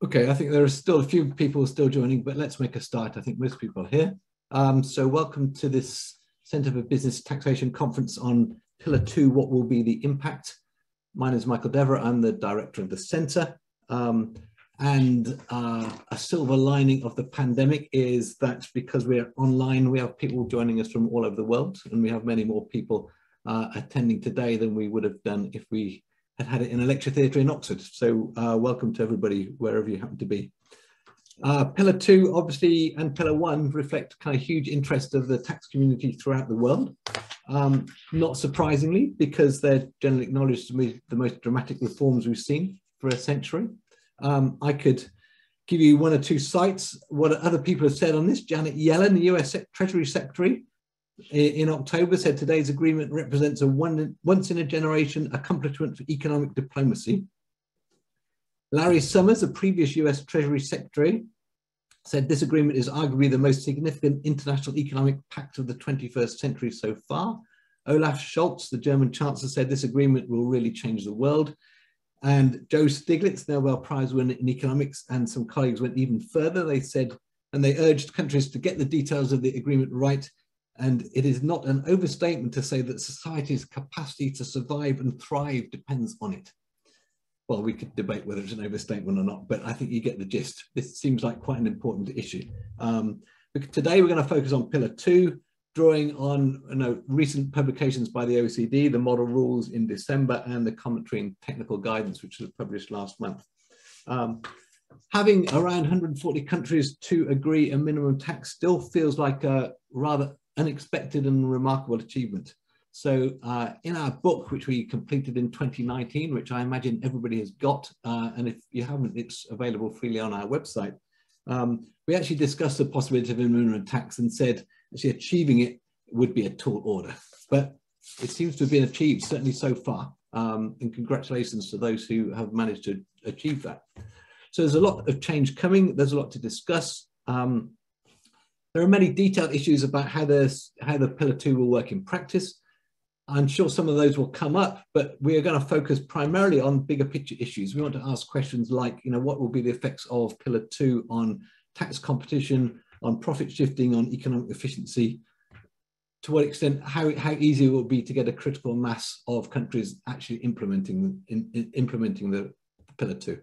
Okay, I think there are still a few people still joining, but let's make a start. I think most people are here. Um, so welcome to this Centre for Business Taxation Conference on Pillar 2, What Will Be the Impact? My name is Michael Devereux. I'm the director of the centre. Um, and uh, a silver lining of the pandemic is that because we're online, we have people joining us from all over the world, and we have many more people uh, attending today than we would have done if we had had it in a lecture theatre in Oxford. So uh, welcome to everybody, wherever you happen to be. Uh, pillar two, obviously, and pillar one reflect kind of huge interest of the tax community throughout the world. Um, not surprisingly, because they're generally acknowledged to be the most dramatic reforms we've seen for a century. Um, I could give you one or two sites, what other people have said on this. Janet Yellen, the US Treasury Secretary, in October said today's agreement represents a once in a generation accomplishment for economic diplomacy. Larry Summers, a previous US Treasury Secretary, said this agreement is arguably the most significant international economic pact of the 21st century so far. Olaf Scholz, the German Chancellor, said this agreement will really change the world. And Joe Stiglitz, Nobel Prize winner in economics, and some colleagues went even further. They said, and they urged countries to get the details of the agreement right and it is not an overstatement to say that society's capacity to survive and thrive depends on it. Well, we could debate whether it's an overstatement or not, but I think you get the gist. This seems like quite an important issue. Um, today, we're going to focus on pillar two, drawing on you know, recent publications by the OECD, the model rules in December, and the commentary and technical guidance, which was published last month. Um, having around 140 countries to agree a minimum tax still feels like a rather unexpected and remarkable achievement. So uh, in our book, which we completed in 2019, which I imagine everybody has got, uh, and if you haven't, it's available freely on our website, um, we actually discussed the possibility of minimum tax and said actually achieving it would be a tall order. But it seems to have been achieved, certainly so far. Um, and congratulations to those who have managed to achieve that. So there's a lot of change coming. There's a lot to discuss. Um, there are many detailed issues about how, how the Pillar 2 will work in practice. I'm sure some of those will come up, but we are going to focus primarily on bigger picture issues. We want to ask questions like, you know, what will be the effects of Pillar 2 on tax competition, on profit shifting, on economic efficiency? To what extent, how, how easy it will be to get a critical mass of countries actually implementing, in, in, implementing the Pillar 2?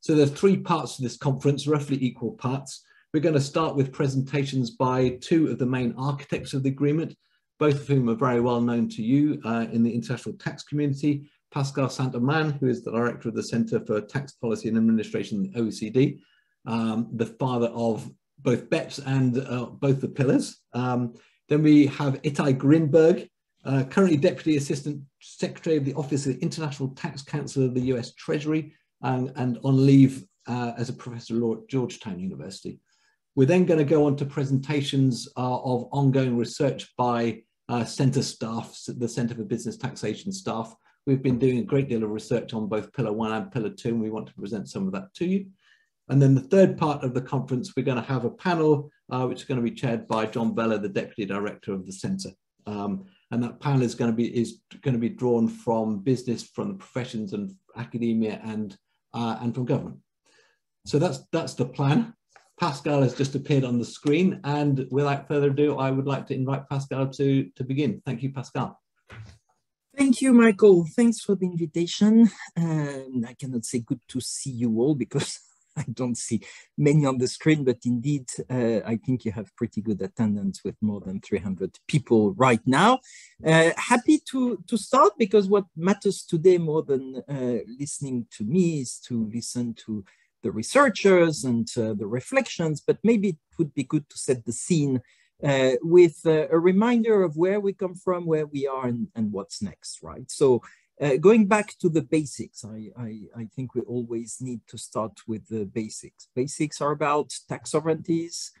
So there's three parts to this conference, roughly equal parts. We're going to start with presentations by two of the main architects of the agreement, both of whom are very well known to you uh, in the international tax community. Pascal Saint-Amans, who is the director of the Center for Tax Policy and Administration, the OECD, um, the father of both BEPS and uh, both the pillars. Um, then we have Itai Grinberg, uh, currently Deputy Assistant Secretary of the Office of the International Tax Counsel of the US Treasury and, and on leave uh, as a professor at Georgetown University. We're then going to go on to presentations uh, of ongoing research by uh, centre staff, the Centre for Business Taxation staff. We've been doing a great deal of research on both Pillar 1 and Pillar 2, and we want to present some of that to you. And then the third part of the conference, we're going to have a panel, uh, which is going to be chaired by John Vella, the Deputy Director of the Centre. Um, and that panel is going to be is going to be drawn from business, from the professions and academia and uh, and from government. So that's that's the plan. Pascal has just appeared on the screen. And without further ado, I would like to invite Pascal to, to begin. Thank you, Pascal. Thank you, Michael. Thanks for the invitation. Um, I cannot say good to see you all because I don't see many on the screen, but indeed, uh, I think you have pretty good attendance with more than 300 people right now. Uh, happy to, to start because what matters today more than uh, listening to me is to listen to the researchers and uh, the reflections, but maybe it would be good to set the scene uh, with uh, a reminder of where we come from, where we are, and, and what's next, right? So uh, going back to the basics, I, I, I, think we always need to start with the basics. Basics are about tax sovereignties,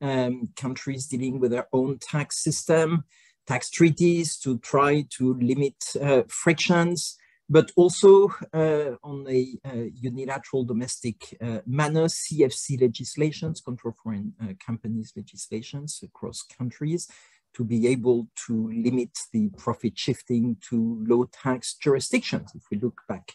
um, countries dealing with their own tax system, tax treaties to try to limit uh, frictions, but also uh, on a uh, unilateral domestic uh, manner, CFC legislations, control foreign companies legislations across countries to be able to limit the profit shifting to low tax jurisdictions. If we look back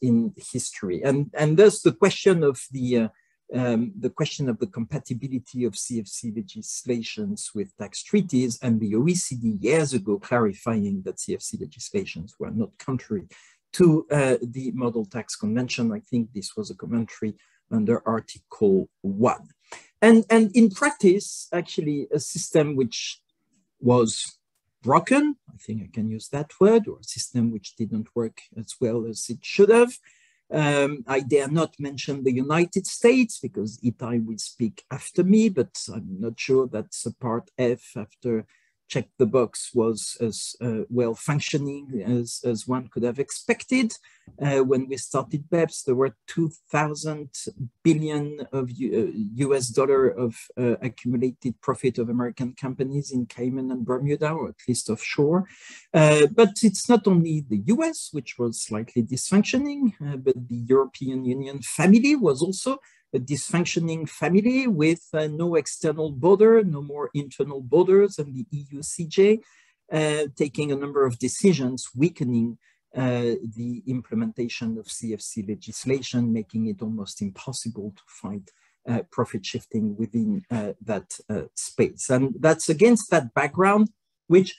in history. And, and thus the question of the, um, the question of the compatibility of CFC legislations with tax treaties and the OECD years ago clarifying that CFC legislations were not contrary to uh, the Model Tax Convention. I think this was a commentary under Article 1. And, and in practice, actually, a system which was broken, I think I can use that word, or a system which didn't work as well as it should have. Um, I dare not mention the United States because Itai will speak after me, but I'm not sure that's Subpart F after check the box was as uh, well functioning as, as one could have expected. Uh, when we started BEPS, there were 2,000 billion of U US uh, dollar of uh, accumulated profit of American companies in Cayman and Bermuda, or at least offshore. Uh, but it's not only the US, which was slightly dysfunctioning, uh, but the European Union family was also a dysfunctioning family with uh, no external border, no more internal borders, and the EU CJ uh, taking a number of decisions weakening uh, the implementation of CFC legislation, making it almost impossible to fight uh, profit shifting within uh, that uh, space. And that's against that background, which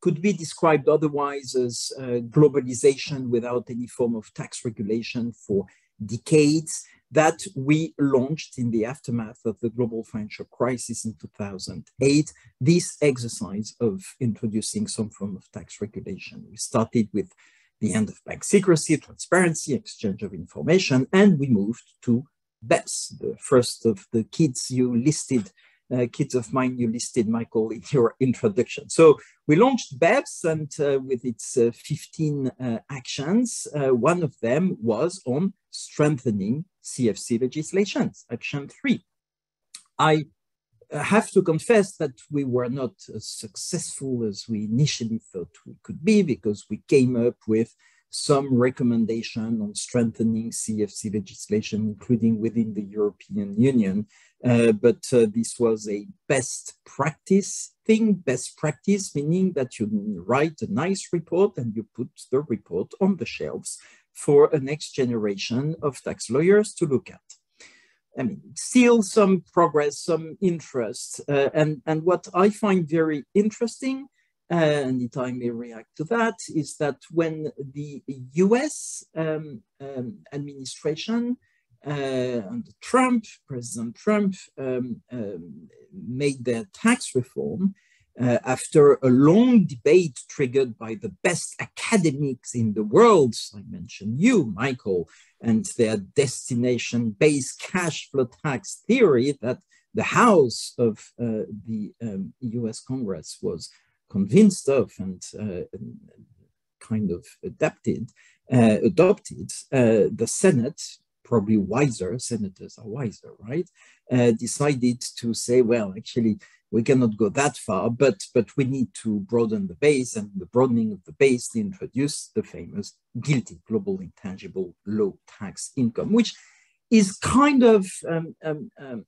could be described otherwise as globalization without any form of tax regulation for decades that we launched in the aftermath of the global financial crisis in 2008, this exercise of introducing some form of tax regulation. We started with the end of bank secrecy, transparency, exchange of information, and we moved to BEPS, the first of the kids you listed uh, kids of mine you listed, Michael, in your introduction. So we launched BEPS and uh, with its uh, 15 uh, actions, uh, one of them was on strengthening CFC legislations, action three. I uh, have to confess that we were not as successful as we initially thought we could be because we came up with some recommendation on strengthening CFC legislation, including within the European Union. Uh, but uh, this was a best practice thing, best practice, meaning that you write a nice report and you put the report on the shelves for a next generation of tax lawyers to look at. I mean, still some progress, some interest. Uh, and, and what I find very interesting, uh, and if I may react to that, is that when the US um, um, administration uh, under Trump, President Trump, um, um, made their tax reform, uh, after a long debate triggered by the best academics in the world, I mentioned you, Michael, and their destination based cash flow tax theory that the House of uh, the um, US Congress was convinced of and uh, kind of adapted, uh, adopted, uh, the Senate, probably wiser, senators are wiser, right, uh, decided to say, well, actually, we cannot go that far, but, but we need to broaden the base and the broadening of the base to introduce the famous GILTI Global Intangible Low Tax Income, which is kind of um, um, um,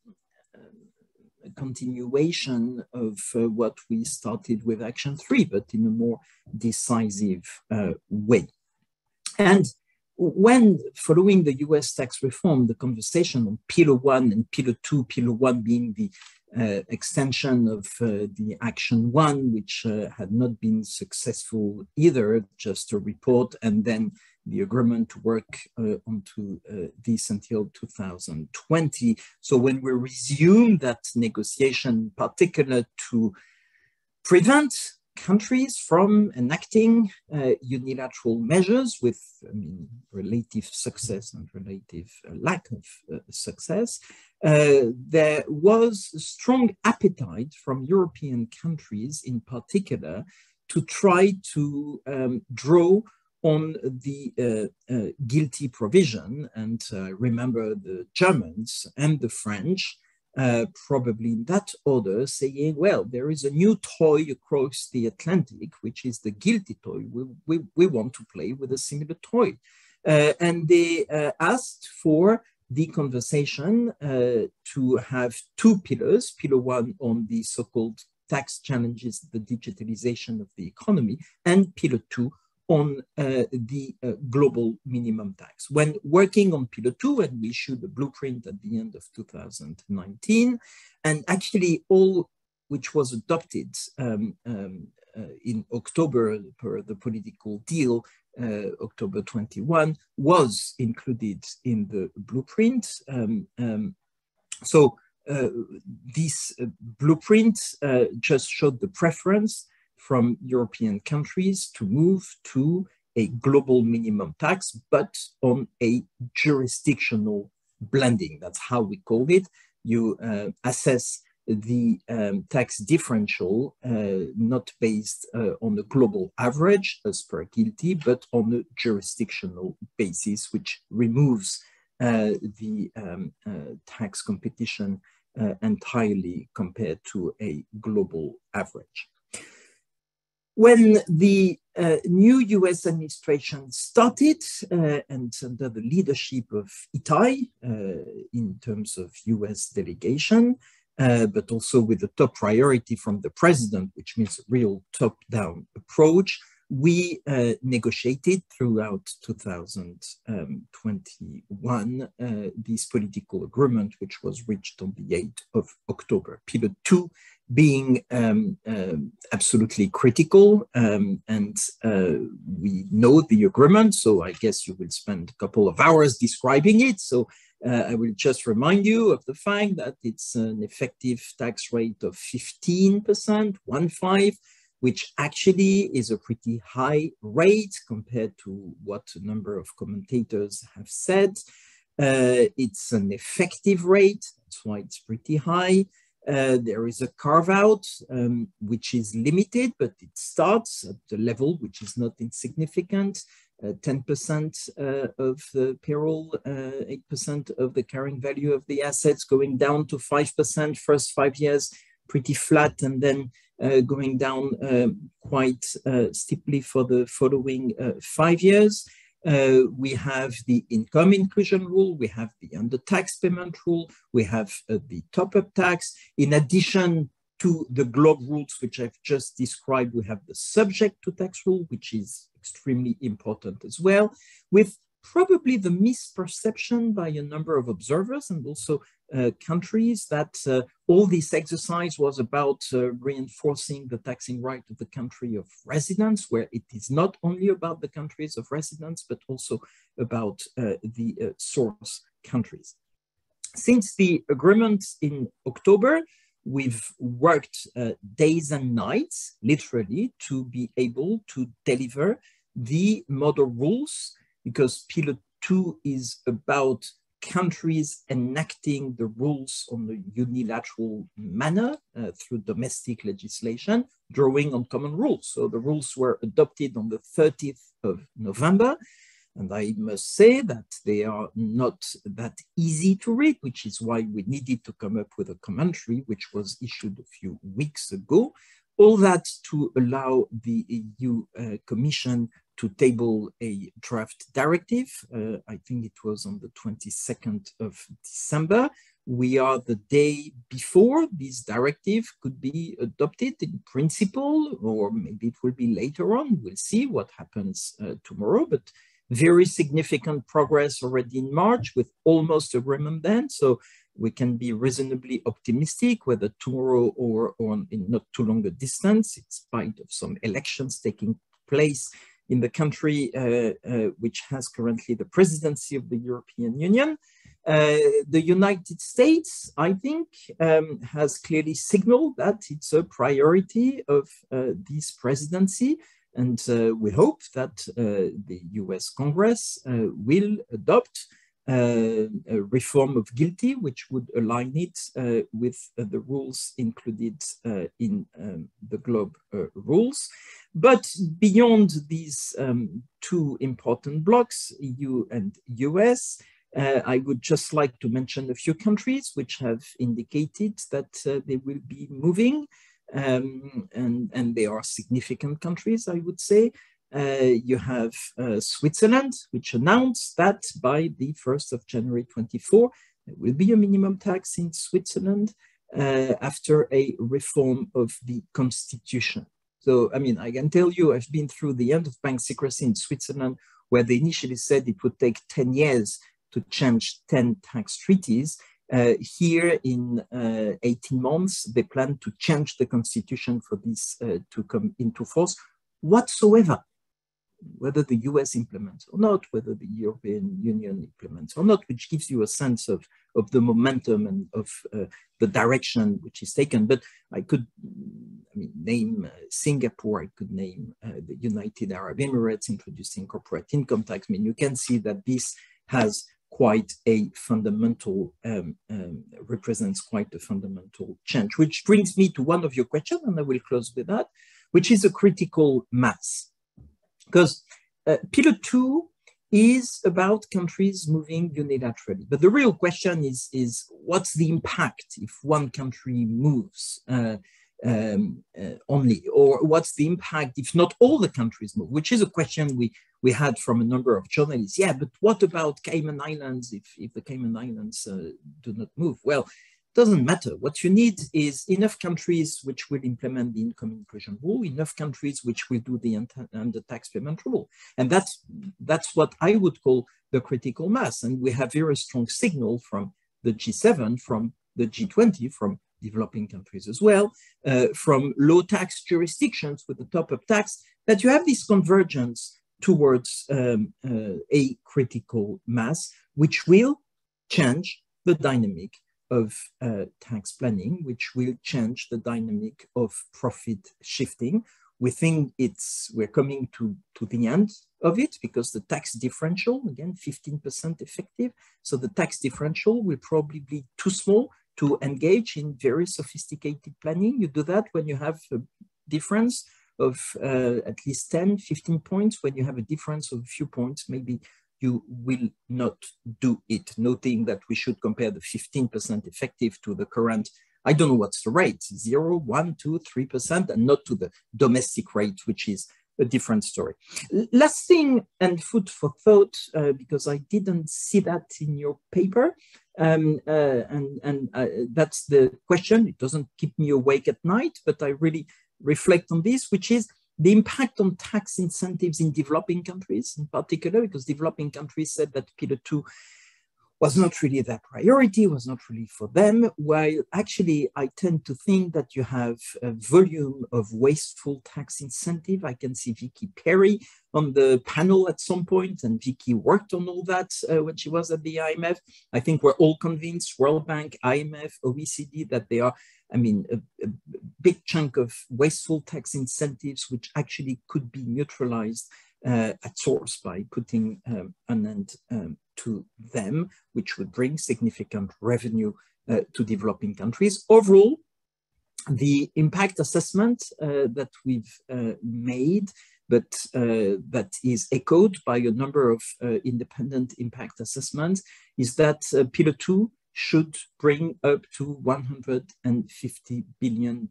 a continuation of uh, what we started with Action 3, but in a more decisive uh, way. And when following the US tax reform, the conversation on Pillar 1 and Pillar 2, Pillar 1 being the uh, extension of uh, the Action 1, which uh, had not been successful either, just a report, and then the agreement to work uh, onto uh, this until 2020. So when we resume that negotiation, particular to prevent countries from enacting uh, unilateral measures with I mean, relative success and relative uh, lack of uh, success, uh, there was a strong appetite from European countries in particular to try to um, draw on the uh, uh, GILTI provision. And remember the Germans and the French uh, probably in that order, saying, well, there is a new toy across the Atlantic, which is the GILTI toy. We, we, we want to play with a similar toy. Uh, and they uh, asked for the conversation uh, to have two pillars, pillar one on the so-called tax challenges, the digitalization of the economy, and pillar two on uh, the uh, global minimum tax. When working on Pillar 2, and we issued a blueprint at the end of 2019, and actually all which was adopted um, um, uh, in October per the political deal, uh, October 21, was included in the blueprint. Um, um so uh, this uh, blueprint just showed the preference from European countries to move to a global minimum tax, but on a jurisdictional blending. That's how we call it. You uh, assess the um, tax differential uh, not based uh, on a global average as per GILTI, but on a jurisdictional basis, which removes uh, the um, uh, tax competition uh, entirely compared to a global average. When the uh, new US administration started, uh, and under the leadership of Itai uh, in terms of US delegation, uh, but also with a top priority from the president, which means a real top down approach, we uh, negotiated throughout 2021 uh, this political agreement, which was reached on the 8th of October. Pillar 2 being um, uh, absolutely critical. Um, and uh, we know the agreement, so I guess you will spend a couple of hours describing it. So uh, I will just remind you of the fact that it's an effective tax rate of 15%, one five, which actually is a pretty high rate compared to what a number of commentators have said. Uh, it's an effective rate, that's why it's pretty high. Uh, there is a carve out um, which is limited, but it starts at the level which is not insignificant. 10% uh, uh, of the payroll, 8% uh, of the carrying value of the assets, going down to 5% first five years, pretty flat, and then going down um, quite steeply for the following five years. Uh, we have the income inclusion rule, we have the under tax payment rule, we have uh, the top up tax. In addition to the GloBE rules, which I've just described, we have the subject to tax rule, which is extremely important as well, with probably the misperception by a number of observers and also countries that uh, all this exercise was about uh, reinforcing the taxing right of the country of residence, where it is not only about the countries of residence, but also about uh, the uh, source countries. Since the agreement in October, we've worked uh, days and nights, literally, to be able to deliver the model rules because Pillar 2 is about countries enacting the rules on a unilateral manner uh, through domestic legislation, drawing on common rules. So the rules were adopted on the 30th of November. And I must say that they are not that easy to read, which is why we needed to come up with a commentary, which was issued a few weeks ago. All that to allow the EU uh, Commission to table a draft directive. Uh, I think it was on the 22nd of December. We are the day before this directive could be adopted in principle, or maybe it will be later on. We'll see what happens uh, tomorrow, but very significant progress already in March with almost agreement then. So we can be reasonably optimistic whether tomorrow or, or in not too long a distance, in spite of some elections taking place in the country uh, uh, which has currently the presidency of the European Union. Uh, the United States, I think, um, has clearly signaled that it's a priority of this presidency. And we hope that the US Congress will adopt uh, a reform of GILTI, which would align it uh, with uh, the rules included in um, the GloBE rules. But beyond these um, two important blocks, EU and US, uh, I would just like to mention a few countries which have indicated that uh, they will be moving, um, and, and they are significant countries, I would say. Uh, you have uh, Switzerland, which announced that by the 1st of January 24, there will be a minimum tax in Switzerland uh, after a reform of the constitution. So, I mean, I can tell you, I've been through the end of bank secrecy in Switzerland, where they initially said it would take 10 years to change 10 tax treaties. Uh, here in uh, 18 months, they plan to change the constitution for this uh, to come into force whatsoever whether the US implements or not, whether the European Union implements or not, which gives you a sense of, of the momentum and of uh, the direction which is taken. But I could I mean, name uh, Singapore, I could name uh, the United Arab Emirates introducing corporate income tax. I mean, you can see that this has quite a fundamental, um, um, represents quite a fundamental change, which brings me to one of your questions, and I will close with that, which is a critical mass. Because uh, Pillar 2 is about countries moving unilaterally. But the real question is, is what's the impact if one country moves uh, um, uh, only? Or what's the impact if not all the countries move? Which is a question we, we had from a number of journalists. Yeah, but what about Cayman Islands if, if the Cayman Islands uh, do not move? Well, doesn't matter. What you need is enough countries which will implement the income inclusion rule, enough countries which will do the under tax payment rule. And that's, that's what I would call the critical mass. And we have very strong signal from the G7, from the G20, from developing countries as well, uh, from low tax jurisdictions with the top up tax, that you have this convergence towards um, uh, a critical mass, which will change the dynamic of uh, tax planning, which will change the dynamic of profit shifting. We think it's we're coming to, to the end of it because the tax differential, again, 15% effective. So the tax differential will probably be too small to engage in very sophisticated planning. You do that when you have a difference of uh, at least 10, 15 points. When you have a difference of a few points, maybe you will not do it, noting that we should compare the 15% effective to the current, I don't know what's the rate, zero, one, two, three percent and not to the domestic rate, which is a different story. Last thing and food for thought, uh, because I didn't see that in your paper, um, uh, and, and uh, that's the question. It doesn't keep me awake at night, but I really reflect on this, which is the impact on tax incentives in developing countries in particular, because developing countries said that Pillar 2 was not really their priority, was not really for them, while actually I tend to think that you have a volume of wasteful tax incentive. I can see Vicky Perry on the panel at some point, and Vicky worked on all that uh, when she was at the IMF. I think we're all convinced, World Bank, IMF, OECD, that they are I mean, a, a, big chunk of wasteful tax incentives, which actually could be neutralized uh, at source by putting um, an end um, to them, which would bring significant revenue uh, to developing countries. Overall, the impact assessment uh, that we've uh, made, but uh, that is echoed by a number of uh, independent impact assessments, is that Pillar 2 should bring up to $150 billion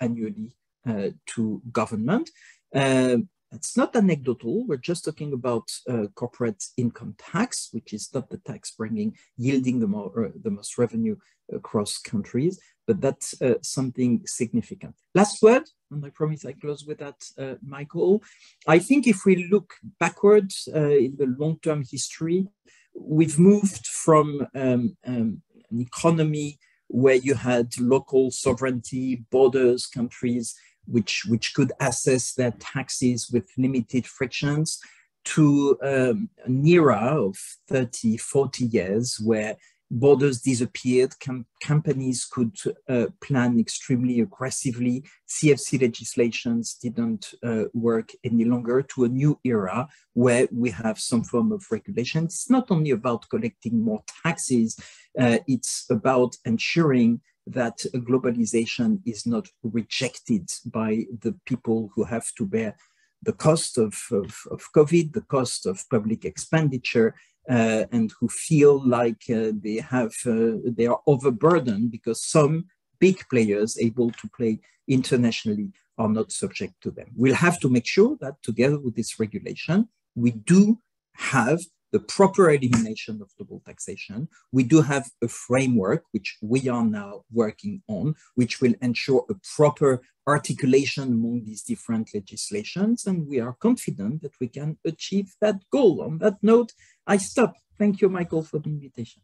annually uh, to government. Uh, it's not anecdotal. We're just talking about uh, corporate income tax, which is not the tax bringing, yielding the, more, uh, the most revenue across countries, but that's uh, something significant. Last word, and I promise I close with that, uh, Michael. I think if we look backwards in the long-term history, we've moved from um, um, an economy where you had local sovereignty, borders, countries which, which could assess their taxes with limited frictions, to um, an era of 30, 40 years where borders disappeared, com companies could uh, plan extremely aggressively, CFC legislations didn't uh, work any longer to a new era where we have some form of regulation. It's not only about collecting more taxes, uh, it's about ensuring that globalization is not rejected by the people who have to bear the cost of, of, of COVID, the cost of public expenditure, uh, and who feel like uh, they have uh, they are overburdened because some big players able to play internationally are not subject to them. We'll have to make sure that together with this regulation, we do have the proper elimination of double taxation. We do have a framework, which we are now working on, which will ensure a proper articulation among these different legislations. And we are confident that we can achieve that goal. On that note, I stop. Thank you, Michael, for the invitation.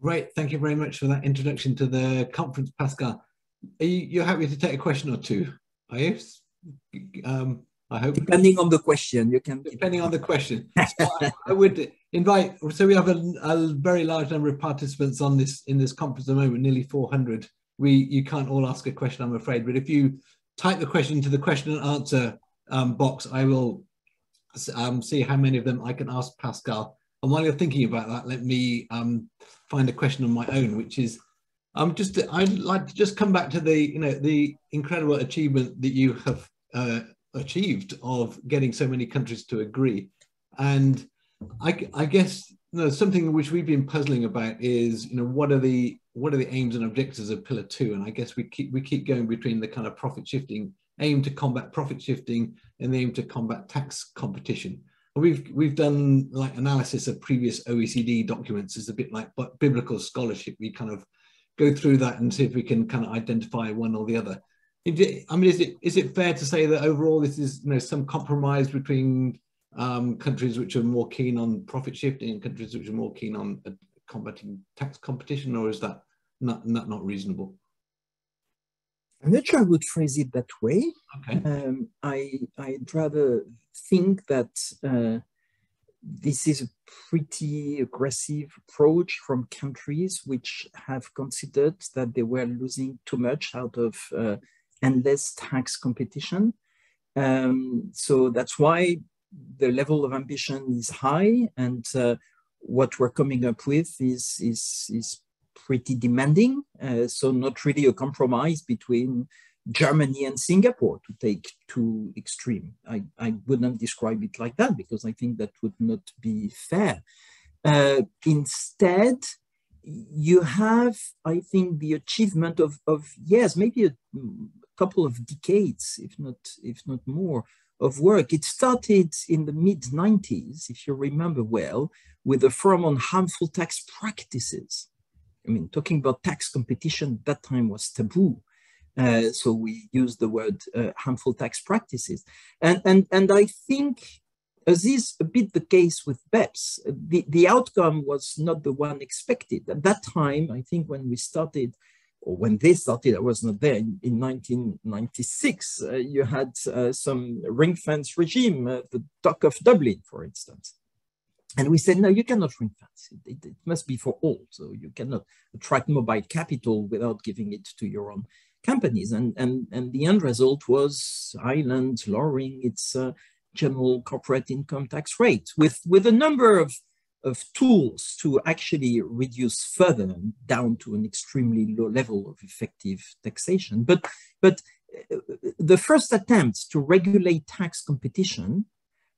Great. Thank you very much for that introduction to the conference, Pascal. Are you, you're happy to take a question or two? Are you? Um, I hope. Depending on the question, you can. Depending on the question, so I, I, would invite. So we have a, a, very large number of participants on this in this conference at the moment, nearly 400. We you can't all ask a question, I'm afraid. But if you type the question into the question and answer um, box, I will um, see how many of them I can ask Pascal. And while you're thinking about that, let me um, find a question on my own, which is um, just I'd like to just come back to the you know the incredible achievement that you have uh, achieved of getting so many countries to agree. And I, I guess you know, something which we've been puzzling about is, you know, what are the what are the aims and objectives of Pillar Two? And I guess we keep we keep going between the kind of profit shifting aim to combat profit shifting and the aim to combat tax competition. And we've we've done like analysis of previous OECD documents. It's a bit like biblical scholarship. We kind of go through that and see if we can kind of identify one or the other. I mean, is it is it fair to say that overall this is you know some compromise between um, countries which are more keen on profit shifting and countries which are more keen on uh, combating tax competition, or is that not not, not reasonable? I'm not sure I would phrase it that way. Okay. Um, I I'd rather think that uh, this is a pretty aggressive approach from countries which have considered that they were losing too much out of uh, endless tax competition. Um, so that's why the level of ambition is high, and uh, what we're coming up with is is is pretty demanding. Uh, so not really a compromise between Germany and Singapore to take two extreme. I, I wouldn't describe it like that because I think that would not be fair. Uh, instead, you have, I think, the achievement of, of yes, maybe a couple of decades, if not, if not more, of work. It started in the mid 90s, if you remember well, with a forum on harmful tax practices. I mean, talking about tax competition at that time was taboo. Uh, so we use the word uh, harmful tax practices. And, and, and I think, as is a bit the case with BEPS, the, the outcome was not the one expected. At that time, I think when we started or when they started, I was not there, in, in 1996, uh, you had uh, some ring fence regime, uh, the Dock of Dublin, for instance. And we said, no, you cannot ring fence. It, it, it, must be for all. So you cannot attract mobile capital without giving it to your own companies. And, and, and the end result was Ireland lowering its uh, general corporate income tax rate with, with a number of of tools to actually reduce further down to an extremely low level of effective taxation. But, but uh, the first attempt to regulate tax competition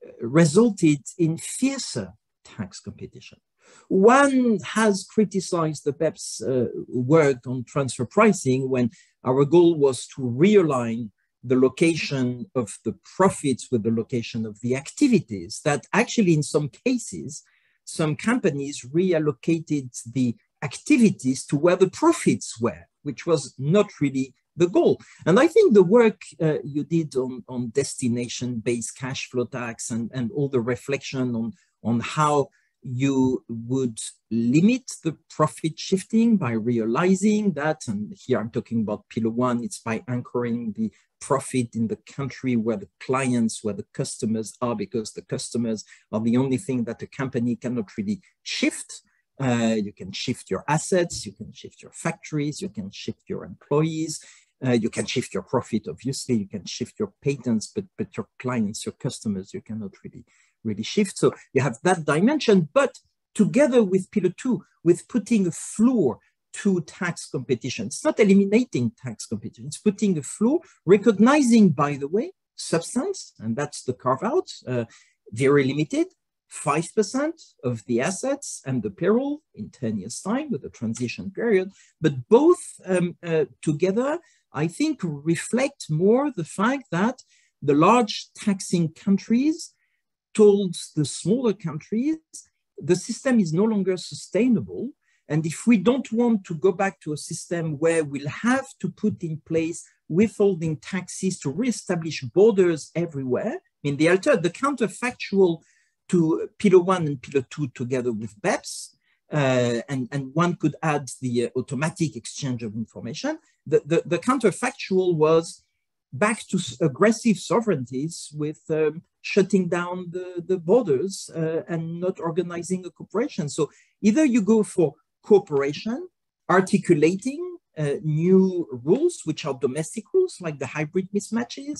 uh, resulted in fiercer tax competition. One has criticized the BEPS uh, work on transfer pricing when our goal was to realign the location of the profits with the location of the activities that actually in some cases some companies reallocated the activities to where the profits were, which was not really the goal. And I think the work uh, you did on, on destination-based cash flow tax and, and all the reflection on, on how you would limit the profit shifting by realizing that, and here I'm talking about pillar one, it's by anchoring the profit in the country where the clients, where the customers are, because the customers are the only thing that a company cannot really shift. Uh, you can shift your assets, you can shift your factories, you can shift your employees, uh, you can shift your profit, obviously, you can shift your patents, but, but your clients, your customers, you cannot really, really shift. So you have that dimension, but together with pillar two, with putting a floor to tax competition. It's not eliminating tax competition, it's putting a floor, recognizing, by the way, substance, and that's the carve out, uh, very limited, 5% of the assets and the payroll in 10 years' time with the transition period. But both um, uh, together, I think, reflect more the fact that the large taxing countries told the smaller countries the system is no longer sustainable. And if we don't want to go back to a system where we'll have to put in place withholding taxes to reestablish borders everywhere, I mean, the alter, the counterfactual to pillar one and pillar two together with BEPS, uh, and, and one could add the uh, automatic exchange of information. The, the, the, counterfactual was back to aggressive sovereignties with um, shutting down the, the borders uh, and not organizing a cooperation. So either you go for cooperation, articulating uh, new rules, which are domestic rules, like the hybrid mismatches,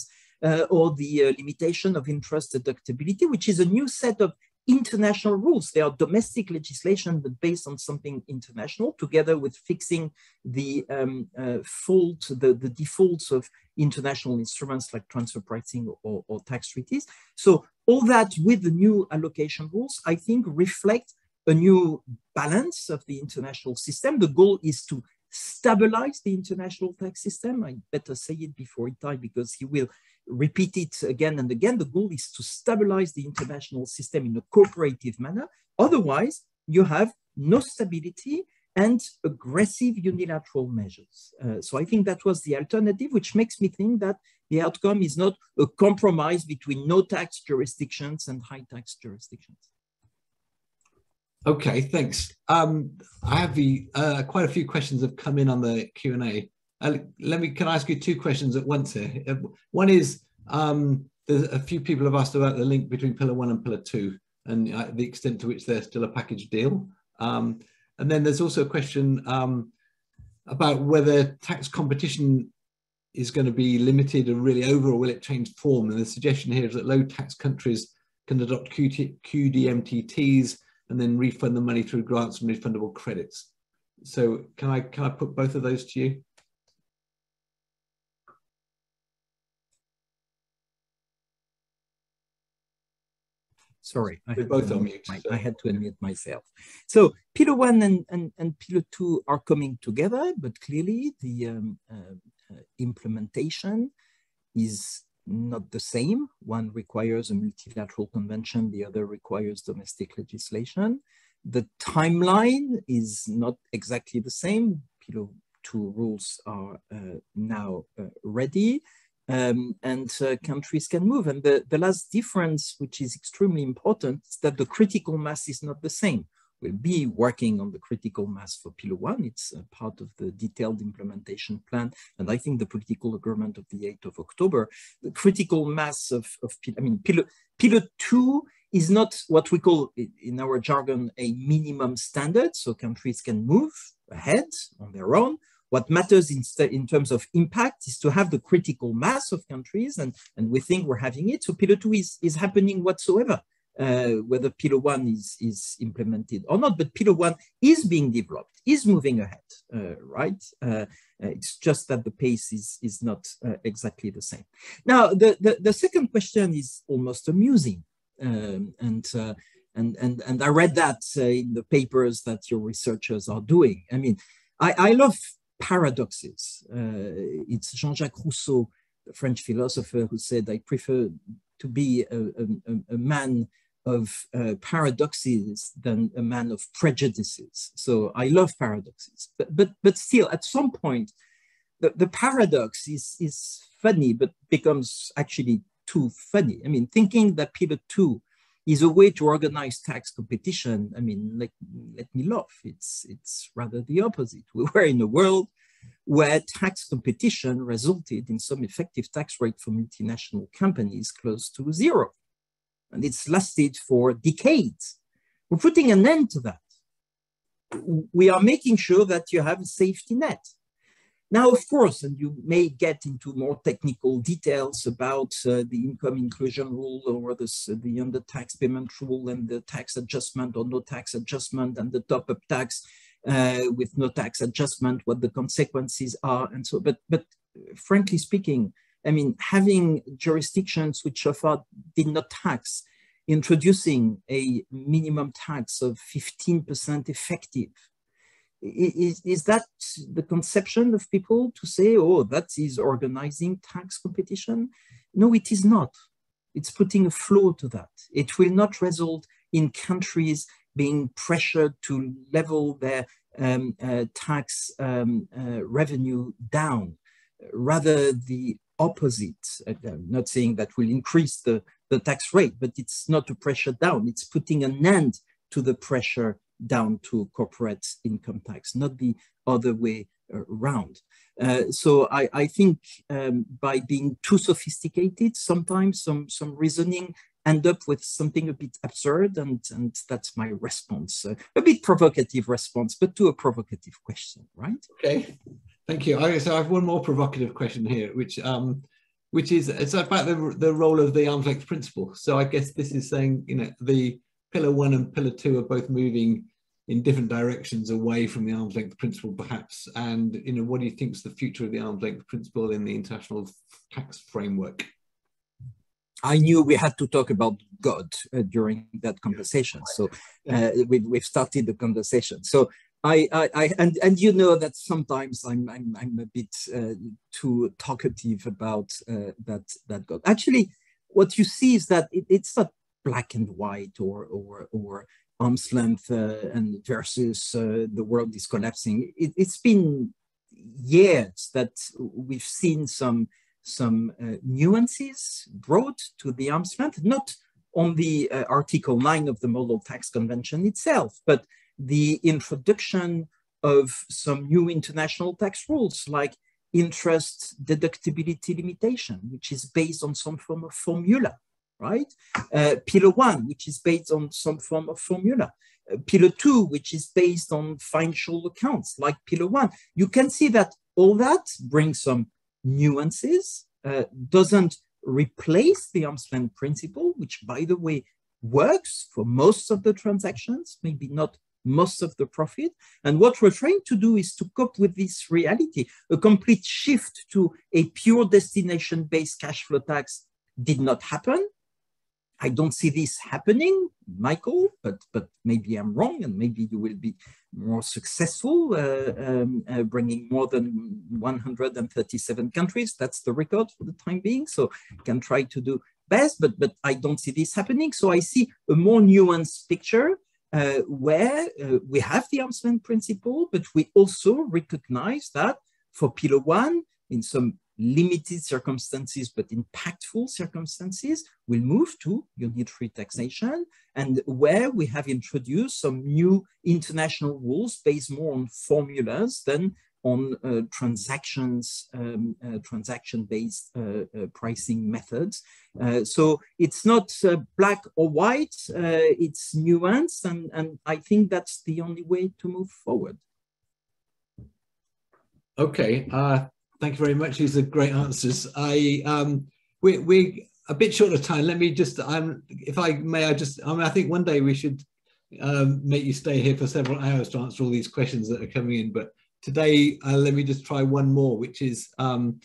uh, or the uh, limitation of interest deductibility, which is a new set of international rules. They are domestic legislation, but based on something international, together with fixing the um, uh, fault, the, the defaults of international instruments like transfer pricing or, or, tax treaties. So all that with the new allocation rules, I think reflect a new balance of the international system. The goal is to stabilize the international tax system. I better say it before Itai because he will repeat it again and again. The goal is to stabilize the international system in a cooperative manner. Otherwise, you have no stability and aggressive unilateral measures. Uh, so I think that was the alternative, which makes me think that the outcome is not a compromise between no tax jurisdictions and high tax jurisdictions. Okay, thanks. Um, I have the, uh, quite a few questions have come in on the Q and A. Uh, let me, can I ask you two questions at once here? One is, um, there's a few people have asked about the link between pillar one and pillar two and uh, the extent to which they're still a package deal. Um, and then there's also a question um, about whether tax competition is going to be limited and really over or will it change form? And the suggestion here is that low tax countries can adopt QT, QDMTTs and then refund the money through grants and refundable credits. So can I, can I put both of those to you? Sorry, I had, both unmute, my, so. I had to unmute myself. So pillar one and, and, and pillar two are coming together, but clearly the um, uh, uh, implementation is not the same. One requires a multilateral convention, the other requires domestic legislation. The timeline is not exactly the same. Pillar two rules are uh, now uh, ready um, and uh, countries can move. And the, the last difference, which is extremely important, is that the critical mass is not the same. We'll be working on the critical mass for Pillar 1. It's part of the detailed implementation plan. And I think the political agreement of the 8th of October, the critical mass of, of I mean, Pillar, Pillar 2 is not what we call in our jargon a minimum standard. So countries can move ahead on their own what matters in, in terms of impact is to have the critical mass of countries, and, and we think we're having it. So pillar two is, is happening whatsoever, uh, whether pillar one is, is implemented or not, but pillar one is being developed, is moving ahead, uh, right? Uh, uh it's just that the pace is, is not uh, exactly the same. Now, the, the, the, second question is almost amusing. Um, and uh, and and and I read that uh, in the papers that your researchers are doing. I mean, I, I love paradoxes. Uh, it's Jean-Jacques Rousseau, the French philosopher, who said, I prefer to be a, a, a man of uh, paradoxes than a man of prejudices. So I love paradoxes, but, but, but still at some point, the, the paradox is, is funny, but becomes actually too funny. I mean, thinking that pillar two is a way to organize tax competition. I mean, let, let me laugh. It's, it's rather the opposite. We were in a world where tax competition resulted in some effective tax rate for multinational companies close to zero. And it's lasted for decades. We're putting an end to that. We are making sure that you have a safety net. Now, of course, and you may get into more technical details about uh, the income inclusion rule or the, the under tax payment rule and the tax adjustment or no tax adjustment and the top up tax uh, with no tax adjustment, what the consequences are. And so, but, but frankly speaking, I mean, having jurisdictions which so far did not tax, introducing a minimum tax of 15% effective is, is that the conception of people to say, oh, that is organizing tax competition? No, it is not. It's putting a floor to that. It will not result in countries being pressured to level their um, uh, tax um, uh, revenue down. Rather, the opposite. Uh, I'm not saying that will increase the, the tax rate, but it's not a pressure down. It's putting an end to the pressure down to corporate income tax, not the other way around. Uh, so I, I think um, by being too sophisticated, sometimes some, some reasoning end up with something a bit absurd, and, and that's my response. Uh, a bit provocative response, but to a provocative question, right? Okay, thank you. So I have one more provocative question here, which um, which is it's about the, the role of the arm's length principle. So I guess this is saying, you know, the pillar one and pillar two are both moving in different directions away from the arm's length principle, perhaps. And you know, what do you think is the future of the arm's length principle in the international tax framework? I knew we had to talk about God uh, during that conversation, so uh, we, we've started the conversation. So I, I, I, and and you know that sometimes I'm I'm, I'm a bit uh, too talkative about uh, that that God. Actually, what you see is that it, it's not black and white or or or arm's length uh, and versus uh, the world is collapsing. It, has been years that we've seen some some uh, nuances brought to the arm's length, not on the uh, Article 9 of the Model Tax Convention itself, but the introduction of some new international tax rules like interest deductibility limitation, which is based on some form of formula right? Uh, pillar one, which is based on some form of formula. Uh, pillar two, which is based on financial accounts, like pillar one. You can see that all that brings some nuances, uh, doesn't replace the arm's length principle, which, by the way, works for most of the transactions, maybe not most of the profit. And what we're trying to do is to cope with this reality. A complete shift to a pure destination based cash flow tax did not happen. I don't see this happening, Michael, but but maybe I'm wrong, and maybe you will be more successful, uh, um, uh, bringing more than 137 countries. That's the record for the time being. So can try to do best, but but I don't see this happening. So I see a more nuanced picture uh, where uh, we have the arm's length principle, but we also recognize that for pillar one, in some limited circumstances but impactful circumstances will move to unitary taxation and where we have introduced some new international rules based more on formulas than on uh, transactions, um, uh, transaction-based uh, uh pricing methods. Uh, so it's not uh, black or white, it's nuanced, and, and I think that's the only way to move forward. Okay, Thank you very much. These are great answers. I um, we we a bit short of time. Let me just I'm if I may I just I mean I think one day we should um, make you stay here for several hours to answer all these questions that are coming in. But today uh, let me just try one more, which is um,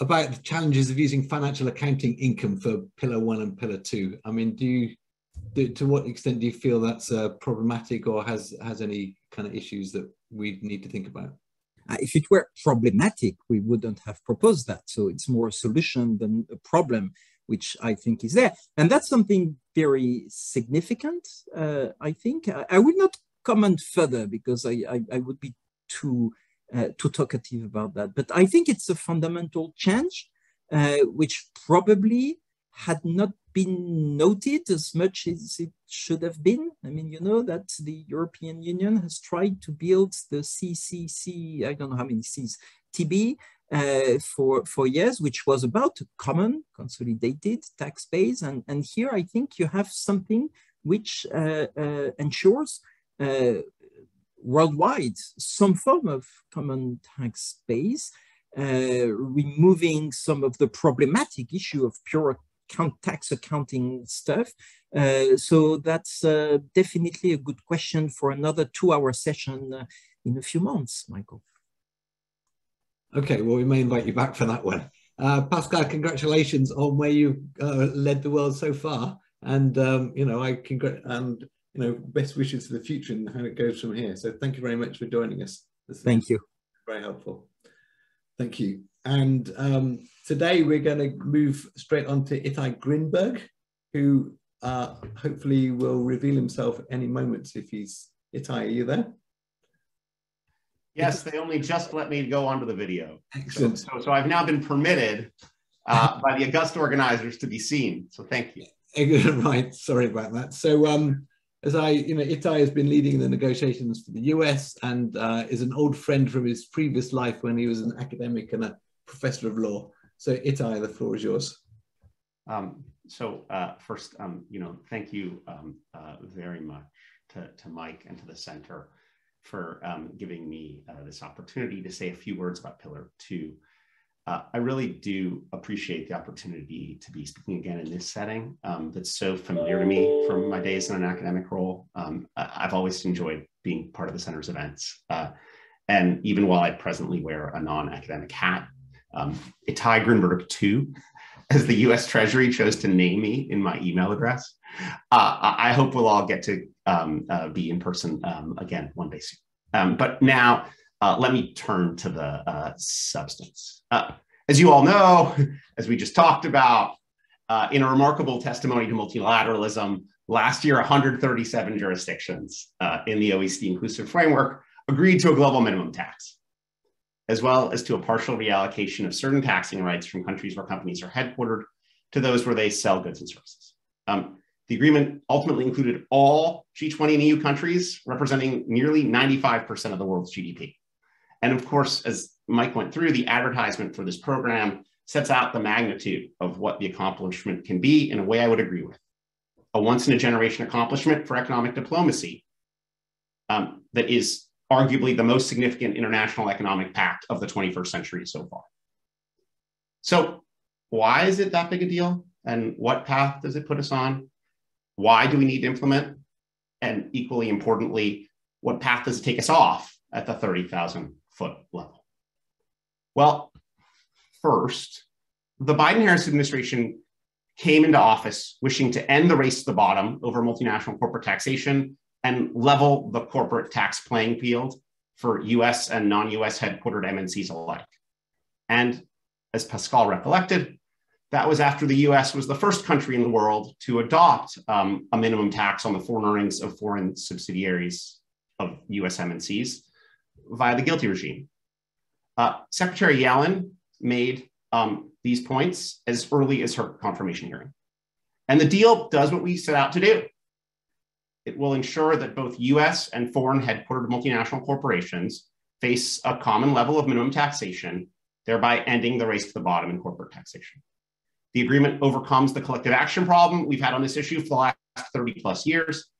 about the challenges of using financial accounting income for Pillar One and Pillar Two. I mean, do you do, to what extent do you feel that's uh, problematic or has has any kind of issues that we need to think about? Uh, if it were problematic, we wouldn't have proposed that. So it's more a solution than a problem, which I think is there. And that's something very significant, uh, I think. I, I, will not comment further because I, I, I would be too, uh, too talkative about that. But I think it's a fundamental change, uh, which probably had not been noted as much as it should have been. I mean, you know that the European Union has tried to build the CCC, I don't know how many C's, TB uh, for, for years, which was about a common consolidated tax base. And, and here I think you have something which uh, uh, ensures uh, worldwide some form of common tax base, uh, removing some of the problematic issue of pure count tax accounting stuff. Uh, so that's uh, definitely a good question for another two-hour session uh, in a few months, Michael. Okay, well, we may invite you back for that one. Uh, Pascal, congratulations on where you've uh, led the world so far, and um, you know, I congr and you know, best wishes for the future and how it goes from here. So, thank you very much for joining us. Thank you. Very helpful. Thank you. And um, today we're going to move straight on to Itai Grinberg, who uh, hopefully will reveal himself at any moment if he's Itai, are you there? Yes, they only just let me go onto the video. Excellent. So, so, so I've now been permitted uh, by the Augusta organizers to be seen. So thank you. right, sorry about that. So um, as I, you know, Itai has been leading the negotiations for the US and uh, is an old friend from his previous life when he was an academic and a professor of law. So Itai, the floor is yours. Um, so uh, first, um, you know, thank you um, uh, very much to, to Mike and to the center for um, giving me uh, this opportunity to say a few words about Pillar 2. Uh, I really do appreciate the opportunity to be speaking again in this setting um, that's so familiar to me from my days in an academic role. I've always enjoyed being part of the center's events. Uh, and even while I presently wear a non-academic hat, um, Itai Grinberg 2, as the US Treasury chose to name me in my email address, uh, I hope we'll all get to um, uh, be in person um, again one day soon. Um, but now uh, let me turn to the uh, substance. Uh, as you all know, as we just talked about, uh, in a remarkable testimony to multilateralism, last year 137 jurisdictions in the OECD inclusive framework agreed to a global minimum tax, as well as to a partial reallocation of certain taxing rights from countries where companies are headquartered to those where they sell goods and services. Um, the agreement ultimately included all G20 and EU countries, representing nearly 95% of the world's GDP. And of course, as Mike went through, the advertisement for this program sets out the magnitude of what the accomplishment can be in a way I would agree with. A once in a generation accomplishment for economic diplomacy um, that is arguably the most significant international economic pact of the 21st century so far. So, why is it that big a deal? And what path does it put us on? Why do we need to implement? And equally importantly, what path does it take us off at the 30,000 foot level? Well, first, the Biden Harris administration came into office wishing to end the race to the bottom over multinational corporate taxation and level the corporate tax playing field for US and non US headquartered MNCs alike. And as Pascal recollected, that was after the US was the first country in the world to adopt um, a minimum tax on the foreign earnings of foreign subsidiaries of US MNCs via the GILTI regime. Uh, Secretary Yellen made um, these points as early as her confirmation hearing. And the deal does what we set out to do. It will ensure that both US and foreign headquartered multinational corporations face a common level of minimum taxation, thereby ending the race to the bottom in corporate taxation. The agreement overcomes the collective action problem we've had on this issue for the last 30 plus years.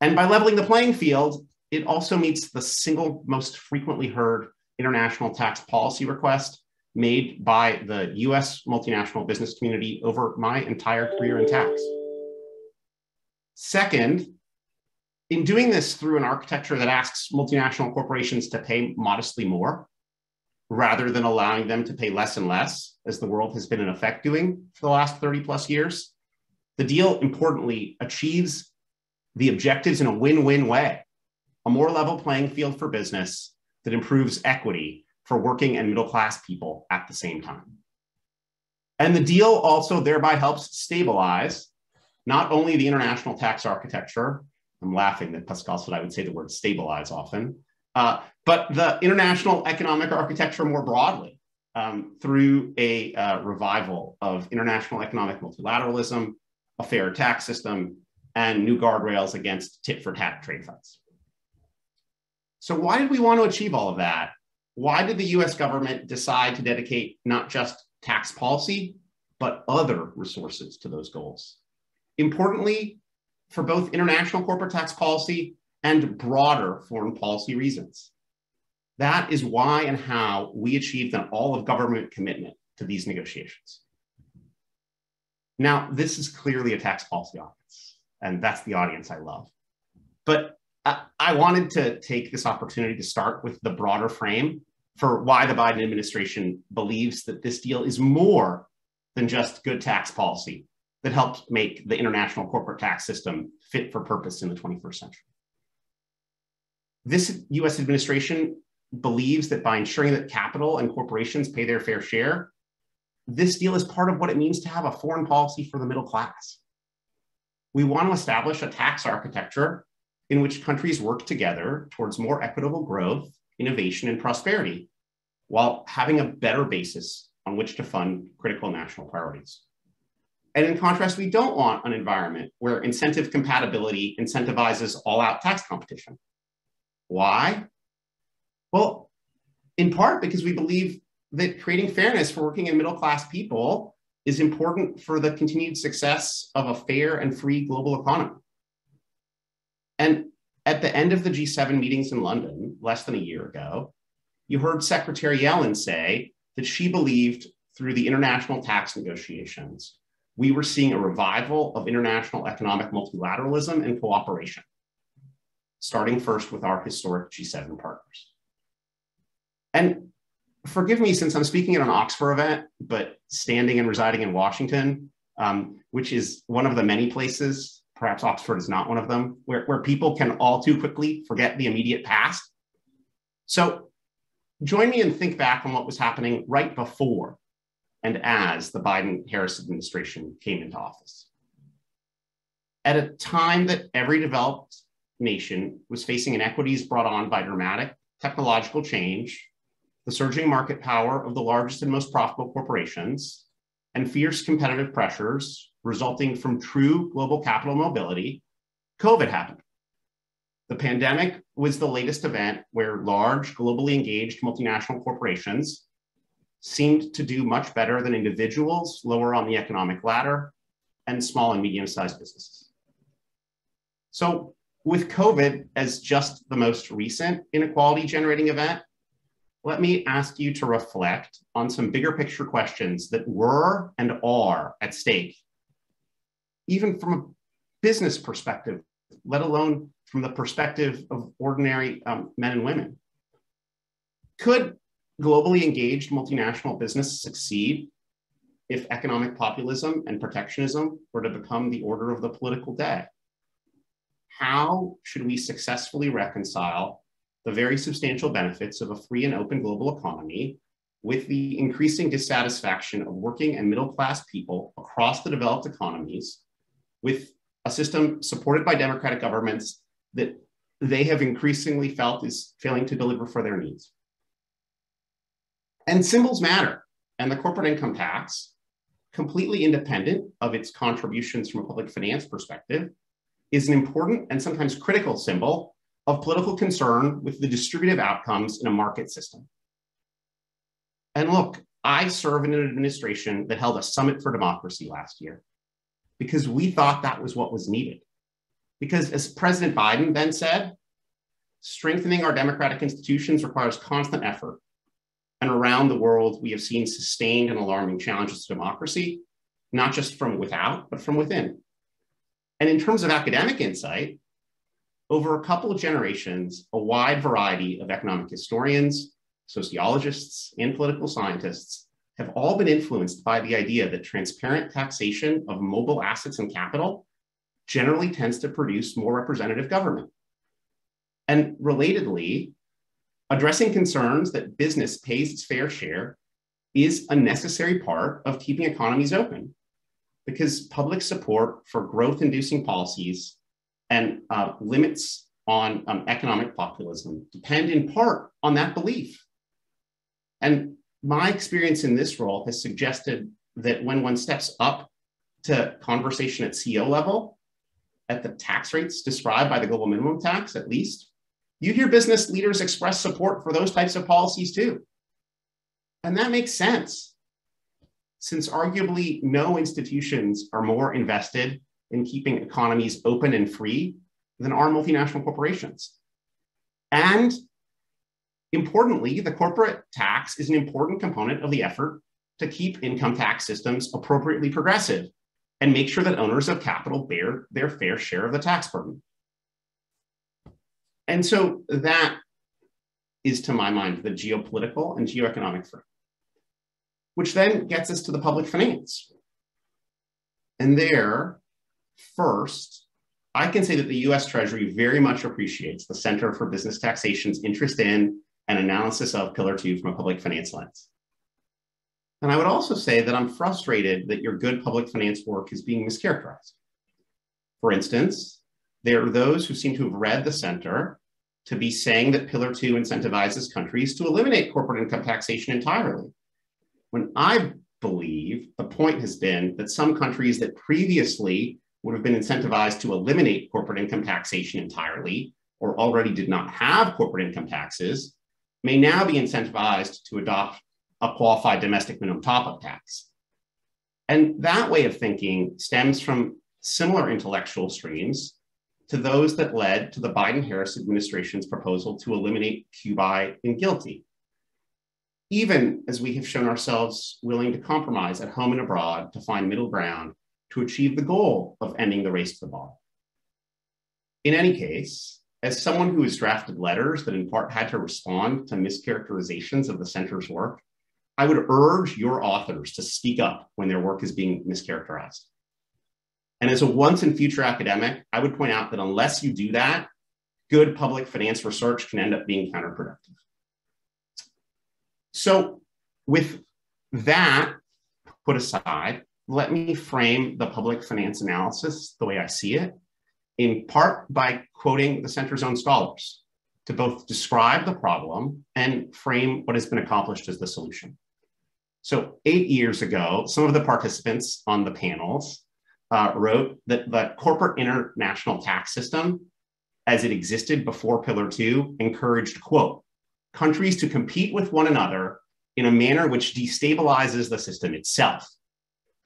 And by leveling the playing field, it also meets the single most frequently heard international tax policy request made by the US multinational business community over my entire career in tax. Second, in doing this through an architecture that asks multinational corporations to pay modestly more, rather than allowing them to pay less and less, as the world has been in effect doing for the last 30 plus years, the deal importantly achieves the objectives in a win win way a more level playing field for business that improves equity for working and middle class people at the same time. And the deal also thereby helps stabilize not only the international tax architecture, I'm laughing that Pascal said I would say the word stabilize often, uh, but the international economic architecture more broadly um, through a uh, revival of international economic multilateralism, a fair tax system, and new guardrails against tit for tat trade fights. So, why did we want to achieve all of that? Why did the US government decide to dedicate not just tax policy, but other resources to those goals? Importantly, for both international corporate tax policy and broader foreign policy reasons. That is why and how we achieved an all of government commitment to these negotiations. Now, this is clearly a tax policy audience, and that's the audience I love. But I, wanted to take this opportunity to start with the broader frame for why the Biden administration believes that this deal is more than just good tax policy that helped make the international corporate tax system fit for purpose in the 21st century. This US administration believes that by ensuring that capital and corporations pay their fair share, this deal is part of what it means to have a foreign policy for the middle class. We want to establish a tax architecture in which countries work together towards more equitable growth, innovation, and prosperity, while having a better basis on which to fund critical national priorities. And in contrast, we don't want an environment where incentive compatibility incentivizes all out tax competition. Why? Well, in part because we believe that creating fairness for working and middle class people is important for the continued success of a fair and free global economy. And at the end of the G7 meetings in London, less than a year ago, you heard Secretary Yellen say that she believed through the international tax negotiations we were seeing a revival of international economic multilateralism and cooperation, starting first with our historic G7 partners. And forgive me since I'm speaking at an Oxford event, but standing and residing in Washington, um, which is one of the many places, perhaps Oxford is not one of them, where, where people can all too quickly forget the immediate past. So join me and think back on what was happening right before and as the Biden Harris administration came into office. At a time that every developed nation was facing inequities brought on by dramatic technological change, the surging market power of the largest and most profitable corporations, and fierce competitive pressures resulting from true global capital mobility, COVID happened. The pandemic was the latest event where large, globally engaged multinational corporations seemed to do much better than individuals lower on the economic ladder and small and medium sized businesses. So, with COVID as just the most recent inequality generating event, let me ask you to reflect on some bigger picture questions that were and are at stake, even from a business perspective, let alone from the perspective of ordinary um, men and women. Could globally engaged multinational business succeed if economic populism and protectionism were to become the order of the political day? How should we successfully reconcile the very substantial benefits of a free and open global economy with the increasing dissatisfaction of working and middle class people across the developed economies with a system supported by democratic governments that they have increasingly felt is failing to deliver for their needs. And symbols matter. And the corporate income tax, completely independent of its contributions from a public finance perspective, is an important and sometimes critical symbol of political concern with the distributive outcomes in a market system. And look, I serve in an administration that held a summit for democracy last year because we thought that was what was needed. Because as President Biden then said, strengthening our democratic institutions requires constant effort and around the world, we have seen sustained and alarming challenges to democracy, not just from without, but from within. And in terms of academic insight, over a couple of generations, a wide variety of economic historians, sociologists, and political scientists have all been influenced by the idea that transparent taxation of mobile assets and capital generally tends to produce more representative government. And relatedly, Addressing concerns that business pays its fair share is a necessary part of keeping economies open because public support for growth inducing policies and uh, limits on um, economic populism depend in part on that belief. And my experience in this role has suggested that when one steps up to conversation at CEO level, at the tax rates described by the global minimum tax, at least, you hear business leaders express support for those types of policies too. And that makes sense, since arguably no institutions are more invested in keeping economies open and free than are multinational corporations. And importantly, the corporate tax is an important component of the effort to keep income tax systems appropriately progressive and make sure that owners of capital bear their fair share of the tax burden. And so that is, to my mind, the geopolitical and geoeconomic frame, which then gets us to the public finance. And there, first, I can say that the US Treasury very much appreciates the Center for Business Taxation's interest in and analysis of Pillar 2 from a public finance lens. And I would also say that I'm frustrated that your good public finance work is being mischaracterized. For instance, there are those who seem to have read the center to be saying that Pillar 2 incentivizes countries to eliminate corporate income taxation entirely. When I believe the point has been that some countries that previously would have been incentivized to eliminate corporate income taxation entirely or already did not have corporate income taxes may now be incentivized to adopt a qualified domestic minimum top up tax. And that way of thinking stems from similar intellectual streams to those that led to the Biden Harris administration's proposal to eliminate QBI and GILTI. Even as we have shown ourselves willing to compromise at home and abroad to find middle ground to achieve the goal of ending the race to the bottom. In any case, as someone who has drafted letters that in part had to respond to mischaracterizations of the center's work, I would urge your authors to speak up when their work is being mischaracterized. And as a once and future academic, I would point out that unless you do that, good public finance research can end up being counterproductive. So, with that put aside, let me frame the public finance analysis the way I see it, in part by quoting the center's own scholars to both describe the problem and frame what has been accomplished as the solution. So, eight years ago, some of the participants on the panels uh, wrote that the corporate international tax system, as it existed before Pillar 2, encouraged, quote, countries to compete with one another in a manner which destabilizes the system itself.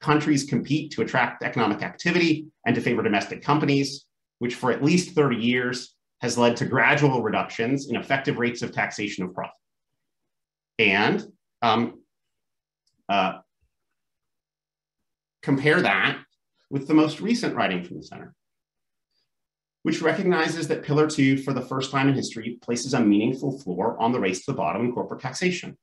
Countries compete to attract economic activity and to favor domestic companies, which for at least 30 years has led to gradual reductions in effective rates of taxation of profit. And um, uh, compare that with the most recent writing from the center, which recognizes that Pillar 2, for the first time in history, places a meaningful floor on the race to the bottom in corporate taxation,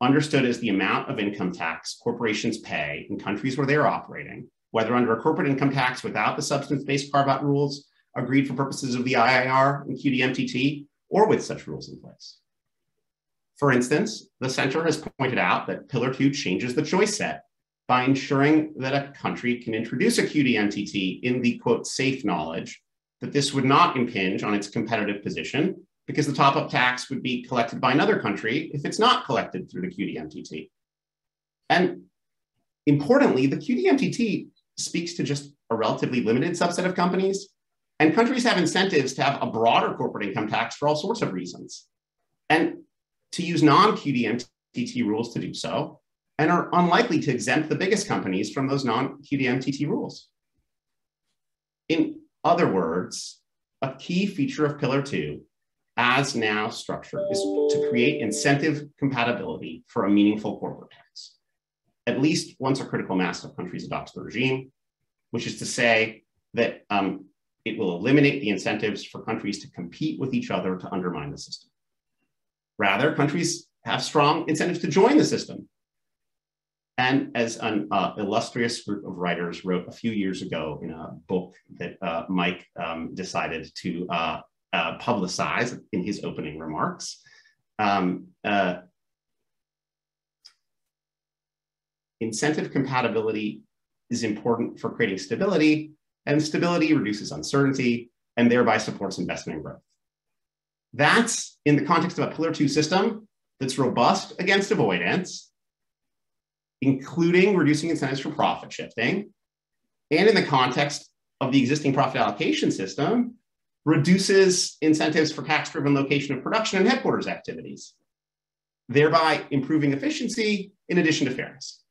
understood as the amount of income tax corporations pay in countries where they are operating, whether under a corporate income tax without the substance-based carve-out rules agreed for purposes of the IIR and QDMTT, or with such rules in place. For instance, the center has pointed out that Pillar 2 changes the choice set by ensuring that a country can introduce a QDMTT in the quote safe knowledge that this would not impinge on its competitive position because the top up tax would be collected by another country if it's not collected through the QDMTT. And importantly, the QDMTT speaks to just a relatively limited subset of companies, and countries have incentives to have a broader corporate income tax for all sorts of reasons. And to use non QDMTT rules to do so, and are unlikely to exempt the biggest companies from those non-QDMTT rules. In other words, a key feature of Pillar 2, as now structured, is to create incentive compatibility for a meaningful corporate tax, at least once a critical mass of countries adopts the regime, which is to say that um, it will eliminate the incentives for countries to compete with each other to undermine the system. Rather, countries have strong incentives to join the system and as an uh, illustrious group of writers wrote a few years ago in a book that uh, Mike um, decided to uh, uh publicize in his opening remarks, um, uh, incentive compatibility is important for creating stability, and stability reduces uncertainty and thereby supports investment and growth. That's in the context of a Pillar 2 system that's robust against avoidance including reducing incentives for profit shifting, and in the context of the existing profit allocation system, reduces incentives for tax driven location of production and headquarters activities, thereby improving efficiency in addition to fairness.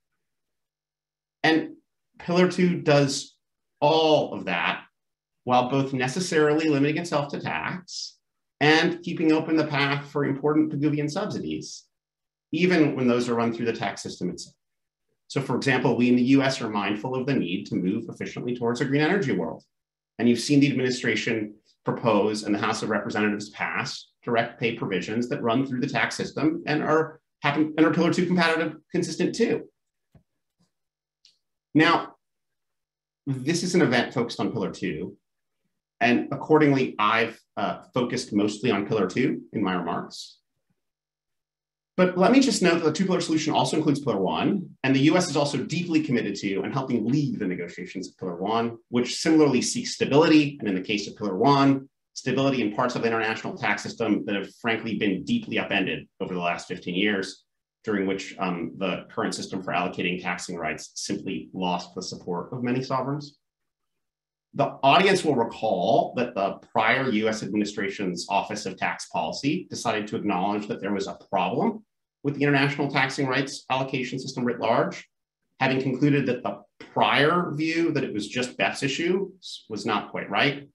And Pillar 2 does all of that while both necessarily limiting itself to tax and keeping open the path for important Pigouvian subsidies, even when those are run through the tax system itself. So for example, we in the US are mindful of the need to move efficiently towards a green energy world. And you've seen the administration propose and the House of Representatives pass direct pay provisions that run through the tax system and are happen and are pillar two competitive consistent too. Now, this is an event focused on pillar two. And accordingly, I've uh, focused mostly on pillar two in my remarks. But let me just note that the two pillar solution also includes pillar one, and the US is also deeply committed to and helping lead the negotiations of pillar one, which similarly seeks stability. And in the case of pillar one, stability in parts of the international tax system that have frankly been deeply upended over the last 15 years, during which um, the current system for allocating taxing rights simply lost the support of many sovereigns. The audience will recall that the prior US administration's Office of Tax Policy decided to acknowledge that there was a problem with the international taxing rights allocation system writ large, having concluded that the prior view that it was just BEPS issue was not quite right.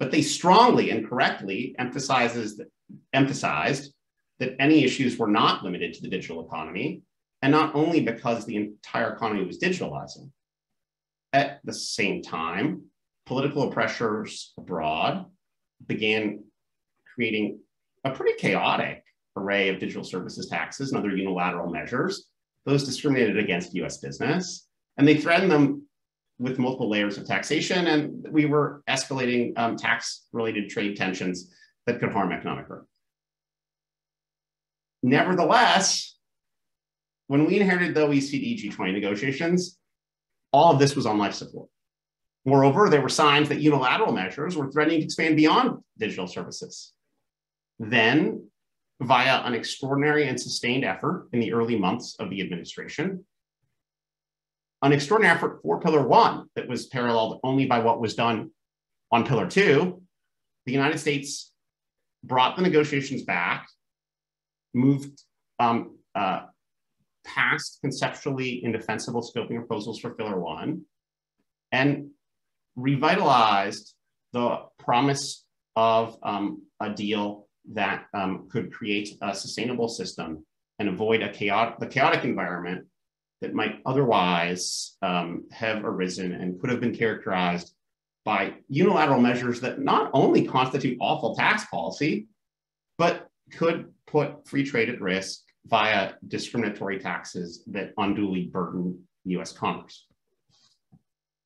But they strongly and correctly emphasizes that, emphasized that any issues were not limited to the digital economy, and not only because the entire economy was digitalizing. At the same time, political pressures abroad began creating a pretty chaotic array of digital services taxes and other unilateral measures. Those discriminated against US business, and they threatened them with multiple layers of taxation, and we were escalating um, tax related trade tensions that could harm economic growth. Nevertheless, when we inherited the OECD G20 negotiations, all of this was on life support. Moreover, there were signs that unilateral measures were threatening to expand beyond digital services. Then, via an extraordinary and sustained effort in the early months of the administration, an extraordinary effort for Pillar One that was paralleled only by what was done on Pillar Two, the United States brought the negotiations back, moved um, uh, past conceptually indefensible scoping proposals for Pillar One, and revitalized the promise of um, a deal that um, could create a sustainable system and avoid a chaotic, the chaotic environment that might otherwise um, have arisen and could have been characterized by unilateral measures that not only constitute awful tax policy, but could put free trade at risk via discriminatory taxes that unduly burden US commerce.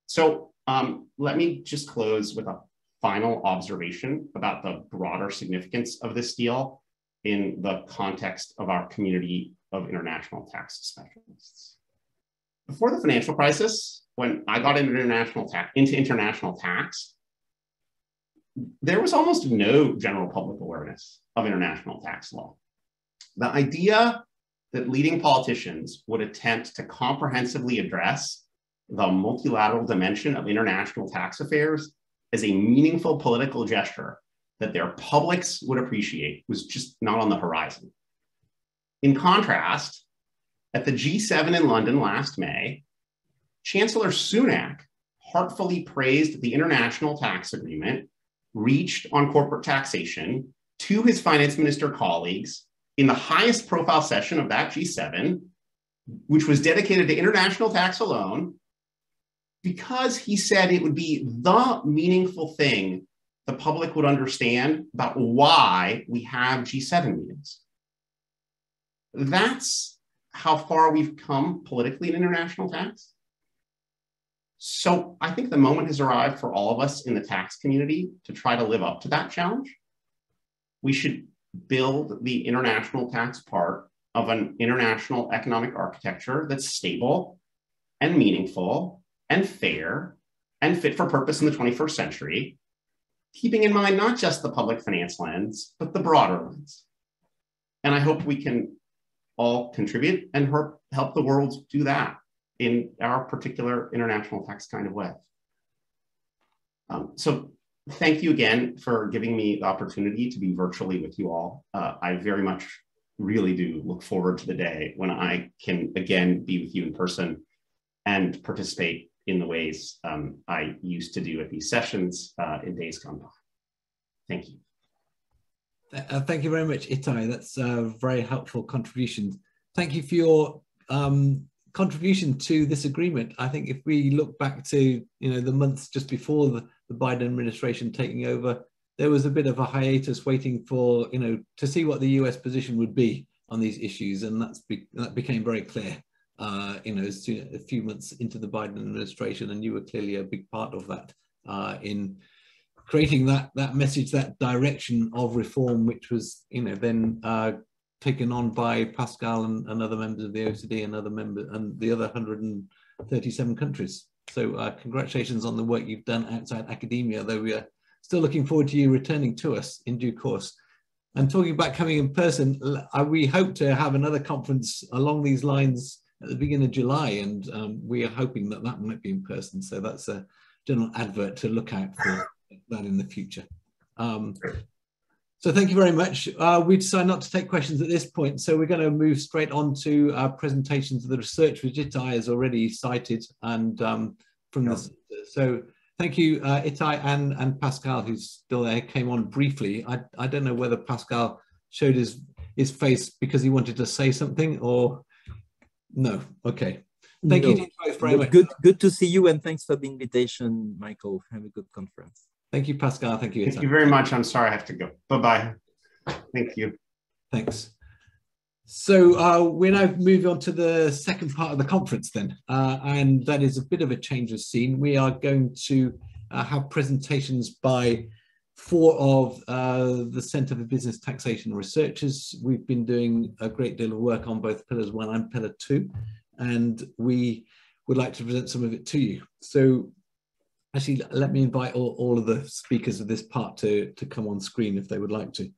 So um, let me just close with a final observation about the broader significance of this deal in the context of our community of international tax specialists. Before the financial crisis, when I got into international tax, into international tax, there was almost no general public awareness of international tax law. The idea that leading politicians would attempt to comprehensively address the multilateral dimension of international tax affairs as a meaningful political gesture that their publics would appreciate was just not on the horizon. In contrast, at the G7 in London last May, Chancellor Sunak heartfully praised the international tax agreement reached on corporate taxation to his finance minister colleagues in the highest profile session of that G7, which was dedicated to international tax alone, because he said it would be the meaningful thing the public would understand about why we have G7 meetings. That's how far we've come politically in international tax. So I think the moment has arrived for all of us in the tax community to try to live up to that challenge. We should build the international tax part of an international economic architecture that's stable and meaningful and fair and fit for purpose in the 21st century, keeping in mind not just the public finance lens, but the broader lens. And I hope we can all contribute and help the world do that in our particular international tax kind of way. Um, so thank you again for giving me the opportunity to be virtually with you all. Uh, I very much really do look forward to the day when I can again be with you in person and participate in the ways um, I used to do at these sessions uh, in days gone by. Thank you. Uh, thank you very much, Itai. That's a very helpful contribution. Thank you for your um, contribution to this agreement. I think if we look back to you know the months just before the, the Biden administration taking over, there was a bit of a hiatus waiting for you know to see what the U.S. position would be on these issues, and that's be, that became very clear uh, you know, soon, a few months into the Biden administration, and you were clearly a big part of that uh, in creating that that message, that direction of reform, which was, you know, then uh, taken on by Pascal and, and, other members of the OECD and other members and the other 137 countries. So uh, congratulations on the work you've done outside academia, though we are still looking forward to you returning to us in due course. And talking about coming in person, we hope to have another conference along these lines at the beginning of July, and um, we are hoping that that might be in person. So that's a general advert to look out for that in the future. Um, so thank you very much. Uh, we decided not to take questions at this point, so we're going to move straight on to our presentations of the research which Itai has already cited and um, from yeah. so thank you uh, Itai and and Pascal who's still there came on briefly. I I don't know whether Pascal showed his his face because he wanted to say something or no. Okay. Thank no. you both very much. Good good to see you and thanks for the invitation, Michael. Have a good conference. Thank you, Pascal. Thank you. Thank you very much. I'm sorry I have to go. Bye-bye. Thank you. Thanks. So uh, we're now moving on to the second part of the conference then, uh, and that is a bit of a change of scene. We are going to uh, have presentations by four of uh, the Centre for Business Taxation researchers. We've been doing a great deal of work on both Pillars 1 and Pillar 2, and we would like to present some of it to you. So actually let me invite all, all of the speakers of this part to, to come on screen if they would like to.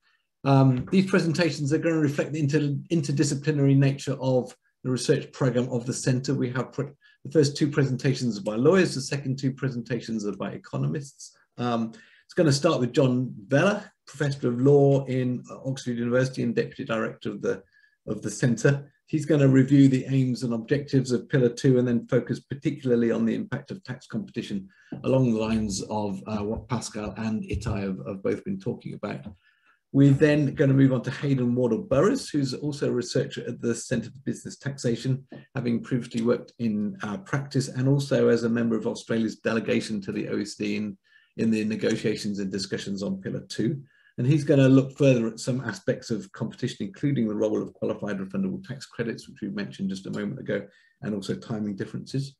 Um, these presentations are going to reflect the inter, interdisciplinary nature of the research program of the center. We have the first two presentations are by lawyers, the second two presentations are by economists. Um, it's going to start with John Vella, Professor of Law in Oxford University and Deputy Director of the, of the Centre. He's going to review the aims and objectives of Pillar 2 and then focus particularly on the impact of tax competition along the lines of uh, what Pascal and Itai have, have, both been talking about. We're then going to move on to Heydon Wardell-Burrus, who's also a researcher at the Centre for Business Taxation, having previously worked in uh, practice and also as a member of Australia's delegation to the OECD in, in the negotiations and discussions on Pillar 2. And he's going to look further at some aspects of competition, including the role of qualified refundable tax credits, which we mentioned just a moment ago, and also timing differences.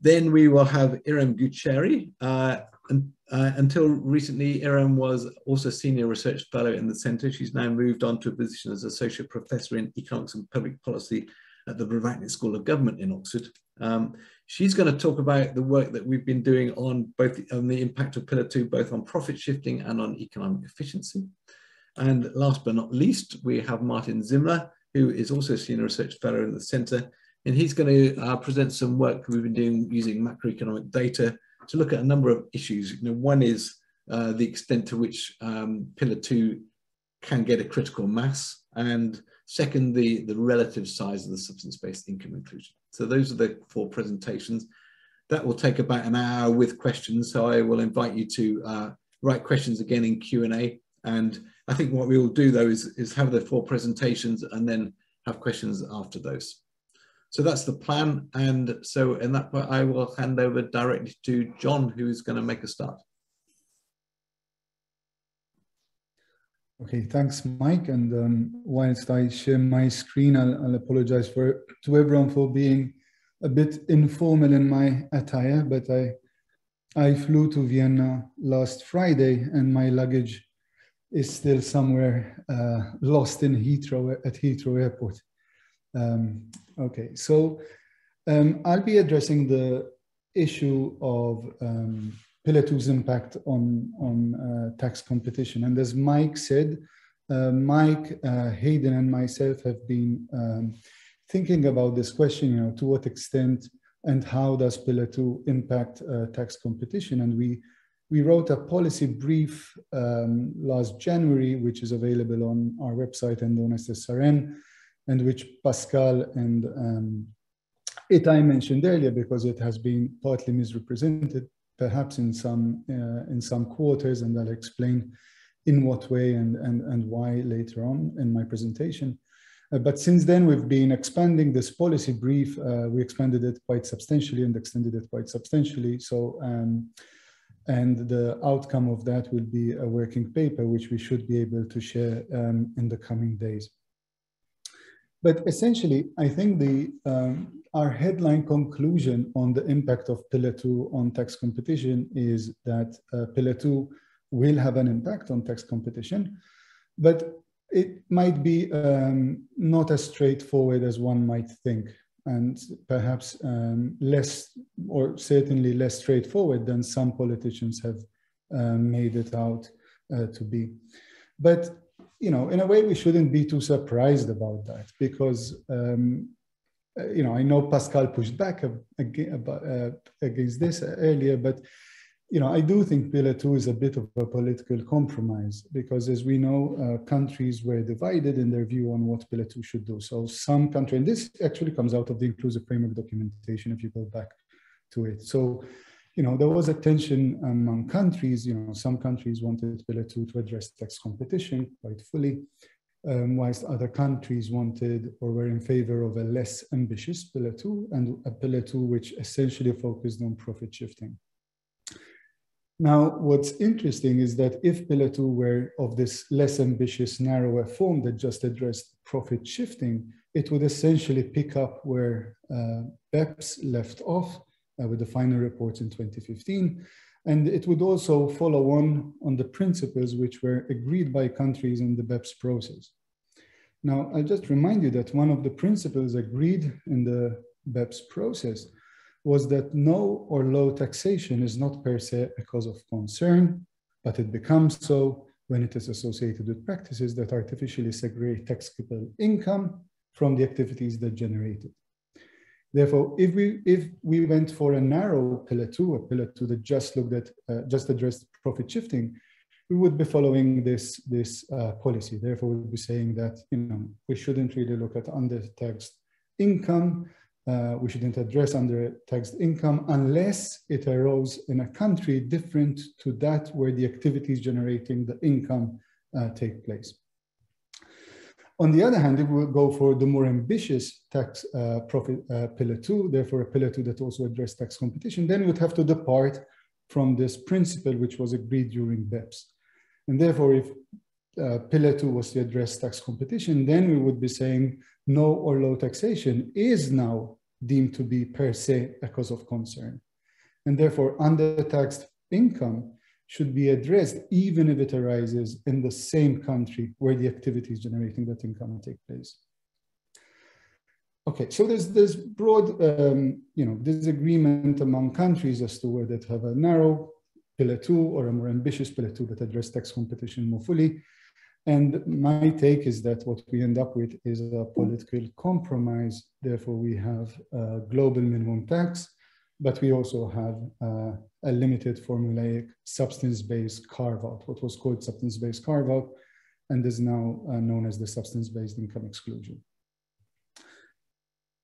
Then we will have Irem Güçeri. Uh, and, uh, until recently, Irem was also senior research fellow in the centre. She's now moved on to a position as associate professor in economics and public policy at the Blavatnik School of Government in Oxford. Um, she's going to talk about the work that we've been doing on both on the impact of Pillar 2, both on profit shifting and on economic efficiency. And last but not least, we have Martin Simmler, who is also a senior research fellow in the centre. And he's going to uh, present some work we've been doing using macroeconomic data to look at a number of issues. You know, one is uh, the extent to which um, Pillar 2 can get a critical mass. And second, the, the relative size of the substance-based income inclusion. So those are the four presentations. That will take about an hour with questions. So I will invite you to uh, write questions again in Q&A. And I think what we will do though is, is have the four presentations and then have questions after those. So that's the plan. And so in that point, I will hand over directly to John, who's going to make a start. Okay, thanks, Mike. And um, whilst I share my screen, I'll, I'll, apologize for to everyone for being a bit informal in my attire, but I I flew to Vienna last Friday, and my luggage is still somewhere uh, lost in Heathrow at Heathrow Airport. Um, okay, so um, I'll be addressing the issue of um, Pillar 2's impact on, on uh, tax competition. And as Mike said, uh, Mike, uh, Heydon, and myself have been um, thinking about this question, you know, to what extent and how does Pillar 2 impact tax competition? And we, we wrote a policy brief um, last January, which is available on our website and on SSRN, and which Pascal and um, Itai mentioned earlier because it has been partly misrepresented perhaps in some uh, in some quarters, and I'll explain in what way and, and, and why later on in my presentation. Uh, but since then, we've been expanding this policy brief. Uh, we expanded it quite substantially and extended it quite substantially. So, um, and the outcome of that will be a working paper, which we should be able to share um, in the coming days. But essentially, I think the um, our headline conclusion on the impact of Pillar 2 on tax competition is that uh, Pillar 2 will have an impact on tax competition. But it might be um, not as straightforward as one might think and perhaps um, less or certainly less straightforward than some politicians have uh, made it out uh, to be. But you know, in a way, we shouldn't be too surprised about that because um, you know I know Pascal pushed back against, against this earlier, but you know, I do think Pillar 2 is a bit of a political compromise because, as we know, uh, countries were divided in their view on what Pillar 2 should do. So, some country, and this actually comes out of the inclusive framework documentation if you go back to it. So, you know, there was a tension among countries. You know, some countries wanted Pillar 2 to address tax competition quite fully, um, whilst other countries wanted or were in favor of a less ambitious Pillar 2 and a Pillar 2 which essentially focused on profit shifting. Now, what's interesting is that if Pillar 2 were of this less ambitious, narrower form that just addressed profit shifting, it would essentially pick up where uh, BEPS left off uh, with the final reports in 2015. And it would also follow on on the principles which were agreed by countries in the BEPS process. Now, I'll just remind you that one of the principles agreed in the BEPS process was that no or low taxation is not per se a cause of concern, but it becomes so when it is associated with practices that artificially segregate taxable income from the activities that generate it. Therefore, if we if we went for a narrow pillar two, a pillar two that just looked at uh, just addressed profit shifting, we would be following this this uh, policy. Therefore, we would be saying that you know we shouldn't really look at undertaxed income, uh, we shouldn't address under taxed income unless it arose in a country different to that where the activities generating the income uh, take place. On the other hand, if we go for the more ambitious tax uh, profit uh, pillar two, therefore a pillar two that also addressed tax competition, then we would have to depart from this principle which was agreed during BEPS. And therefore, if uh, pillar two was to address tax competition, then we would be saying no or low taxation is now deemed to be per se a cause of concern. And therefore, undertaxed income should be addressed even if it arises in the same country where the activities generating that income take place. Okay, so there's this broad, um, you know, disagreement among countries as to whether to have a narrow pillar two or a more ambitious pillar two that address tax competition more fully. And my take is that what we end up with is a political compromise. Therefore, we have a global minimum tax, but we also have uh, a limited formulaic substance-based carve-out, what was called substance-based carve-out, and is now uh, known as the substance-based income exclusion.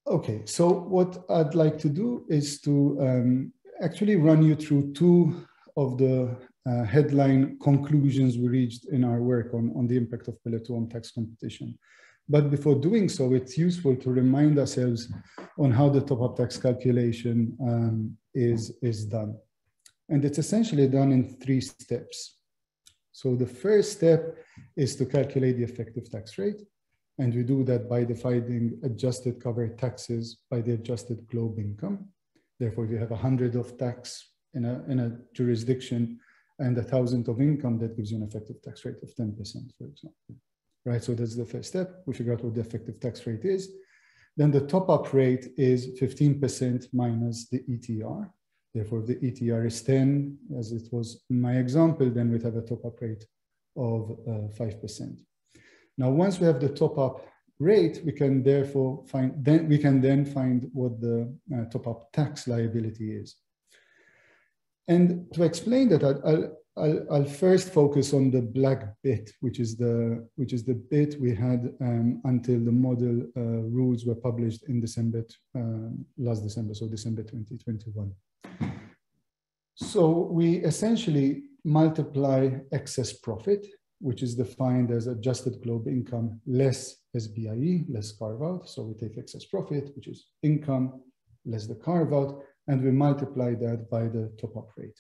Okay, so what I'd like to do is to um, actually run you through two of the uh, headline conclusions we reached in our work on, on the impact of Pillar 2 on tax competition. But before doing so, it's useful to remind ourselves on how the top-up tax calculation um, is, is done. And it's essentially done in three steps. So the first step is to calculate the effective tax rate. And we do that by dividing adjusted covered taxes by the adjusted globe income. Therefore, if you have 100 of tax in a, in a jurisdiction and a thousand of income, that gives you an effective tax rate of 10%, for example. Right, so that's the first step. We figure out what the effective tax rate is. Then the top-up rate is 15% minus the ETR. Therefore, if the ETR is 10, as it was in my example, then we'd have a top-up rate of uh, 5%. Now, once we have the top-up rate, we can therefore find, then we can then find what the uh, top-up tax liability is. And to explain that, I'll, I'll, I'll, first focus on the black bit, which is the, which is the bit we had um, until the model uh, rules were published in December, uh, last December, so December 2021. So we essentially multiply excess profit, which is defined as adjusted globe income less SBIE, less carve out. So we take excess profit, which is income less the carve out, and we multiply that by the top-up rate.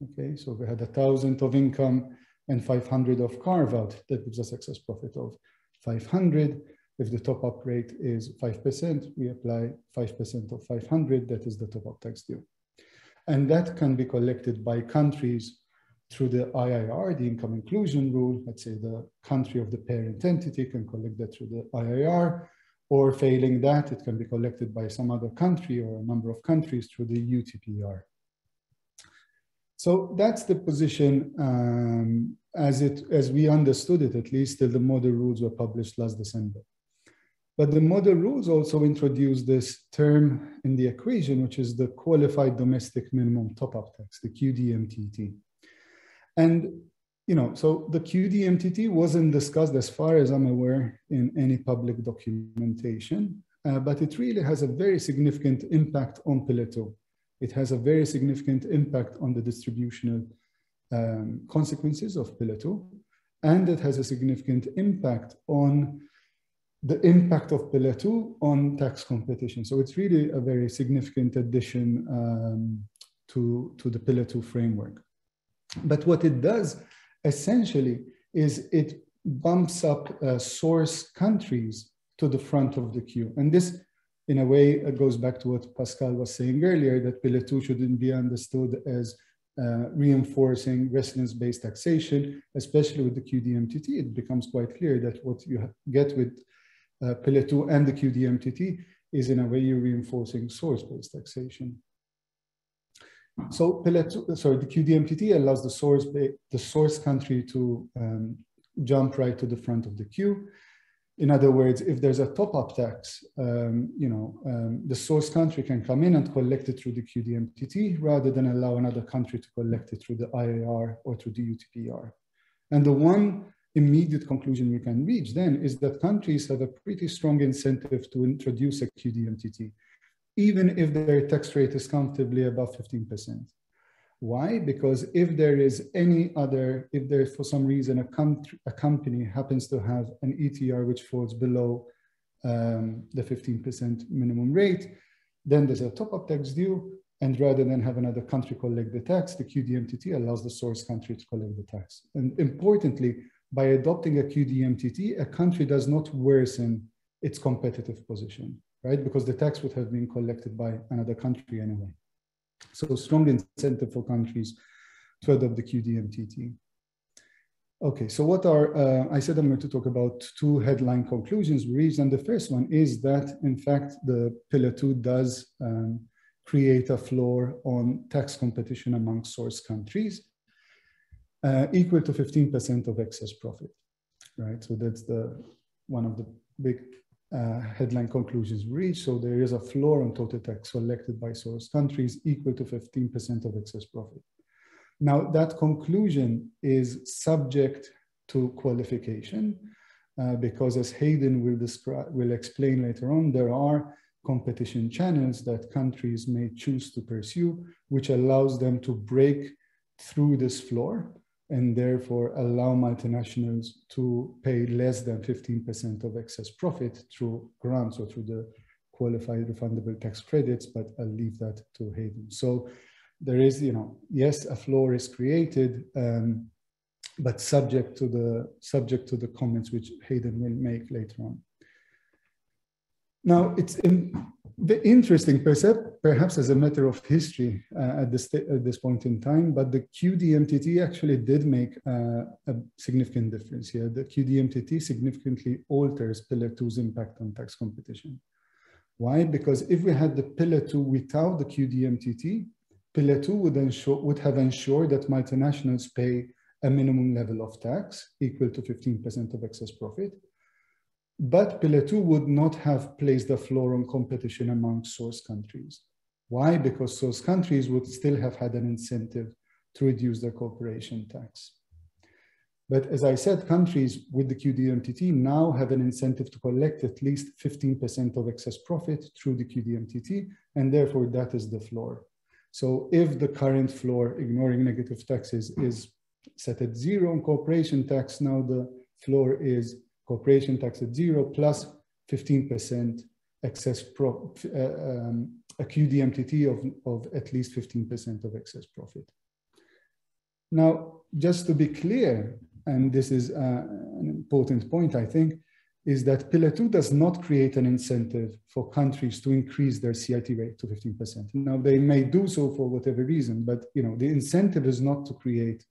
Okay, so we had a thousand of income and 500 of carve-out. That gives us excess profit of 500. If the top-up rate is 5%, we apply 5% of 500. That is the top-up tax due. And that can be collected by countries through the IIR, the income inclusion rule, let's say the country of the parent entity can collect that through the IIR, or failing that, it can be collected by some other country or a number of countries through the UTPR. So that's the position um, as it as we understood it, at least till the model rules were published last December. But the model rules also introduced this term in the equation, which is the qualified domestic minimum top-up tax, the QDMTT. And you know, so the QDMTT wasn't discussed as far as I'm aware in any public documentation, uh, but it really has a very significant impact on Pillar 2. It has a very significant impact on the distributional um, consequences of Pillar 2, and it has a significant impact on the impact of Pillar 2 on tax competition. So it's really a very significant addition um, to, to the Pillar 2 framework. But what it does essentially is it bumps up uh, source countries to the front of the queue. And this, in a way, it goes back to what Pascal was saying earlier, that Pillar 2 shouldn't be understood as uh, reinforcing residence-based taxation, especially with the QDMTT. It becomes quite clear that what you get with uh, Pillar 2 and the QDMTT is in a way you're reinforcing source-based taxation. So Pillar 2, sorry, the QDMTT allows the source, the source country to um, jump right to the front of the queue. In other words, if there's a top-up tax, um, you know, um, the source country can come in and collect it through the QDMTT rather than allow another country to collect it through the IIR or through the UTPR. And the one immediate conclusion we can reach then is that countries have a pretty strong incentive to introduce a QDMTT even if their tax rate is comfortably above 15%. Why? Because if there is any other, if there for some reason a, country, a company happens to have an ETR which falls below um, the 15% minimum rate, then there's a top-up tax due, and rather than have another country collect the tax, the QDMTT allows the source country to collect the tax. And importantly, by adopting a QDMTT, a country does not worsen its competitive position right? Because the tax would have been collected by another country anyway. So strong incentive for countries to adopt the QDMTT. Okay, so what are, uh, I said I'm going to talk about two headline conclusions we reached, and the first one is that, in fact, the Pillar 2 does um, create a floor on tax competition among source countries uh, equal to 15% of excess profit, right? So that's the one of the big uh, headline conclusions reached. So there is a floor on total tax collected by source countries equal to 15% of excess profit. Now that conclusion is subject to qualification uh, because as Heydon will describe, will explain later on, there are competition channels that countries may choose to pursue, which allows them to break through this floor and therefore allow multinationals to pay less than 15% of excess profit through grants or through the qualified refundable tax credits, but I'll leave that to Heydon. So there is, you know, yes, a floor is created, um, but subject to the subject to the comments which Heydon will make later on. Now, it's in, interesting, perhaps as a matter of history uh, at, this, at this point in time, but the QDMTT actually did make uh, a significant difference here. The QDMTT significantly alters Pillar 2's impact on tax competition. Why? Because if we had the Pillar 2 without the QDMTT, Pillar 2 would, ensure, would have ensured that multinationals pay a minimum level of tax equal to 15% of excess profit, but Pillar 2 would not have placed a floor on competition among source countries. Why? Because source countries would still have had an incentive to reduce their corporation tax. But as I said, countries with the QDMTT now have an incentive to collect at least 15% of excess profit through the QDMTT, and therefore that is the floor. So if the current floor, ignoring negative taxes, is set at zero on corporation tax, now the floor is corporation tax at zero plus 15% excess pro, uh, um, a QDMTT of, of at least 15% of excess profit. Now, just to be clear, and this is uh, an important point, I think, is that Pillar 2 does not create an incentive for countries to increase their CIT rate to 15%. Now, they may do so for whatever reason, but you know, the incentive is not to create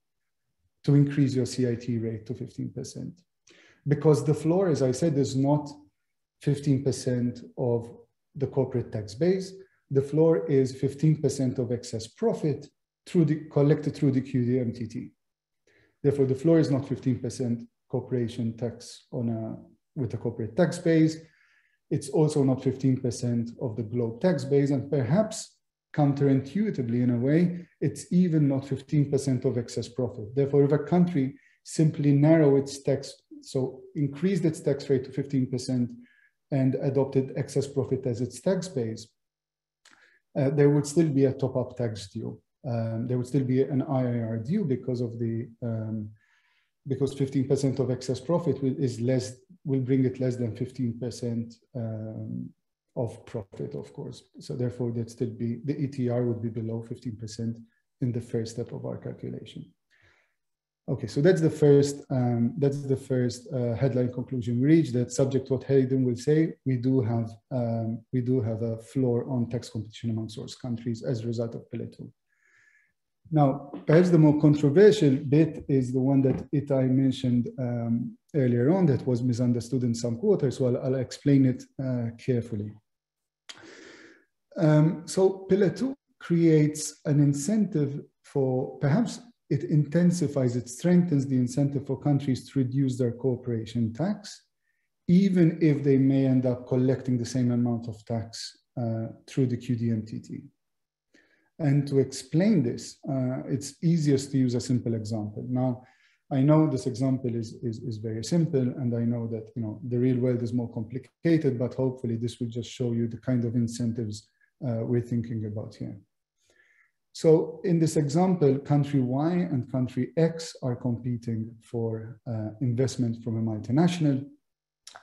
to increase your CIT rate to 15%. Because the floor, as I said, is not 15% of the corporate tax base. The floor is 15% of excess profit through the, collected through the QDMTT. Therefore, the floor is not 15% corporation tax on a, with a corporate tax base. It's also not 15% of the globe tax base. And perhaps counterintuitively, in a way, it's even not 15% of excess profit. Therefore, if a country simply narrow its tax, so increased its tax rate to 15% and adopted excess profit as its tax base, uh, there would still be a top-up tax due. Um, there would still be an IIR due because of the um, because 15% of excess profit will, is less will bring it less than 15% um, of profit, of course. So therefore, that still be the ETR would be below 15% in the first step of our calculation. Okay, so that's the first um, that's the first uh, headline conclusion we reach. That subject to what Heydon will say, we do have um, we do have a floor on tax competition among source countries as a result of Pillar Two. Now, perhaps the more controversial bit is the one that Itai mentioned um, earlier on that was misunderstood in some quarters. So I'll, I'll explain it uh, carefully. Um, so Pillar 2 creates an incentive for, perhaps it intensifies, it strengthens the incentive for countries to reduce their corporation tax, even if they may end up collecting the same amount of tax uh, through the QDMTT. And to explain this, uh, it's easiest to use a simple example. Now, I know this example is, is, is very simple, and I know that you know the real world is more complicated, but hopefully this will just show you the kind of incentives uh, we're thinking about here. So in this example, country Y and country X are competing for uh, investment from a multinational,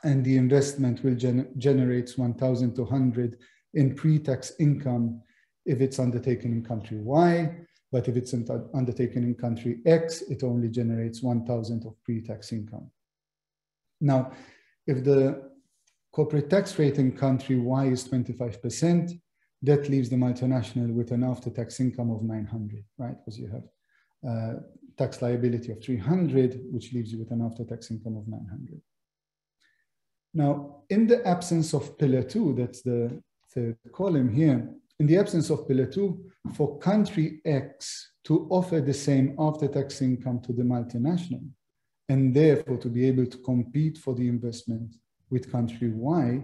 and the investment will gen generate 1,200 in pre-tax income if it's undertaken in country Y, but if it's undertaken in country X, it only generates 1,000 of pre-tax income. Now, if the corporate tax rate in country Y is 25%, that leaves the multinational with an after-tax income of 900, right? Because you have uh, tax liability of 300, which leaves you with an after-tax income of 900. Now, in the absence of pillar two, that's the third column here, in the absence of Pillar 2, for country X to offer the same after-tax income to the multinational, and therefore to be able to compete for the investment with country Y,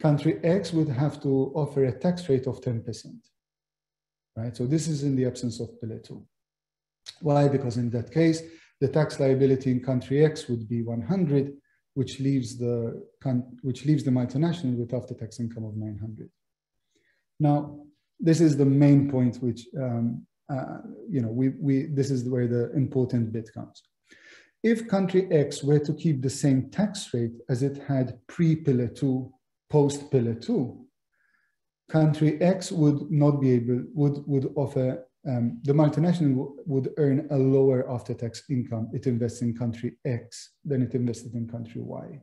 country X would have to offer a tax rate of 10%. Right? So this is in the absence of Pillar 2. Why? Because in that case, the tax liability in country X would be 100, which leaves the, which leaves the multinational with after-tax income of 900. Now, this is the main point which, um, uh, you know, we, we, this is where the important bit comes. If country X were to keep the same tax rate as it had pre-pillar two, post-pillar two, country X would not be able, would, would offer, um, the multinational would earn a lower after-tax income it invests in country X than it invested in country Y.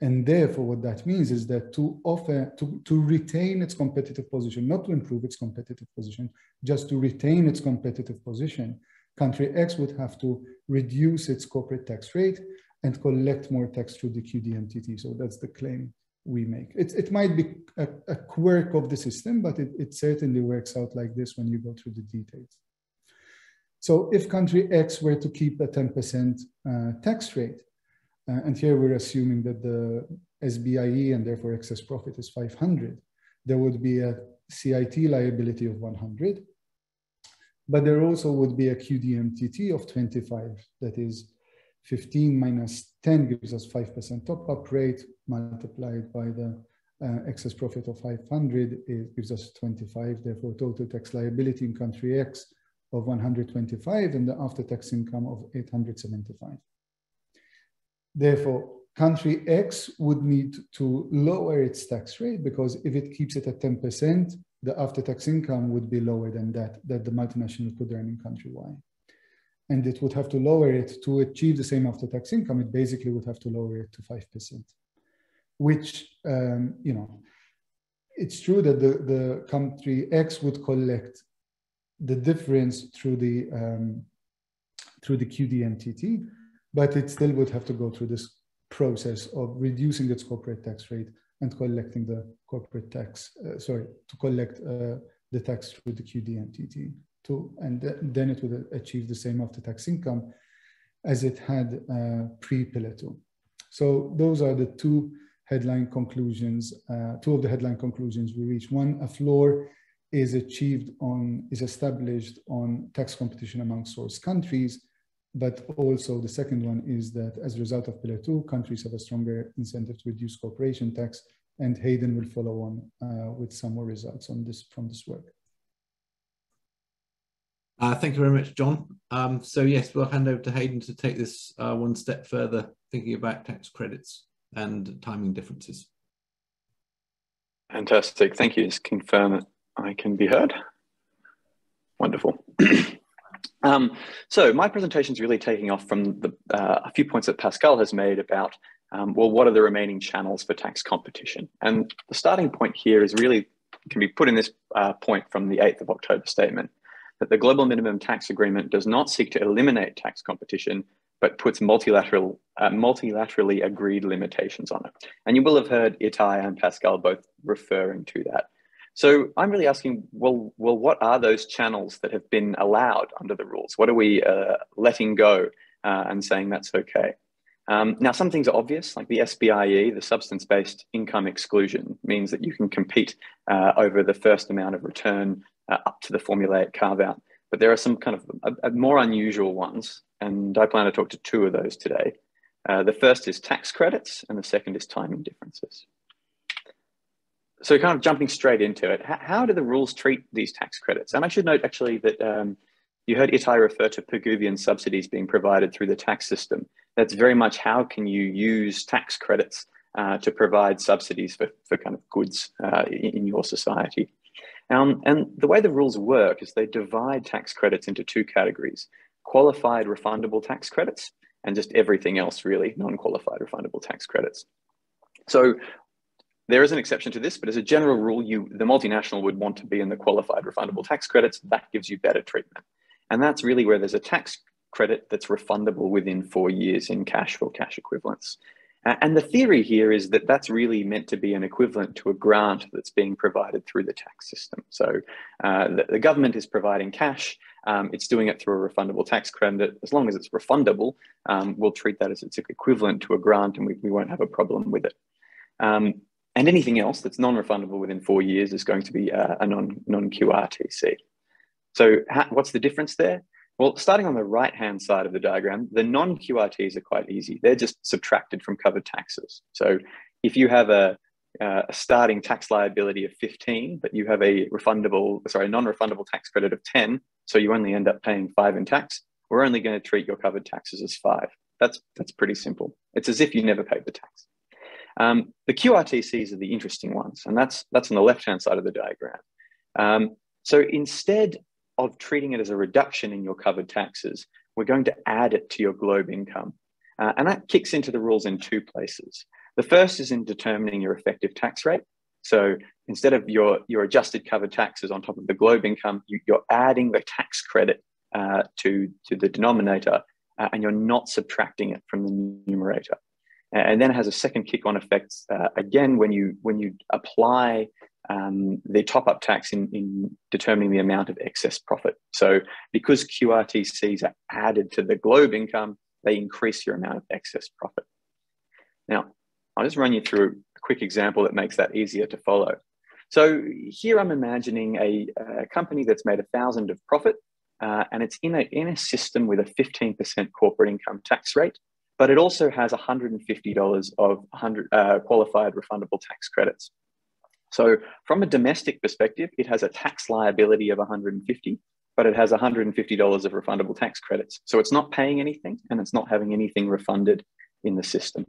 And therefore, what that means is that to offer, to, to retain its competitive position, not to improve its competitive position, just to retain its competitive position, country X would have to reduce its corporate tax rate and collect more tax through the QDMTT. So that's the claim we make. It, it might be a, a quirk of the system, but it, it certainly works out like this when you go through the details. So if country X were to keep a 10% uh, tax rate, uh, and here we're assuming that the SBIE and therefore excess profit is 500. There would be a CIT liability of 100, but there also would be a QDMTT of 25. That is 15 minus 10 gives us 5% top-up rate multiplied by the uh, excess profit of 500 it gives us 25. Therefore, total tax liability in country X of 125 and the after-tax income of 875. Therefore, country X would need to lower its tax rate because if it keeps it at 10%, the after-tax income would be lower than that, that the multinational could earn in country Y. And it would have to lower it to achieve the same after-tax income. It basically would have to lower it to 5%, which, um, you know, it's true that the, the country X would collect the difference through the um, through the QDMTT, but it still would have to go through this process of reducing its corporate tax rate and collecting the corporate tax, uh, sorry, to collect uh, the tax through the QDMTT. To, and th then it would achieve the same after tax income as it had uh, pre-Pillar 2. So those are the two headline conclusions, uh, two of the headline conclusions we reach. One, a floor is achieved on, is established on tax competition among source countries, but also the second one is that as a result of Pillar 2, countries have a stronger incentive to reduce corporation tax, and Heydon will follow on uh, with some more results on this from this work. Uh, thank you very much, John. Um, so yes, we'll hand over to Heydon to take this uh, one step further, thinking about tax credits and timing differences. Fantastic. Thank you. Just confirm that I can be heard. Wonderful. um, so my presentation is really taking off from the, uh, a few points that Pascal has made about, um, well, what are the remaining channels for tax competition? And the starting point here is really, can be put in this uh, point from the 8th of October statement, that the Global Minimum Tax Agreement does not seek to eliminate tax competition, but puts multilateral, uh, multilaterally agreed limitations on it. And you will have heard Itai and Pascal both referring to that. So I'm really asking, well, well, what are those channels that have been allowed under the rules? What are we uh, letting go uh, and saying that's okay? Um, now, some things are obvious, like the SBIE, the substance-based income exclusion, means that you can compete uh, over the first amount of return uh, up to the formulaic carve-out. But there are some kind of more unusual ones and I plan to talk to two of those today. Uh, the first is tax credits, and the second is timing differences. So, kind of jumping straight into it, how, do the rules treat these tax credits? And I should note actually that um, you heard Itai refer to Pigouvian subsidies being provided through the tax system. That's very much how can you use tax credits uh, to provide subsidies for, for kind of goods uh, in, in, your society. Um, and the way the rules work is they divide tax credits into two categories qualified refundable tax credits and just everything else really non-qualified refundable tax credits. So there is an exception to this, but as a general rule, you the multinational would want to be in the qualified refundable tax credits. That gives you better treatment. And that's really where there's a tax credit that's refundable within four years in cash or cash equivalents. And the theory here is that that's really meant to be an equivalent to a grant that's being provided through the tax system. So uh, the, the, government is providing cash, um, it's doing it through a refundable tax credit. As long as it's refundable, um, we'll treat that as its equivalent to a grant and we, we won't have a problem with it. Um, and anything else that's non-refundable within four years is going to be uh, a non, non-QRTC. So what's the difference there? Well, starting on the right-hand side of the diagram, the non-QRTs are quite easy. They're just subtracted from covered taxes. So if you have a, uh, a starting tax liability of 15, but you have a refundable, sorry, non-refundable tax credit of 10, so you only end up paying five in tax, we're only going to treat your covered taxes as five. That's, that's pretty simple. It's as if you never paid the tax. Um, the QRTCs are the interesting ones, and that's, that's on the left-hand side of the diagram. Um, so instead of treating it as a reduction in your covered taxes, we're going to add it to your globe income. Uh, and that kicks into the rules in two places. The first is in determining your effective tax rate. So instead of your, your adjusted covered taxes on top of the globe income, you, are adding the tax credit uh, to, to the denominator uh, and you're not subtracting it from the numerator. And then it has a second kick on effect uh, again when you, when you apply um, the top up tax in, in determining the amount of excess profit. So, because QRTCs are added to the globe income, they increase your amount of excess profit. Now, I'll just run you through a quick example that makes that easier to follow. So, here I'm imagining a, a company that's made a thousand of profit uh, and it's in a, in a system with a 15% corporate income tax rate, but it also has $150 of 100, uh, qualified refundable tax credits. So from a domestic perspective, it has a tax liability of 150, but it has $150 of refundable tax credits. So it's not paying anything and it's not having anything refunded in the system.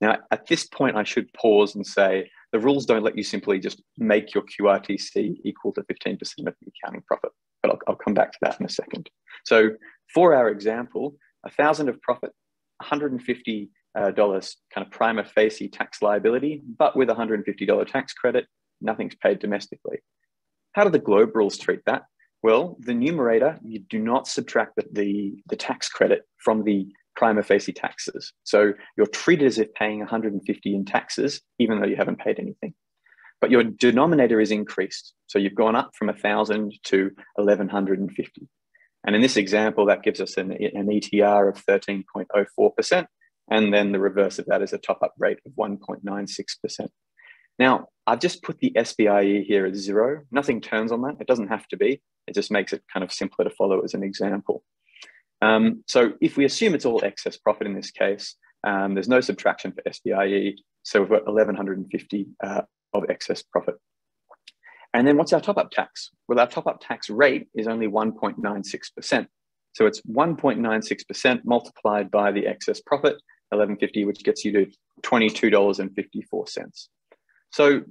Now, at this point, I should pause and say the rules don't let you simply just make your QRTC equal to 15% of the accounting profit, but I'll, I'll come back to that in a second. So for our example, a thousand of profit, 150 uh, Uh, dollars kind of prima facie tax liability, but with $150 tax credit, nothing's paid domestically. How do the globe rules treat that? Well, the numerator, you do not subtract the, the, the tax credit from the prima facie taxes. So you're treated as if paying 150 in taxes, even though you haven't paid anything. But your denominator is increased. So you've gone up from 1,000 to 1,150. And in this example, that gives us an, an ETR of 13.04%. And then the reverse of that is a top up rate of 1.96%. Now, I've just put the SBIE here at zero. Nothing turns on that. It doesn't have to be. It just makes it kind of simpler to follow as an example. Um, so if we assume it's all excess profit in this case, um, there's no subtraction for SBIE. So we've got 1150 uh, of excess profit. And then what's our top up tax? Well, our top up tax rate is only 1.96%. So it's 1.96% multiplied by the excess profit, 1150, which gets you to $22.54. So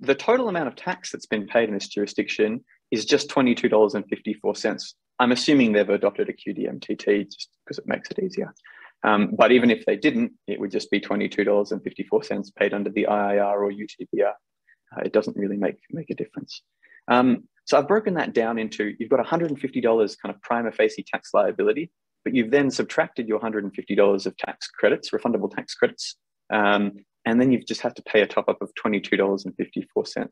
the total amount of tax that's been paid in this jurisdiction is just $22.54. I'm assuming they've adopted a QDMTT just because it makes it easier. Um, but even if they didn't, it would just be $22.54 paid under the IIR or UTPR. Uh, it doesn't really make, make a difference. Um, so I've broken that down into, you've got $150 kind of prima facie tax liability, but you've then subtracted your $150 of tax credits, refundable tax credits, um, and then you've just had to pay a top up of $22.54. So,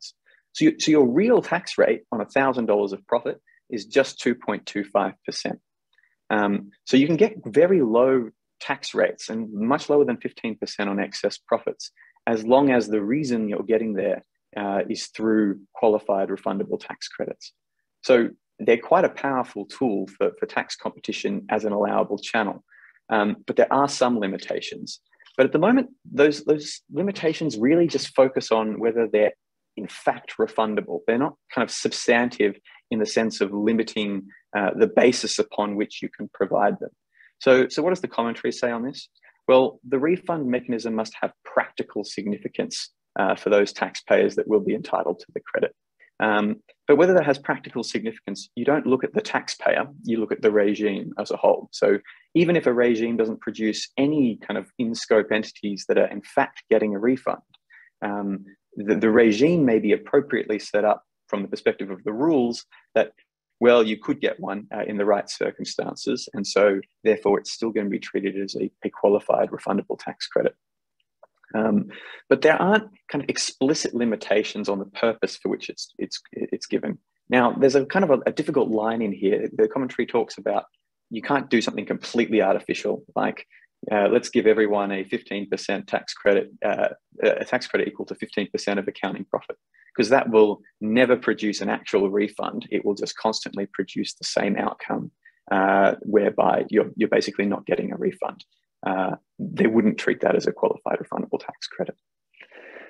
you, so your real tax rate on $1,000 of profit is just 2.25%. Um, so you can get very low tax rates and much lower than 15% on excess profits, as long as the reason you're getting there uh, is through qualified refundable tax credits. So they're quite a powerful tool for, for tax competition as an allowable channel. Um, but there are some limitations. But at the moment, those, those limitations really just focus on whether they're in fact refundable. They're not kind of substantive in the sense of limiting uh, the basis upon which you can provide them. So, so what does the commentary say on this? Well, the refund mechanism must have practical significance uh, for those taxpayers that will be entitled to the credit. Um, but whether that has practical significance, you don't look at the taxpayer, you look at the regime as a whole. So even if a regime doesn't produce any kind of in scope entities that are in fact getting a refund, um, the, the regime may be appropriately set up from the perspective of the rules that well, you could get one uh, in the right circumstances. And so, therefore, it's still going to be treated as a, a qualified refundable tax credit. Um, but there aren't kind of explicit limitations on the purpose for which it's, it's, it's given. Now, there's a kind of a, a difficult line in here. The commentary talks about you can't do something completely artificial, like uh, let's give everyone a 15% tax credit, uh, a tax credit equal to 15% of accounting profit, because that will never produce an actual refund. It will just constantly produce the same outcome, uh, whereby you're, you're basically not getting a refund. Uh, they wouldn't treat that as a qualified refundable tax credit.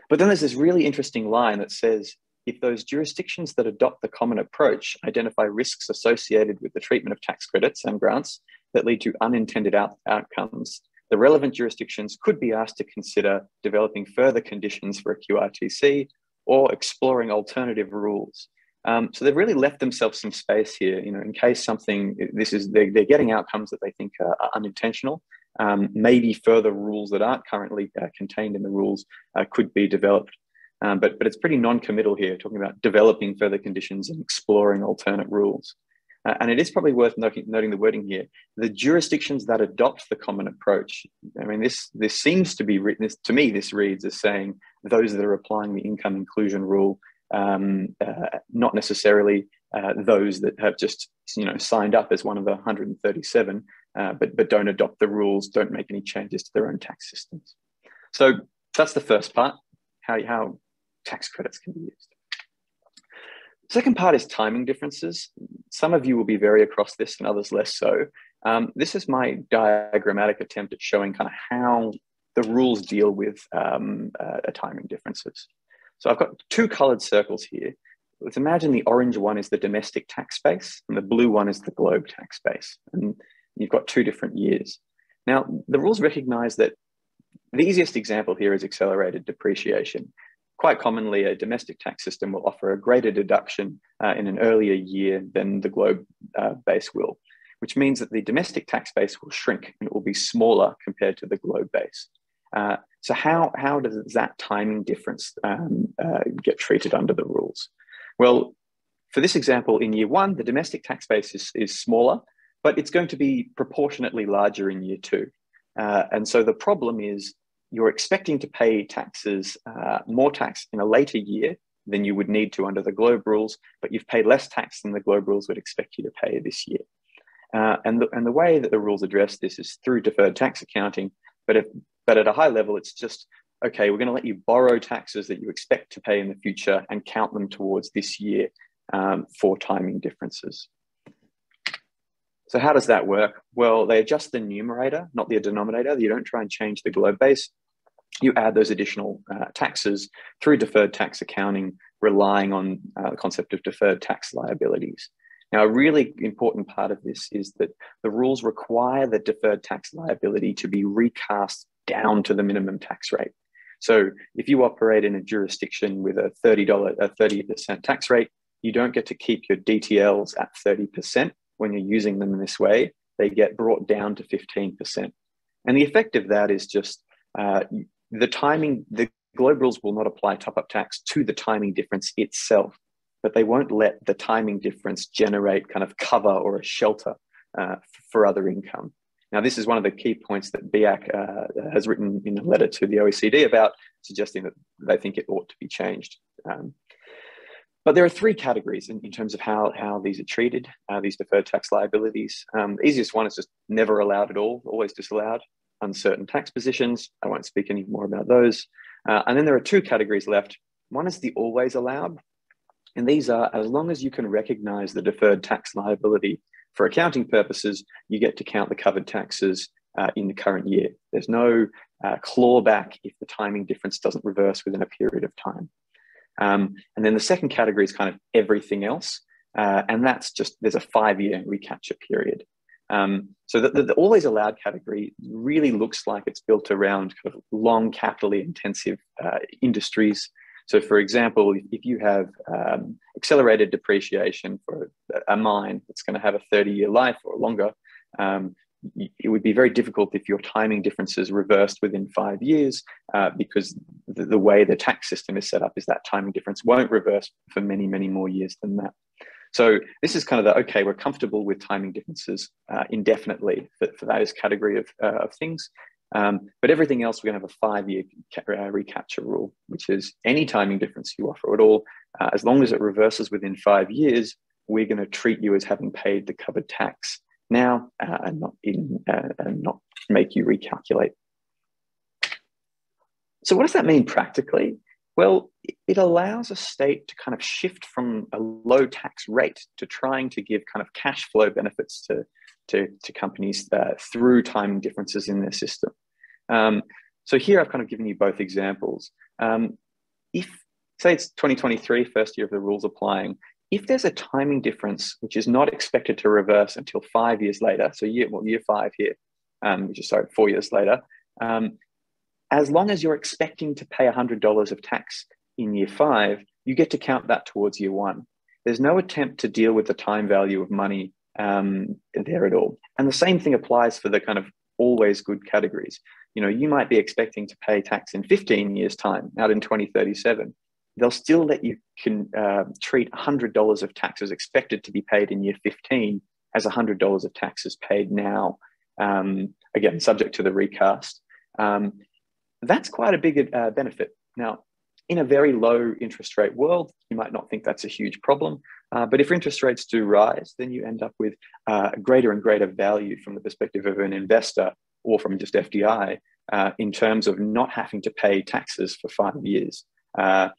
But then there's this really interesting line that says if those jurisdictions that adopt the common approach identify risks associated with the treatment of tax credits and grants that lead to unintended out outcomes, the relevant jurisdictions could be asked to consider developing further conditions for a QRTC or exploring alternative rules. Um, so they've really left themselves some space here, you know, in case something, this is, they're, they're getting outcomes that they think are, are unintentional. Um, maybe further rules that aren't currently uh, contained in the rules uh, could be developed. Um, but, but it's pretty non-committal here, talking about developing further conditions and exploring alternate rules. Uh, and it is probably worth noting, noting, the wording here. The jurisdictions that adopt the common approach, I mean, this, this seems to be, written, this, to me, this reads as saying those that are applying the income inclusion rule, um, uh, not necessarily uh, those that have just, you know, signed up as one of the 137, uh, but, but don't adopt the rules, don't make any changes to their own tax systems. So that's the first part, how, how tax credits can be used. Second part is timing differences. Some of you will be very across this and others less so. Um, this is my diagrammatic attempt at showing kind of how the rules deal with um, uh, timing differences. So I've got two colored circles here. Let's imagine the orange one is the domestic tax base and the blue one is the globe tax base. And you've got two different years. Now, the rules recognize that the easiest example here is accelerated depreciation quite commonly a domestic tax system will offer a greater deduction uh, in an earlier year than the globe uh, base will, which means that the domestic tax base will shrink and it will be smaller compared to the globe base. Uh, so how, how does that timing difference um, uh, get treated under the rules? Well, for this example, in year one, the domestic tax base is, is smaller, but it's going to be proportionately larger in year two. Uh, and so the problem is you're expecting to pay taxes, uh, more tax in a later year than you would need to under the Globe rules, but you've paid less tax than the Globe rules would expect you to pay this year. Uh, and, the, and the way that the rules address this is through deferred tax accounting, but, if, but at a high level, it's just, okay, we're going to let you borrow taxes that you expect to pay in the future and count them towards this year um, for timing differences. So how does that work? Well, they adjust the numerator, not the denominator. You don't try and change the globe base. You add those additional uh, taxes through deferred tax accounting, relying on uh, the concept of deferred tax liabilities. Now, a really important part of this is that the rules require the deferred tax liability to be recast down to the minimum tax rate. So if you operate in a jurisdiction with a $30, a 30% tax rate, you don't get to keep your DTLs at 30% when you're using them in this way. They get brought down to 15%. And the effect of that is just uh, the timing, the globe rules will not apply top up tax to the timing difference itself but they won't let the timing difference generate kind of cover or a shelter uh, for other income. Now, this is one of the key points that BIAC uh, has written in a letter to the OECD about, suggesting that they think it ought to be changed. Um, but there are three categories in, in, terms of how, how these are treated, uh, these deferred tax liabilities. Um, the easiest one is just never allowed at all, always disallowed. Uncertain tax positions, I won't speak any more about those. Uh, and then there are two categories left. One is the always allowed, and these are, as long as you can recognize the deferred tax liability for accounting purposes, you get to count the covered taxes uh, in the current year. There's no uh, clawback if the timing difference doesn't reverse within a period of time. Um, and then the second category is kind of everything else. Uh, and that's just, there's a five year recapture period. Um, so the, the, the, always allowed category really looks like it's built around kind of long capitally intensive uh, industries so, for example, if you have um, accelerated depreciation for a mine that's going to have a 30 year life or longer, um, it would be very difficult if your timing differences reversed within five years uh, because the, the, way the tax system is set up is that timing difference won't reverse for many, many more years than that. So this is kind of the, okay, we're comfortable with timing differences uh, indefinitely for, for those category of, uh, of things. Um, but everything else, we're going to have a five year uh, recapture rule, which is any timing difference you offer at all, uh, as long as it reverses within five years, we're going to treat you as having paid the covered tax now uh, and not in uh, and not make you recalculate. So, what does that mean practically? Well, it allows a state to kind of shift from a low tax rate to trying to give kind of cash flow benefits to to, to companies uh, through timing differences in their system. Um, so here I've kind of given you both examples. Um, if, say it's 2023, first year of the rules applying, if there's a timing difference which is not expected to reverse until five years later, so year, well, year five here, um, which is sorry, four years later, um, as long as you're expecting to pay $100 of tax in year five, you get to count that towards year one. There's no attempt to deal with the time value of money um, there at all. And the same thing applies for the kind of always good categories. You know, you might be expecting to pay tax in 15 years' time, out in 2037. They'll still let you can uh, treat $100 of taxes expected to be paid in year 15 as $100 of taxes paid now. Um, again, subject to the recast. Um, that's quite a big uh, benefit. Now, in a very low interest rate world, you might not think that's a huge problem. Uh, but if interest rates do rise, then you end up with uh, greater and greater value from the perspective of an investor or from just FDI uh, in terms of not having to pay taxes for five years uh,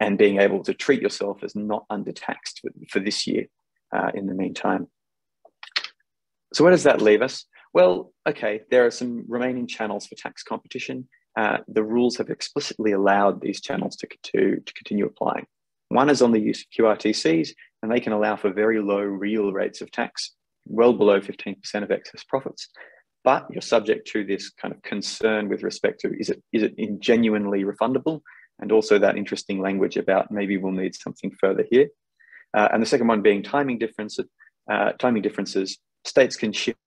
and being able to treat yourself as not undertaxed for, for this year uh, in the meantime. So, where does that leave us? Well, okay, there are some remaining channels for tax competition. Uh, the rules have explicitly allowed these channels to, to, to continue applying. One is on the use of QRTCs, and they can allow for very low real rates of tax, well below 15% of excess profits. But you're subject to this kind of concern with respect to is it is it genuinely refundable, and also that interesting language about maybe we'll need something further here. Uh, and the second one being timing differences. Uh, timing differences. States can shift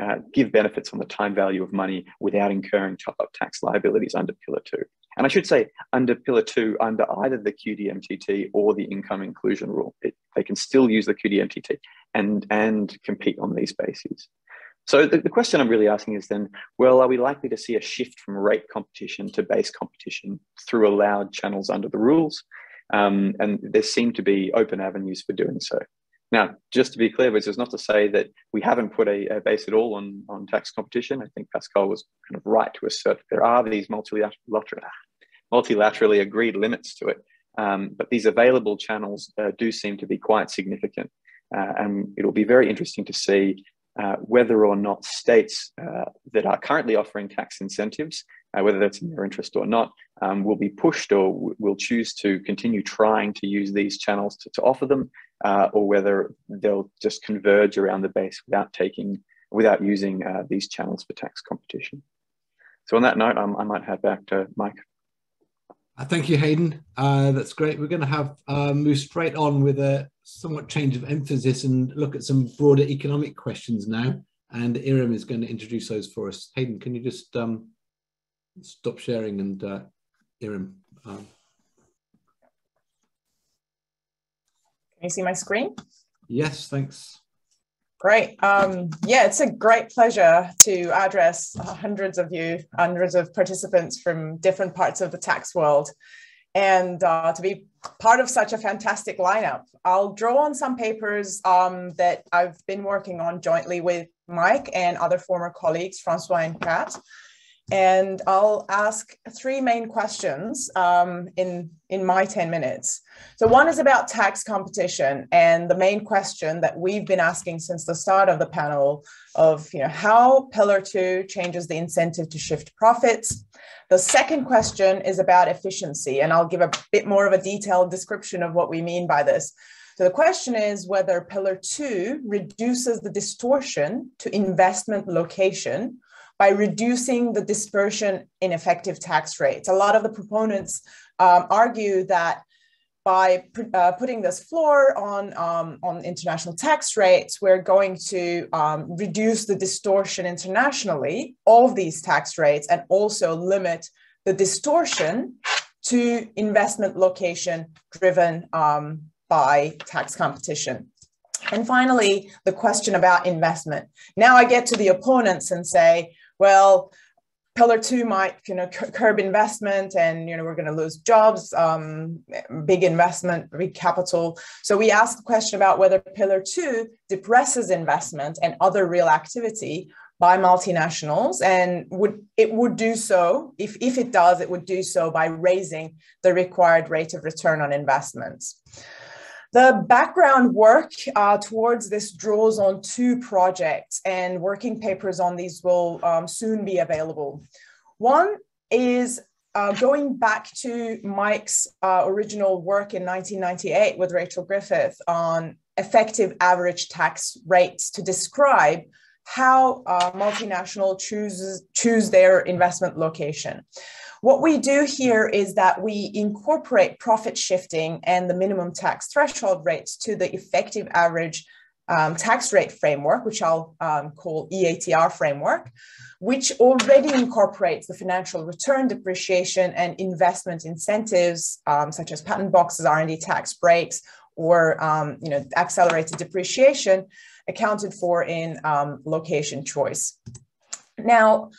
uh, give benefits on the time value of money without incurring top up tax liabilities under Pillar 2. And I should say, under Pillar 2, under either the QDMTT or the income inclusion rule, it, they can still use the QDMTT and, and compete on these bases. So the, the question I'm really asking is then, well, are we likely to see a shift from rate competition to base competition through allowed channels under the rules? Um, and there seem to be open avenues for doing so. Now, just to be clear, which is not to say that we haven't put a, a, base at all on, on tax competition. I think Pascal was kind of right to assert that there are these multilateral, multilaterally agreed limits to it. Um, but these available channels uh, do seem to be quite significant. Uh, and it'll be very interesting to see uh, whether or not states uh, that are currently offering tax incentives, uh, whether that's in their interest or not, um, will be pushed or will choose to continue trying to use these channels to, to offer them, uh, or whether they'll just converge around the base without taking, without using uh, these channels for tax competition. So on that note, um, I might head back to Mike. Uh, thank you, Heydon. That's great. We're going to have move straight on with a somewhat change of emphasis and look at some broader economic questions now. And Irem is going to introduce those for us. Heydon, can you just um, stop sharing and uh, Irem? Um, Can you see my screen? Yes, thanks. Great. Um, yeah, it's a great pleasure to address hundreds of you, hundreds of participants from different parts of the tax world, and uh, to be part of such a fantastic lineup. I'll draw on some papers um, that I've been working on jointly with Mike and other former colleagues, Francois and Kat and I'll ask three main questions um, in, in my 10 minutes. So one is about tax competition and the main question that we've been asking since the start of the panel of you know, how Pillar 2 changes the incentive to shift profits. The second question is about efficiency, and I'll give a bit more of a detailed description of what we mean by this. So the question is whether Pillar 2 reduces the distortion to investment location by reducing the dispersion in effective tax rates. A lot of the proponents um, argue that by uh, putting this floor on, um, on international tax rates, we're going to um, reduce the distortion internationally of these tax rates and also limit the distortion to investment location driven um, by tax competition. And finally, the question about investment. Now I get to the opponents and say, well, pillar two might you know curb investment and you know we're going to lose jobs um, big investment big capital. So we asked the question about whether pillar two depresses investment and other real activity by multinationals and would it would do so if, if it does it would do so by raising the required rate of return on investments the background work uh, towards this draws on two projects and working papers on these will um, soon be available. One is uh, going back to Mike's uh, original work in 1998 with Rachel Griffith on effective average tax rates to describe how uh, multinational chooses choose their investment location. What we do here is that we incorporate profit shifting and the minimum tax threshold rates to the effective average um, tax rate framework, which I'll um, call EATR framework, which already incorporates the financial return depreciation and investment incentives, um, such as patent boxes, R&D tax breaks, or um, you know accelerated depreciation, accounted for in um, location choice. Now,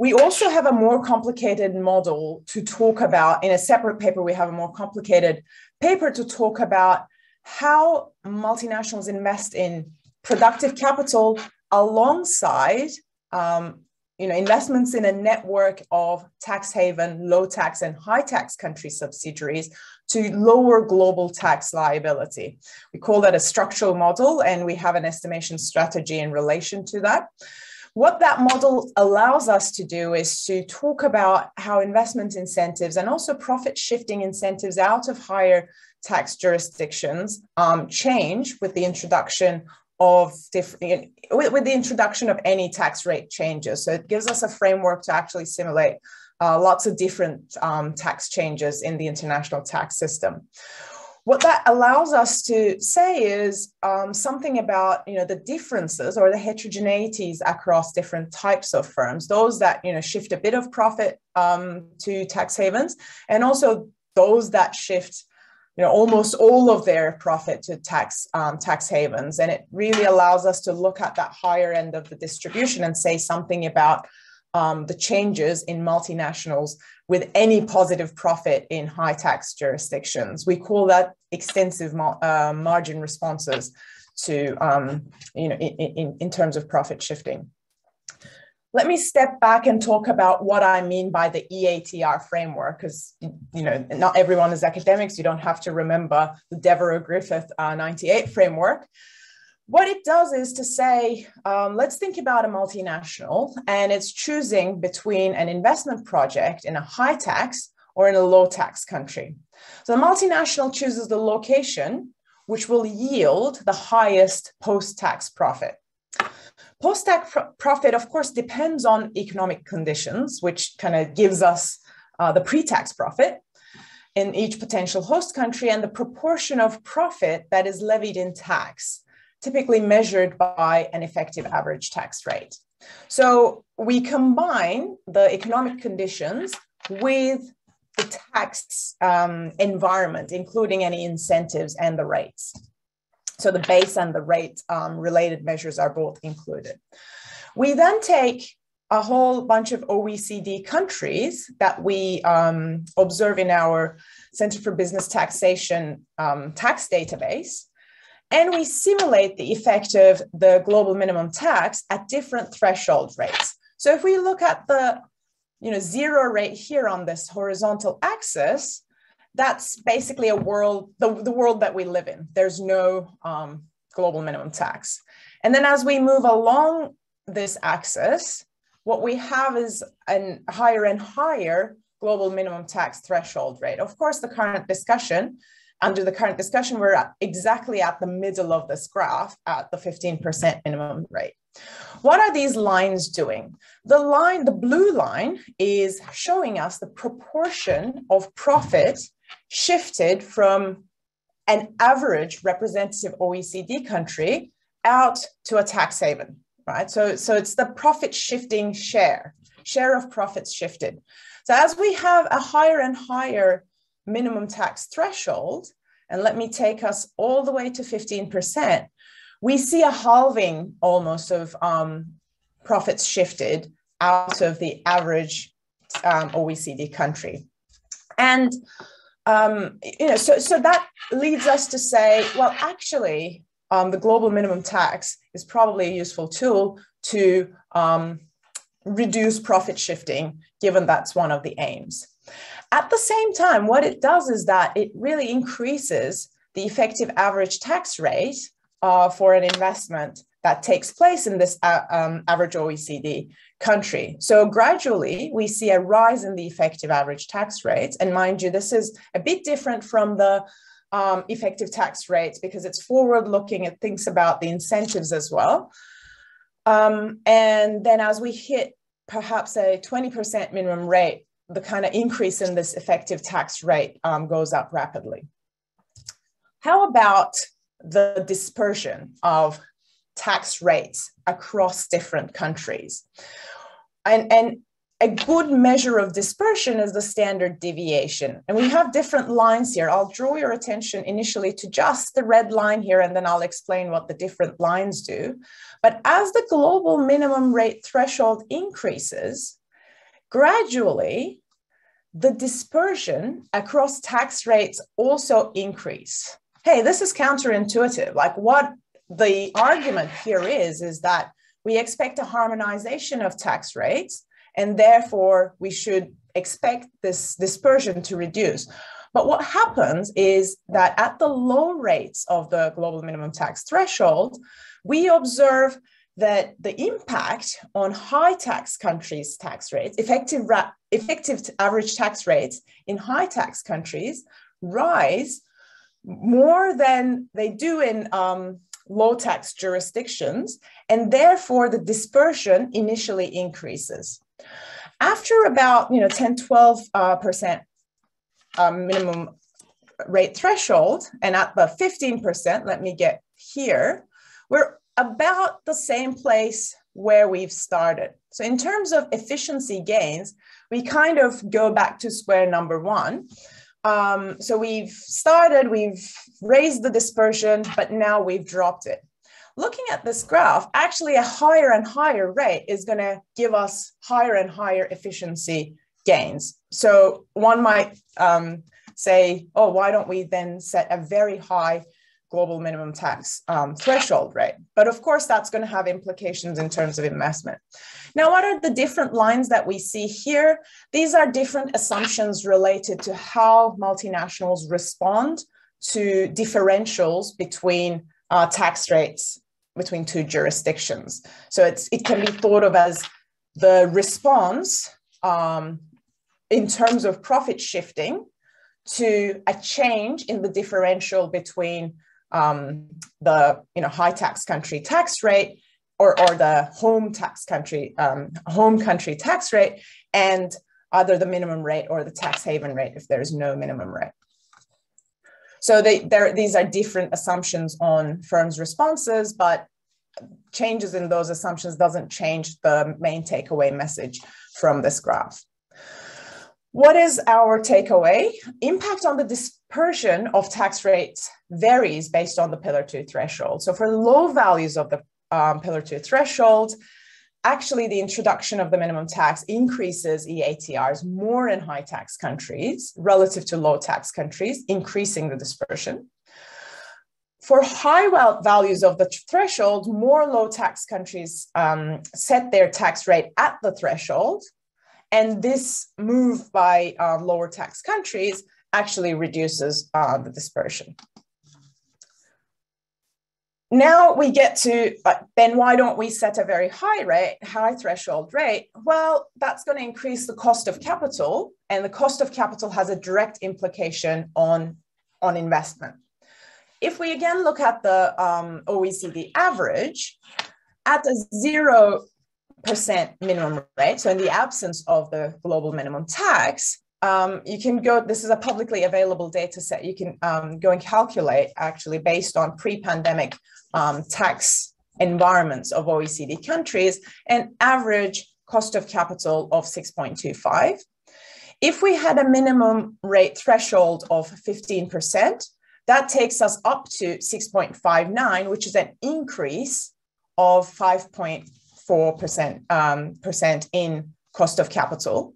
we also have a more complicated model to talk about. In a separate paper, we have a more complicated paper to talk about how multinationals invest in productive capital alongside um, you know, investments in a network of tax haven, low tax, and high tax country subsidiaries to lower global tax liability. We call that a structural model, and we have an estimation strategy in relation to that. What that model allows us to do is to talk about how investment incentives and also profit shifting incentives out of higher tax jurisdictions um, change with the introduction of different with, with, the introduction of any tax rate changes. So it gives us a framework to actually simulate uh, lots of different um, tax changes in the international tax system what that allows us to say is um, something about you know the differences or the heterogeneities across different types of firms those that you know shift a bit of profit um, to tax havens and also those that shift you know, almost all of their profit to tax um, tax havens. And it really allows us to look at that higher end of the distribution and say something about um, the changes in multinationals with any positive profit in high tax jurisdictions. We call that extensive uh, margin responses to, um, you know, in, in, in terms of profit shifting. Let me step back and talk about what I mean by the EATR framework, because you know not everyone is academics. You don't have to remember the Devereux Griffith uh, 98 framework. What it does is to say, um, let's think about a multinational, and it's choosing between an investment project in a high tax or in a low tax country. So the multinational chooses the location, which will yield the highest post tax profit. Post-tax profit, of course, depends on economic conditions, which kind of gives us uh, the pre-tax profit in each potential host country and the proportion of profit that is levied in tax, typically measured by an effective average tax rate. So we combine the economic conditions with the tax um, environment, including any incentives and the rates. So the base and the rate um, related measures are both included. We then take a whole bunch of OECD countries that we um, observe in our Center for Business Taxation um, tax database, and we simulate the effect of the global minimum tax at different threshold rates. So if we look at the you know, zero rate here on this horizontal axis, that's basically a world, the, the world that we live in. There's no um, global minimum tax. And then as we move along this axis, what we have is a higher and higher global minimum tax threshold rate. Of course, the current discussion, under the current discussion, we're at exactly at the middle of this graph at the 15% minimum rate. What are these lines doing? The line, the blue line is showing us the proportion of profit shifted from an average representative OECD country out to a tax haven, right? So, so it's the profit shifting share, share of profits shifted. So as we have a higher and higher minimum tax threshold, and let me take us all the way to 15%, we see a halving almost of um, profits shifted out of the average um, OECD country. And um, you know, so, so that leads us to say, well, actually, um, the global minimum tax is probably a useful tool to um, reduce profit shifting, given that's one of the aims. At the same time, what it does is that it really increases the effective average tax rate uh, for an investment that takes place in this uh, um, average OECD country. So gradually, we see a rise in the effective average tax rates. And mind you, this is a bit different from the um, effective tax rates because it's forward looking, it thinks about the incentives as well. Um, and then as we hit perhaps a 20% minimum rate, the kind of increase in this effective tax rate um, goes up rapidly. How about the dispersion of tax rates across different countries. And, and a good measure of dispersion is the standard deviation. And we have different lines here. I'll draw your attention initially to just the red line here, and then I'll explain what the different lines do. But as the global minimum rate threshold increases, gradually, the dispersion across tax rates also increase. Hey, this is counterintuitive. Like what the argument here is, is that we expect a harmonization of tax rates, and therefore we should expect this dispersion to reduce. But what happens is that at the low rates of the global minimum tax threshold, we observe that the impact on high tax countries' tax rates, effective, effective average tax rates in high tax countries, rise more than they do in um, low tax jurisdictions, and therefore the dispersion initially increases. After about you know 10, 12 uh, percent um, minimum rate threshold, and at the 15%, let me get here, we're about the same place where we've started. So in terms of efficiency gains, we kind of go back to square number one. Um, so we've started, we've raised the dispersion, but now we've dropped it. Looking at this graph, actually a higher and higher rate is going to give us higher and higher efficiency gains. So one might um, say, oh, why don't we then set a very high global minimum tax um, threshold rate? But of course, that's going to have implications in terms of investment. Now, what are the different lines that we see here? These are different assumptions related to how multinationals respond to differentials between uh, tax rates between two jurisdictions. So it's, it can be thought of as the response um, in terms of profit shifting to a change in the differential between um, the you know high tax country tax rate or, or the home tax country um, home country tax rate and either the minimum rate or the tax haven rate if there is no minimum rate. So they, there, these are different assumptions on firms' responses, but changes in those assumptions doesn't change the main takeaway message from this graph. What is our takeaway? Impact on the dispersion of tax rates varies based on the Pillar 2 threshold. So for low values of the um, Pillar 2 threshold, actually the introduction of the minimum tax increases EATRs more in high tax countries relative to low tax countries, increasing the dispersion. For high values of the threshold, more low tax countries um, set their tax rate at the threshold, and this move by uh, lower tax countries actually reduces uh, the dispersion. Now we get to, uh, then why don't we set a very high rate, high threshold rate? Well, that's going to increase the cost of capital, and the cost of capital has a direct implication on, on investment. If we again look at the um, OECD average, at a zero percent minimum rate, so in the absence of the global minimum tax, um, you can go, this is a publicly available data set. You can um, go and calculate actually based on pre-pandemic um, tax environments of OECD countries, an average cost of capital of 6.25. If we had a minimum rate threshold of 15%, that takes us up to 6.59, which is an increase of 5.4% um, percent in cost of capital.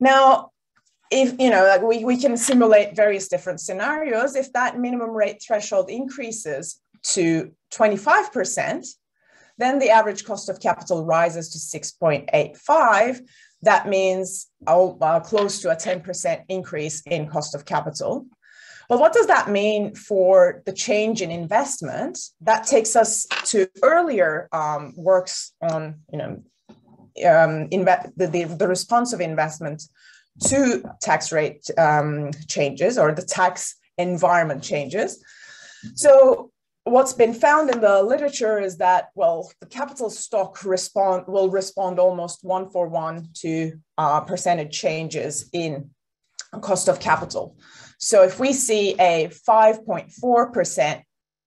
Now, if you know, like we, we can simulate various different scenarios. If that minimum rate threshold increases to 25%, then the average cost of capital rises to 6.85. That means uh, close to a 10% increase in cost of capital. But what does that mean for the change in investment? That takes us to earlier um, works on, you know, um, the, the, the response of investment to tax rate um, changes or the tax environment changes. So what's been found in the literature is that well the capital stock respond will respond almost one for one to uh, percentage changes in cost of capital so if we see a 5.4%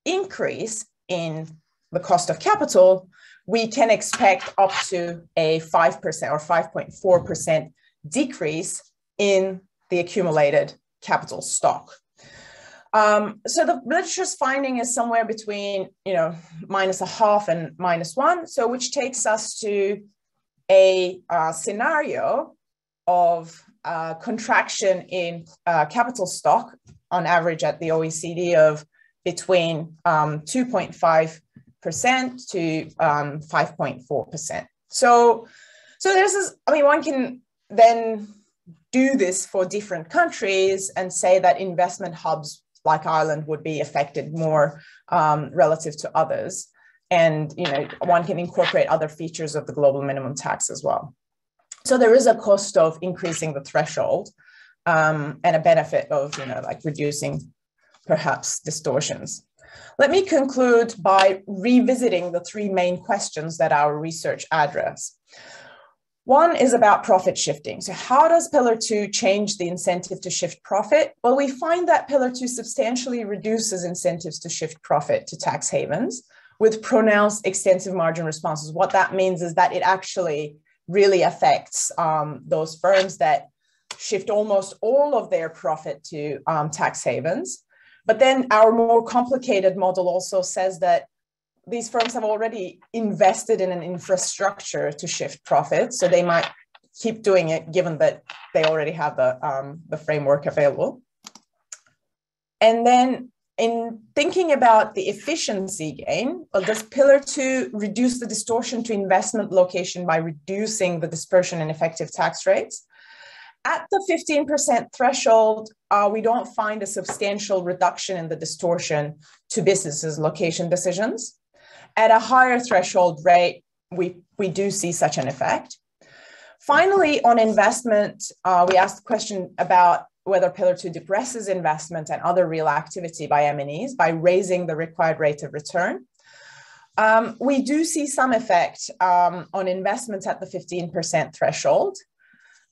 increase in the cost of capital we can expect up to a 5% or 5.4% decrease in the accumulated capital stock um, so the literature's finding is somewhere between, you know, minus a half and minus one. So which takes us to a uh, scenario of uh, contraction in uh, capital stock on average at the OECD of between um, 2.5% to um, 5.4%. So, so there's this, I mean, one can then do this for different countries and say that investment hubs like Ireland would be affected more um, relative to others. And you know, one can incorporate other features of the global minimum tax as well. So there is a cost of increasing the threshold um, and a benefit of you know like reducing perhaps distortions. Let me conclude by revisiting the three main questions that our research address. One is about profit shifting. So, how does Pillar 2 change the incentive to shift profit? Well, we find that Pillar 2 substantially reduces incentives to shift profit to tax havens with pronounced extensive margin responses. What that means is that it actually really affects um, those firms that shift almost all of their profit to um, tax havens. But then our more complicated model also says that these firms have already invested in an infrastructure to shift profits, so they might keep doing it given that they already have the, um, the framework available. And then in thinking about the efficiency gain, well, does Pillar 2 reduce the distortion to investment location by reducing the dispersion in effective tax rates? At the 15% threshold, uh, we don't find a substantial reduction in the distortion to businesses' location decisions. At a higher threshold rate, we, we do see such an effect. Finally, on investment, uh, we asked the question about whether Pillar 2 depresses investment and other real activity by MNEs by raising the required rate of return. Um, we do see some effect um, on investments at the 15% threshold.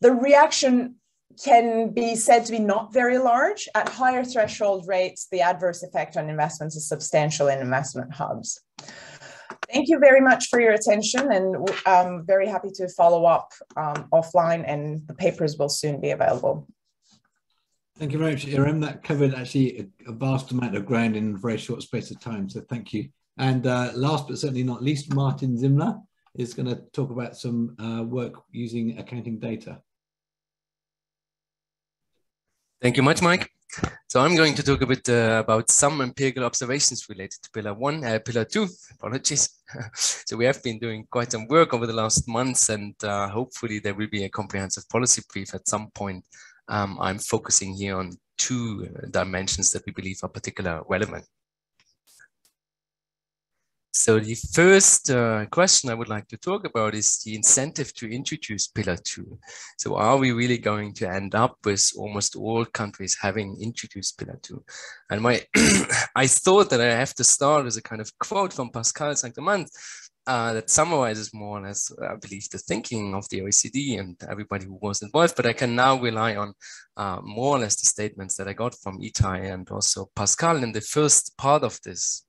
The reaction can be said to be not very large. At higher threshold rates, the adverse effect on investments is substantial in investment hubs. Thank you very much for your attention and I'm very happy to follow up um, offline and the papers will soon be available. Thank you very much, Irem. That covered actually a, a, vast amount of ground in a very short space of time. So thank you. And uh, last but certainly not least, Martin Simmler is going to talk about some uh, work using accounting data. Thank you much, Mike. So I'm going to talk a bit uh, about some empirical observations related to pillar one, uh, pillar two, apologies. so we have been doing quite some work over the last months and uh, hopefully there will be a comprehensive policy brief at some point um, I'm focusing here on two dimensions that we believe are particularly relevant. So the first uh, question I would like to talk about is the incentive to introduce Pillar 2. So are we really going to end up with almost all countries having introduced Pillar 2? And my, I thought that I have to start with a kind of quote from Pascal Saint-Amans, uh, that summarizes more or less, I believe, the thinking of the OECD and everybody who was involved. But I can now rely on uh, more or less the statements that I got from Itai and also Pascal in the first part of this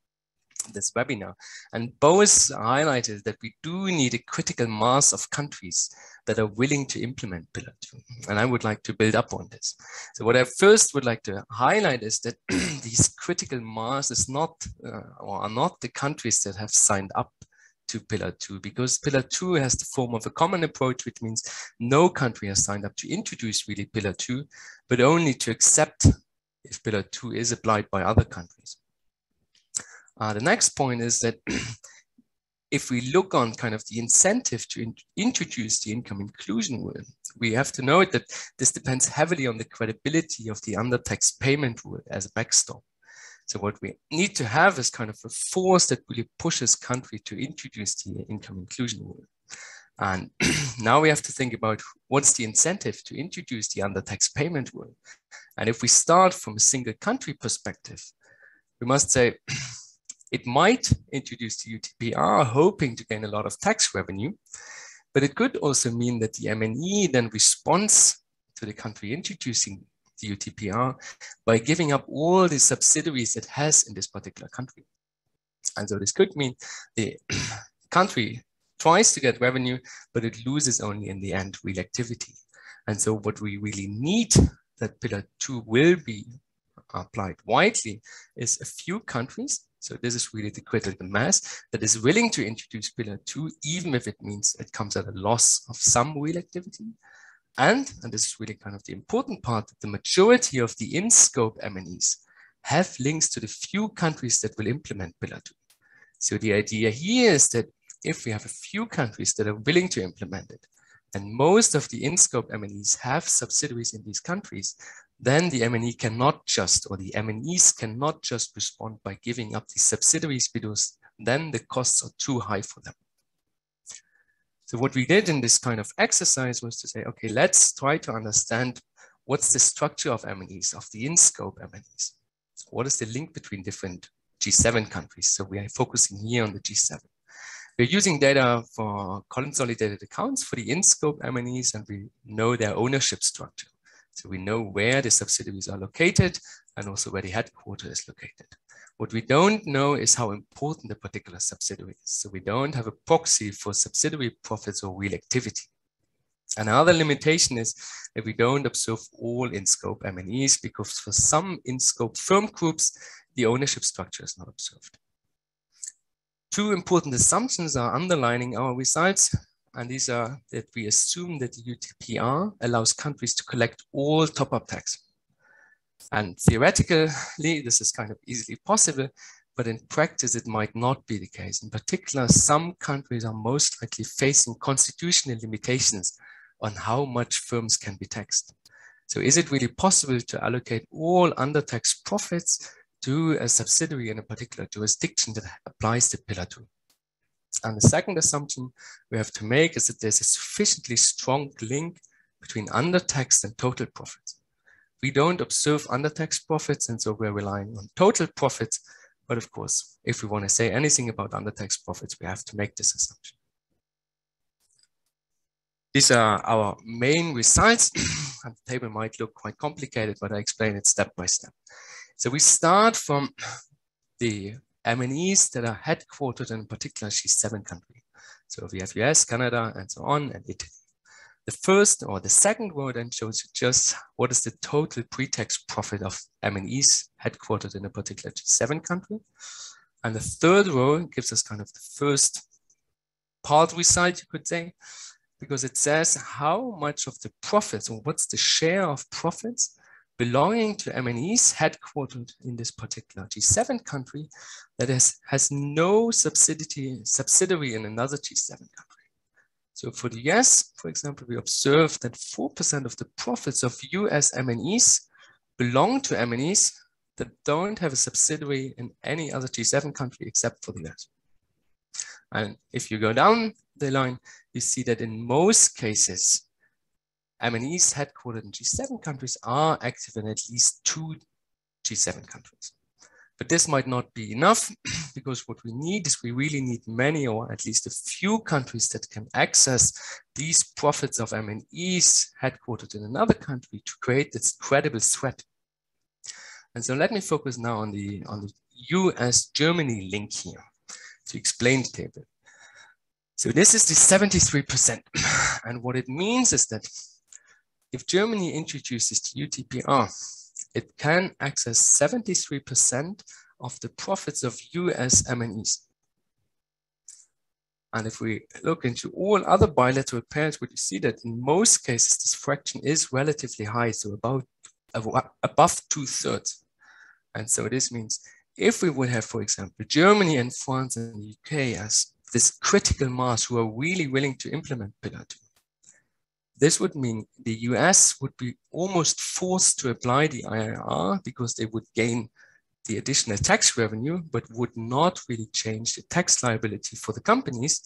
this webinar. And both highlighted that we do need a critical mass of countries that are willing to implement Pillar 2. And I would like to build up on this. So what I first would like to highlight is that these critical mass is not, uh, or are not the countries that have signed up to Pillar 2 because Pillar 2 has the form of a common approach, which means no country has signed up to introduce really Pillar 2, but only to accept if Pillar 2 is applied by other countries. Uh, the next point is that if we look on kind of the incentive to in introduce the income inclusion rule, we have to note that this depends heavily on the credibility of the under tax payment rule as a backstop. So what we need to have is kind of a force that really pushes country to introduce the income inclusion rule. And now we have to think about what's the incentive to introduce the under tax payment rule. And if we start from a single country perspective, we must say it might introduce the UTPR hoping to gain a lot of tax revenue, but it could also mean that the MNE then responds to the country introducing the UTPR by giving up all the subsidiaries it has in this particular country. And so this could mean the country tries to get revenue, but it loses only in the end real activity. And so what we really need that pillar two will be applied widely is a few countries. So this is really the critical mass that is willing to introduce pillar two, even if it means it comes at a loss of some real activity. And, and this is really kind of the important part, the majority of the in-scope MNEs have links to the few countries that will implement Pillar 2. So the idea here is that if we have a few countries that are willing to implement it, and most of the in-scope MNEs have subsidiaries in these countries, then the MNE cannot just, or the MNEs cannot just respond by giving up the subsidiaries because then the costs are too high for them. So what we did in this kind of exercise was to say, okay, let's try to understand what's the structure of MNEs, of the in-scope MNEs. What is the link between different G7 countries? So we are focusing here on the G7. We're using data for consolidated accounts for the in-scope MNEs, and we know their ownership structure. So we know where the subsidiaries are located and also where the headquarters is located. What we don't know is how important a particular subsidiary is. So we don't have a proxy for subsidiary profits or real activity. Another limitation is that we don't observe all in-scope MNEs because for some in-scope firm groups, the ownership structure is not observed. Two important assumptions are underlining our results, and these are that we assume that the UTPR allows countries to collect all top-up tax. And theoretically, this is kind of easily possible, but in practice, it might not be the case. In particular, some countries are most likely facing constitutional limitations on how much firms can be taxed. So is it really possible to allocate all undertaxed profits to a subsidiary in a particular jurisdiction that applies to Pillar 2? And the second assumption we have to make is that there's a sufficiently strong link between undertaxed and total profits. We don't observe undertaxed profits, and so we're relying on total profits. But of course, if we want to say anything about undertaxed profits, we have to make this assumption. These are our main results. and the table might look quite complicated, but I explain it step by step. So we start from the MNEs that are headquartered in a particular G7 country. So we have US, Canada, and so on, and Italy. The first or the second row then shows you just what is the total pre-tax profit of MNEs headquartered in a particular G7 country. And the third row gives us kind of the first part result, you could say, because it says how much of the profits or what's the share of profits belonging to MNEs headquartered in this particular G7 country that has, has no subsidiary, subsidiary in another G7 country. So for the US, for example, we observe that 4% of the profits of US MNEs belong to MNEs that don't have a subsidiary in any other G7 country except for the US. And if you go down the line, you see that in most cases, MNEs headquartered in G7 countries are active in at least two G7 countries. But this might not be enough because what we need is we really need many or at least a few countries that can access these profits of MNEs headquartered in another country to create this credible threat. And so let me focus now on the, on the US-Germany link here to explain the table. So this is the 73%. And what it means is that if Germany introduces the UTPR, it can access 73% of the profits of US MNEs. And if we look into all other bilateral pairs, we see that in most cases, this fraction is relatively high, so about above two thirds. And so this means if we would have, for example, Germany and France and the UK as this critical mass who are really willing to implement Pillar 2, this would mean the US would be almost forced to apply the IIR because they would gain the additional tax revenue, but would not really change the tax liability for the companies.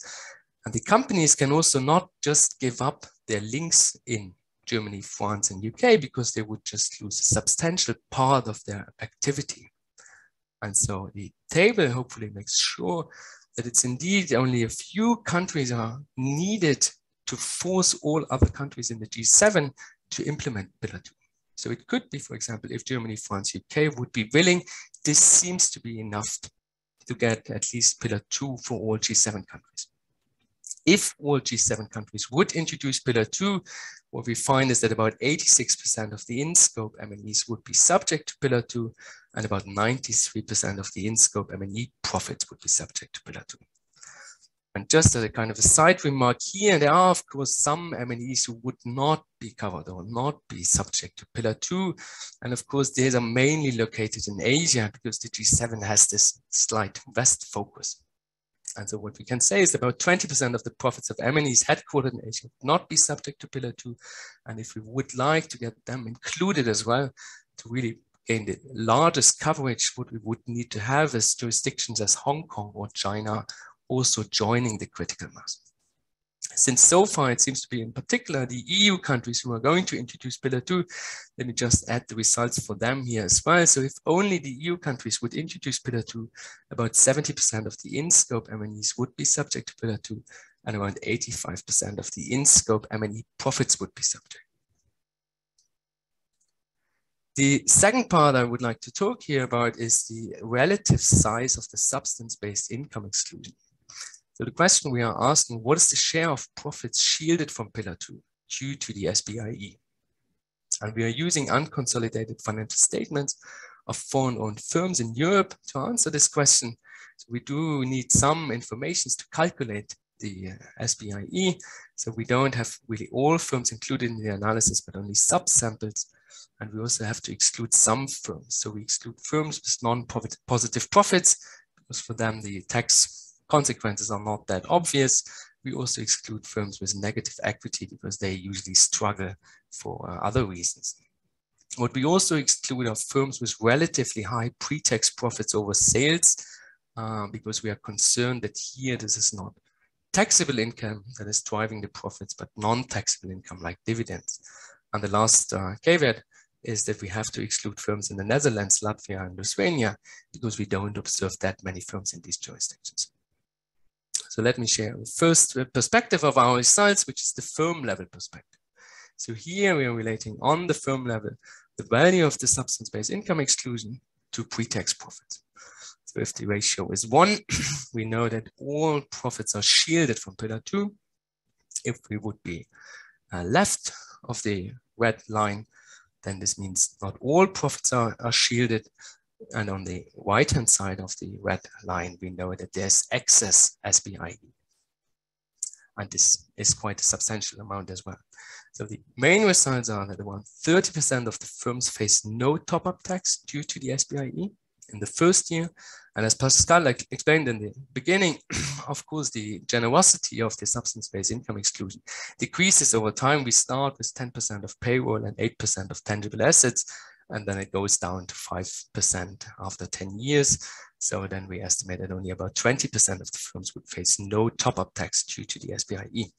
And the companies can also not just give up their links in Germany, France, and UK because they would just lose a substantial part of their activity. And so the table hopefully makes sure that it's indeed only a few countries are needed to force all other countries in the G7 to implement Pillar 2. So it could be, for example, if Germany, France, UK would be willing, this seems to be enough to get at least Pillar 2 for all G7 countries. If all G7 countries would introduce Pillar 2, what we find is that about 86% of the in-scope MNEs would be subject to Pillar 2, and about 93% of the in-scope MNE profits would be subject to Pillar 2. And just as a kind of a side remark here, there are, of course, some MNEs who would not be covered or not be subject to Pillar 2. And of course, these are mainly located in Asia because the G7 has this slight West focus. And so what we can say is about 20% of the profits of MNEs headquartered in Asia would not be subject to Pillar 2. And if we would like to get them included as well, to really gain the largest coverage, what we would need to have is jurisdictions as Hong Kong or China also joining the critical mass. Since so far it seems to be in particular the EU countries who are going to introduce Pillar 2, let me just add the results for them here as well. So if only the EU countries would introduce Pillar 2, about 70% of the in-scope MNEs would be subject to Pillar 2 and around 85% of the in-scope MNE profits would be subject. The second part I would like to talk here about is the relative size of the substance-based income exclusion. So the question we are asking, what is the share of profits shielded from Pillar 2? due to the SBIE. And we are using unconsolidated financial statements of foreign-owned firms in Europe to answer this question. So we do need some information to calculate the uh, SBIE. So we don't have really all firms included in the analysis, but only subsamples. And we also have to exclude some firms. So we exclude firms with non-positive profits, because for them the tax consequences are not that obvious. We also exclude firms with negative equity because they usually struggle for uh, other reasons. What we also exclude are firms with relatively high pre-tax profits over sales, uh, because we are concerned that here this is not taxable income that is driving the profits, but non-taxable income like dividends. And the last uh, caveat is that we have to exclude firms in the Netherlands, Latvia, and Lithuania because we don't observe that many firms in these jurisdictions. So let me share the first perspective of our results, which is the firm level perspective. So here we are relating on the firm level the value of the substance-based income exclusion to pre-tax profits. So if the ratio is one, we know that all profits are shielded from pillar two. If we would be uh, left of the red line, then this means not all profits are, are shielded. And on the right-hand side of the red line, we know that there's excess SBIE. And this is quite a substantial amount as well. So the main results are that around 30% of the firms face no top-up tax due to the SBIE in the first year. And as Pascal explained in the beginning, of course, the generosity of the substance-based income exclusion decreases over time. We start with 10% of payroll and 8% of tangible assets, and then it goes down to 5% after 10 years. So then we estimate that only about 20% of the firms would face no top-up tax due to the SBIE.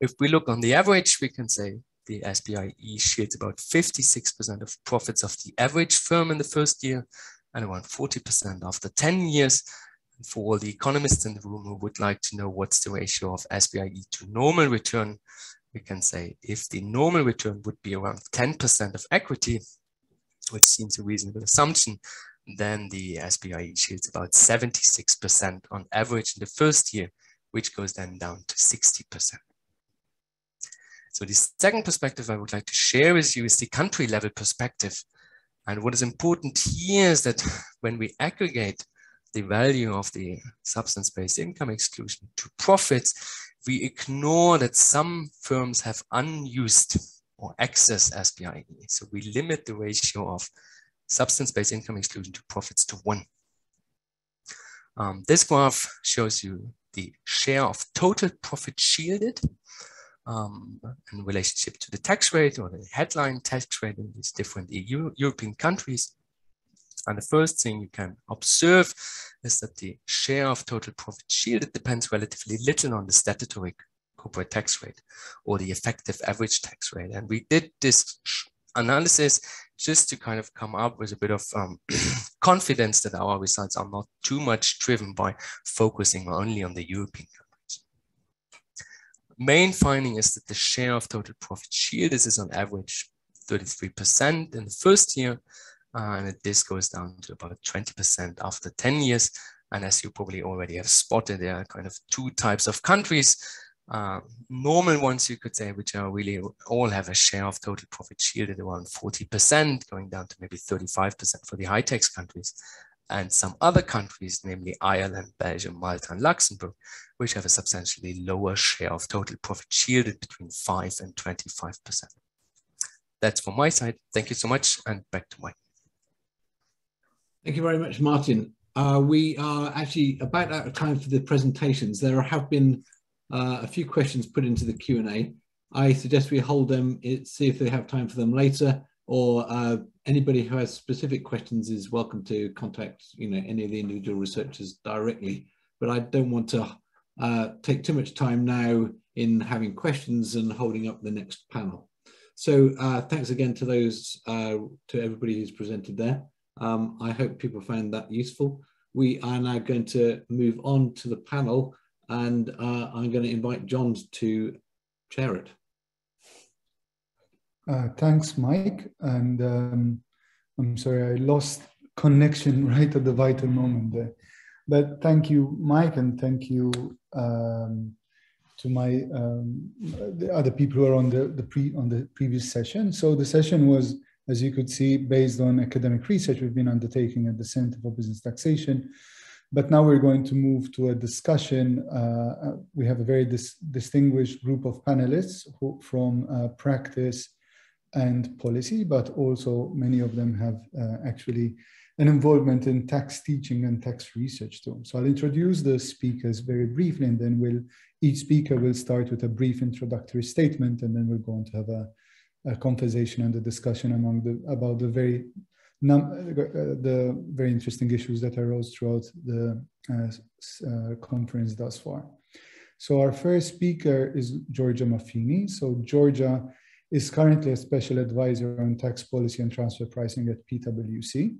If we look on the average, we can say the SBIE shields about 56% of profits of the average firm in the first year and around 40% after 10 years. And for all the economists in the room who would like to know what's the ratio of SBIE to normal return, we can say if the normal return would be around 10% of equity, which seems a reasonable assumption, then the SBIE shields about 76% on average in the first year, which goes then down to 60%. So the second perspective I would like to share with you is the country level perspective. And what is important here is that when we aggregate the value of the substance-based income exclusion to profits, we ignore that some firms have unused or excess SBIE. So we limit the ratio of substance-based income exclusion to profits to one. Um, this graph shows you the share of total profit shielded um, in relationship to the tax rate or the headline tax rate in these different EU, European countries. And the first thing you can observe is that the share of total profit shielded depends relatively little on the statutory corporate tax rate or the effective average tax rate. And we did this analysis just to kind of come up with a bit of um, confidence that our results are not too much driven by focusing only on the European countries. main finding is that the share of total profit shielded is on average 33% in the first year, and this goes down to about 20% after 10 years. And as you probably already have spotted, there are kind of two types of countries. Uh, normal ones, you could say, which are really all have a share of total profit shielded around 40%, going down to maybe 35% for the high tax countries and some other countries, namely Ireland, Belgium, Malta, and Luxembourg, which have a substantially lower share of total profit shielded between 5 and 25%. That's from my side. Thank you so much, and back to Mike. Thank you very much, Martin. Uh, we are actually about out of time for the presentations. There have been uh, a few questions put into the Q&A. I suggest we hold them, see if they have time for them later, or uh, anybody who has specific questions is welcome to contact you know any of the individual researchers directly but i don't want to uh, take too much time now in having questions and holding up the next panel so uh, thanks again to those uh, to everybody who's presented there um, i hope people found that useful we are now going to move on to the panel and uh, i'm going to invite john to chair it uh, thanks, Mike. And um, I'm sorry, I lost connection right at the vital moment there. But thank you, Mike, and thank you, um, to my um, the other people who are on the, the pre on the previous session. So the session was, as you could see, based on academic research we've been undertaking at the Center for Business Taxation. But now we're going to move to a discussion. Uh, we have a very dis distinguished group of panelists who, from uh, practice and policy, but also many of them have uh, actually an involvement in tax teaching and tax research too. So I'll introduce the speakers very briefly and then we'll, each speaker will start with a brief introductory statement and then we're going to have a, a conversation and a discussion among the, about the very, uh, the very interesting issues that arose throughout the uh, uh, conference thus far. So our first speaker is Giorgia Maffini. So Giorgia is currently a special advisor on tax policy and transfer pricing at PwC.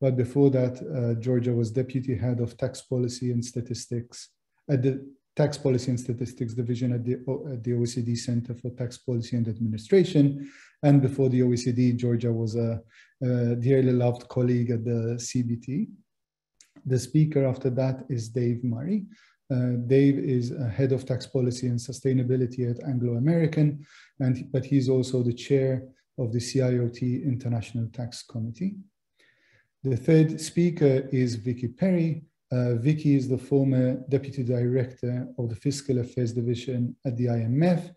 But before that, uh, Giorgia was deputy head of tax policy and statistics at the Tax Policy and Statistics Division at the, at the OECD Center for Tax Policy and Administration. And before the OECD, Giorgia was a, a dearly loved colleague at the CBT. The speaker after that is Dave Murray. Uh, Dave is head of tax policy and sustainability at Anglo American, and but he's also the chair of the CIOT International Tax Committee. The third speaker is Vicky Perry. Uh, Vicky is the former deputy director of the Fiscal Affairs Division at the IMF,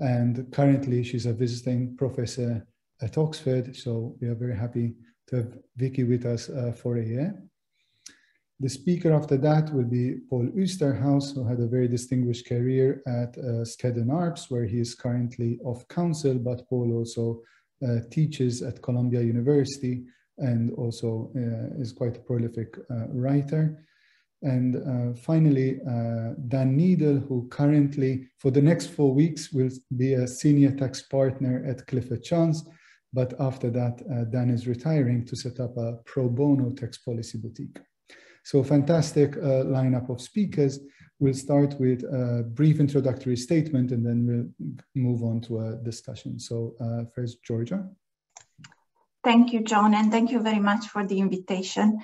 and currently she's a visiting professor at Oxford. So we are very happy to have Vicky with us uh, for a year. The speaker after that will be Paul Oosterhuis, who had a very distinguished career at uh, Skadden Arps, where he is currently of counsel, but Paul also uh, teaches at Columbia University and also uh, is quite a prolific uh, writer. And uh, finally, Dan Neidle, who currently, for the next four weeks, will be a senior tax partner at Clifford Chance. But after that, Dan is retiring to set up a pro bono tax policy boutique. So fantastic uh, lineup of speakers. We'll start with a brief introductory statement and then we'll move on to a discussion. So uh, first, Giorgia. Thank you, John, and thank you very much for the invitation.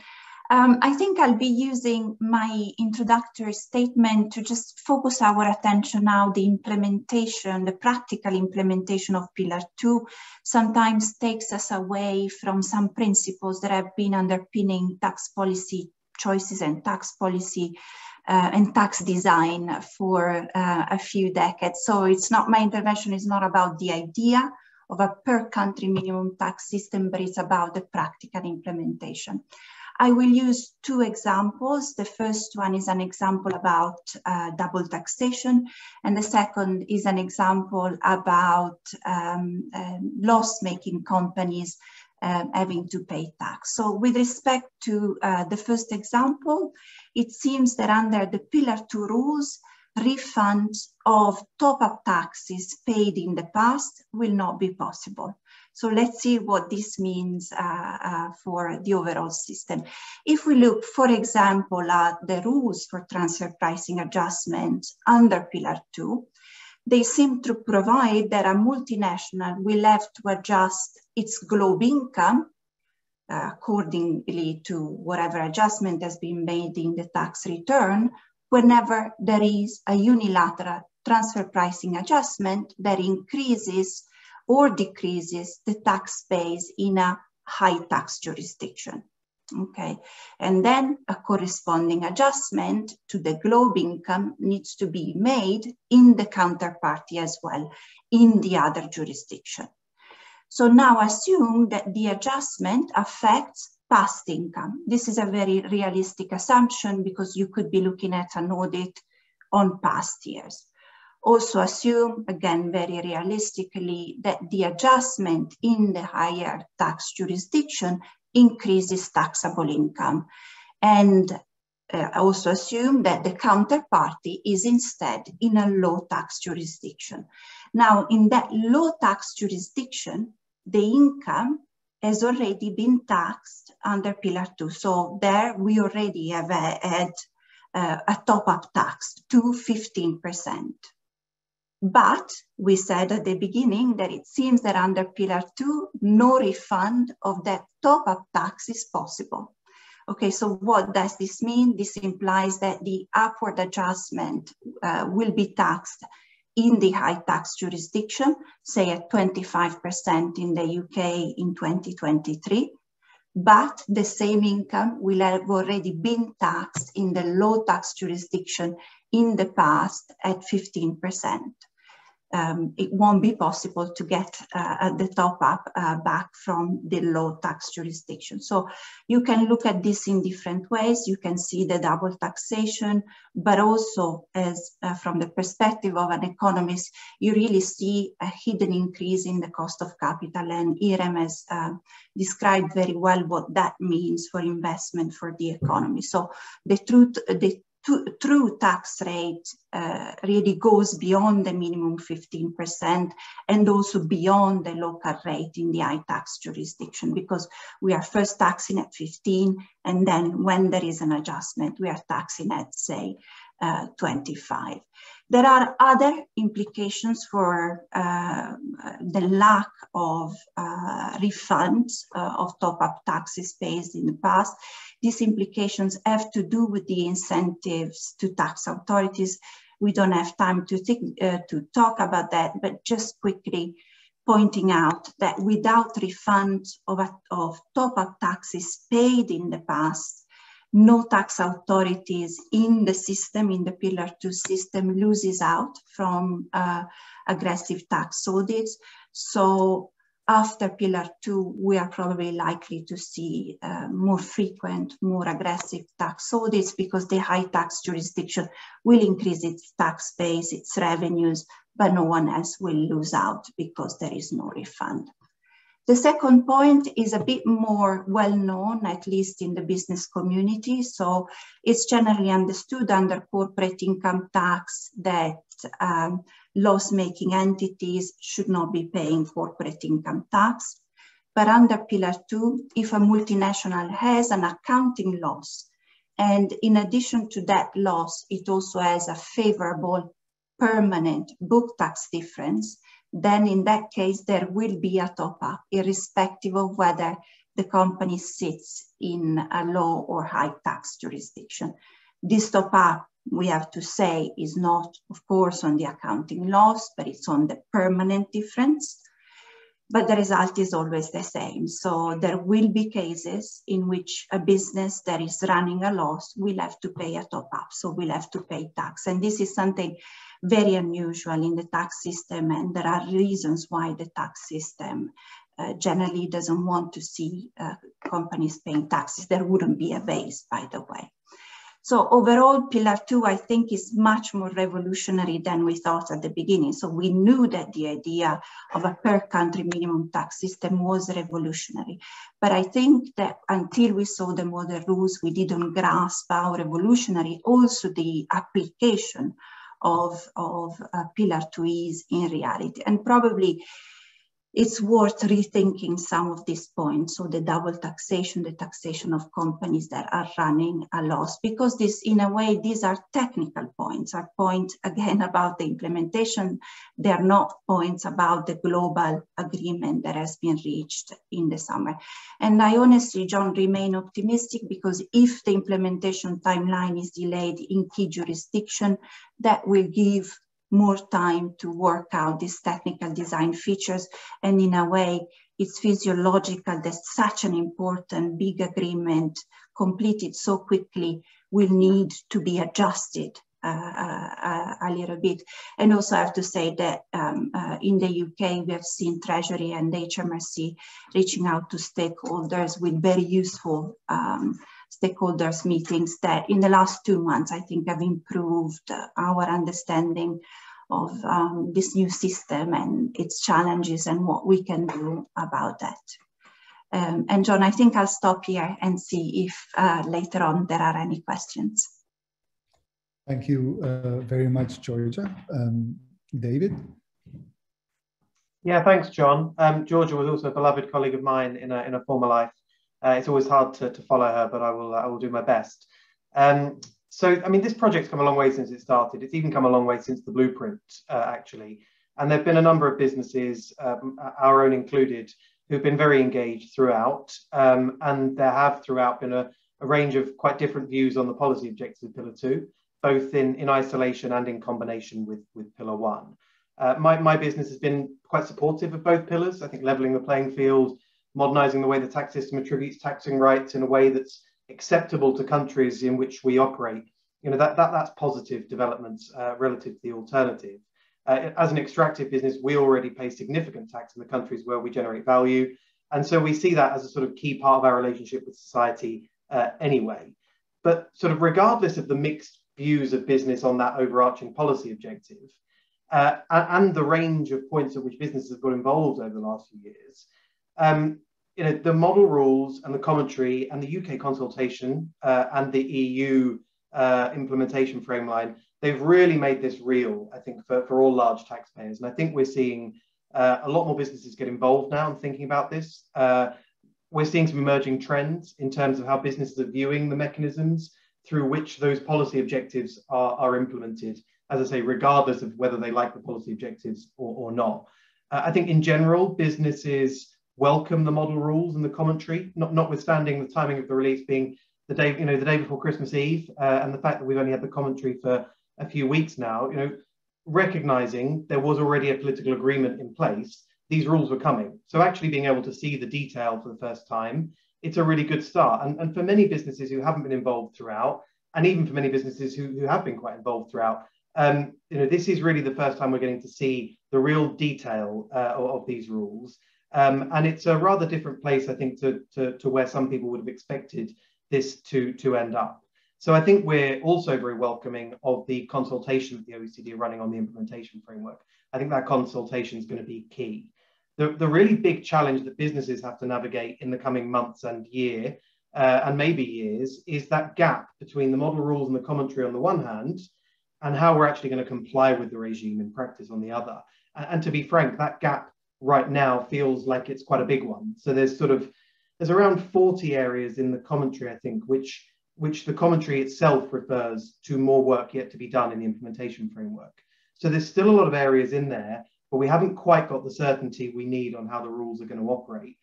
Um, I think I'll be using my introductory statement to just focus our attention now the implementation, the practical implementation of Pillar 2 sometimes takes us away from some principles that have been underpinning tax policy choices and tax policy uh, and tax design for uh, a few decades. So it's not, my intervention is not about the idea of a per country minimum tax system, but it's about the practical implementation. I will use two examples. The first one is an example about uh, double taxation, and the second is an example about um, um, loss-making companies um, having to pay tax. So with respect to uh, the first example, it seems that under the Pillar 2 rules, refund of top-up taxes paid in the past will not be possible. So let's see what this means uh, uh, for the overall system. If we look, for example, at the rules for transfer pricing adjustment under Pillar 2, they seem to provide that a multinational will have to adjust its GloBE income uh, accordingly to whatever adjustment has been made in the tax return whenever there is a unilateral transfer pricing adjustment that increases or decreases the tax base in a high tax jurisdiction okay? And then a corresponding adjustment to the GloBE income needs to be made in the counterparty as well, in the other jurisdiction. So now assume that the adjustment affects past income. This is a very realistic assumption because you could be looking at an audit on past years. Also assume, again, very realistically, that the adjustment in the higher tax jurisdiction increases taxable income. And uh, also assume that the counterparty is instead in a low tax jurisdiction. Now, in that low tax jurisdiction, the income has already been taxed under Pillar 2. So there we already have uh, had uh, a top-up tax to 15%. But we said at the beginning that it seems that under Pillar 2, no refund of that top-up tax is possible. Okay, so what does this mean? This implies that the upward adjustment uh, will be taxed in the high tax jurisdiction, say at 25% in the UK in 2023, but the same income will have already been taxed in the low tax jurisdiction in the past at 15% um, it won't be possible to get uh, the top up uh, back from the low tax jurisdiction. So you can look at this in different ways. You can see the double taxation, but also as uh, from the perspective of an economist, you really see a hidden increase in the cost of capital. And Irem has uh, described very well what that means for investment for the economy. So the truth, the true tax rate uh, really goes beyond the minimum 15% and also beyond the local rate in the high tax jurisdiction because we are first taxing at 15 and then when there is an adjustment we are taxing at say uh, 25. There are other implications for uh, the lack of uh, refunds uh, of top-up taxes paid in the past. These implications have to do with the incentives to tax authorities. We don't have time to, think, uh, to talk about that, but just quickly pointing out that without refunds of, of top-up taxes paid in the past, no tax authorities in the system, in the Pillar 2 system, loses out from uh, aggressive tax audits. So after Pillar 2, we are probably likely to see uh, more frequent, more aggressive tax audits because the high tax jurisdiction will increase its tax base, its revenues, but no one else will lose out because there is no refund. The second point is a bit more well known, at least in the business community. So it's generally understood under corporate income tax that um, loss making entities should not be paying corporate income tax. But under Pillar 2, if a multinational has an accounting loss, and in addition to that loss, it also has a favorable permanent book tax difference, then in that case, there will be a top up, irrespective of whether the company sits in a low or high tax jurisdiction. This top up, we have to say, is not, of course, on the accounting loss, but it's on the permanent difference. But the result is always the same. So there will be cases in which a business that is running a loss will have to pay a top up. So we'll have to pay tax. And this is something very unusual in the tax system and there are reasons why the tax system uh, generally doesn't want to see uh, companies paying taxes. There wouldn't be a base, by the way. So overall, Pillar 2, I think, is much more revolutionary than we thought at the beginning. So we knew that the idea of a per country minimum tax system was revolutionary. But I think that until we saw the model rules, we didn't grasp how revolutionary also the application of, of uh, Pillar 2 is in reality. And probably it's worth rethinking some of these points. So the double taxation, the taxation of companies that are running a loss, because this, in a way, these are technical points, are points again about the implementation. They're not points about the global agreement that has been reached in the summer. And I honestly, John, remain optimistic because if the implementation timeline is delayed in key jurisdiction, that will give more time to work out these technical design features. And in a way, it's physiological that such an important big agreement completed so quickly will need to be adjusted uh, uh, a little bit. And also I have to say that um, uh, in the UK, we have seen Treasury and HMRC reaching out to stakeholders with very useful um, stakeholders meetings that in the last two months, I think have improved our understanding of um, this new system and its challenges and what we can do about that. Um, and John, I think I'll stop here and see if uh, later on there are any questions. Thank you uh, very much, Giorgia. Um, David? Yeah, thanks, John. Um, Giorgia was also a beloved colleague of mine in a, in a former life. Uh, it's always hard to, to follow her, but I will, I will do my best. Um, so, I mean, this project's come a long way since it started. It's even come a long way since the blueprint, uh, actually. And there have been a number of businesses, um, our own included, who've been very engaged throughout. Um, and there have throughout been a, a range of quite different views on the policy objectives of Pillar 2, both in, in isolation and in combination with, with Pillar 1. Uh, my, my business has been quite supportive of both pillars. I think levelling the playing field, modernising the way the tax system attributes taxing rights in a way that's acceptable to countries in which we operate. You know, that, that that's positive developments uh, relative to the alternative. Uh, as an extractive business, we already pay significant tax in the countries where we generate value. And so we see that as a sort of key part of our relationship with society uh, anyway. But sort of regardless of the mixed views of business on that overarching policy objective, uh, and the range of points at which businesses have got involved over the last few years, um, you know, the model rules and the commentary and the UK consultation uh, and the EU uh, implementation frameline, they've really made this real, I think, for, for all large taxpayers. And I think we're seeing uh, a lot more businesses get involved now and thinking about this. Uh, we're seeing some emerging trends in terms of how businesses are viewing the mechanisms through which those policy objectives are, are implemented, as I say, regardless of whether they like the policy objectives or, or not. Uh, I think in general, businesses welcome the model rules and the commentary, not, notwithstanding the timing of the release being the day, you know, the day before Christmas Eve, uh, and the fact that we've only had the commentary for a few weeks now, you know, recognizing there was already a political agreement in place, these rules were coming. So actually being able to see the detail for the first time, it's a really good start. And, and for many businesses who haven't been involved throughout, and even for many businesses who, who have been quite involved throughout, um, you know, this is really the first time we're getting to see the real detail uh, of, of, these rules. Um, and it's a rather different place, I think, to, to, to where some people would have expected this to, to end up. So I think we're also very welcoming of the consultation that the OECD are running on the implementation framework. I think that consultation is going to be key. The, the really big challenge that businesses have to navigate in the coming months and year, uh, and maybe years, is that gap between the model rules and the commentary on the one hand, and how we're actually going to comply with the regime in practice on the other. And, and to be frank, that gap right now feels like it's quite a big one. So there's sort of there's around 40 areas in the commentary, I think, which which the commentary itself refers to more work yet to be done in the implementation framework. So there's still a lot of areas in there, but we haven't quite got the certainty we need on how the rules are going to operate.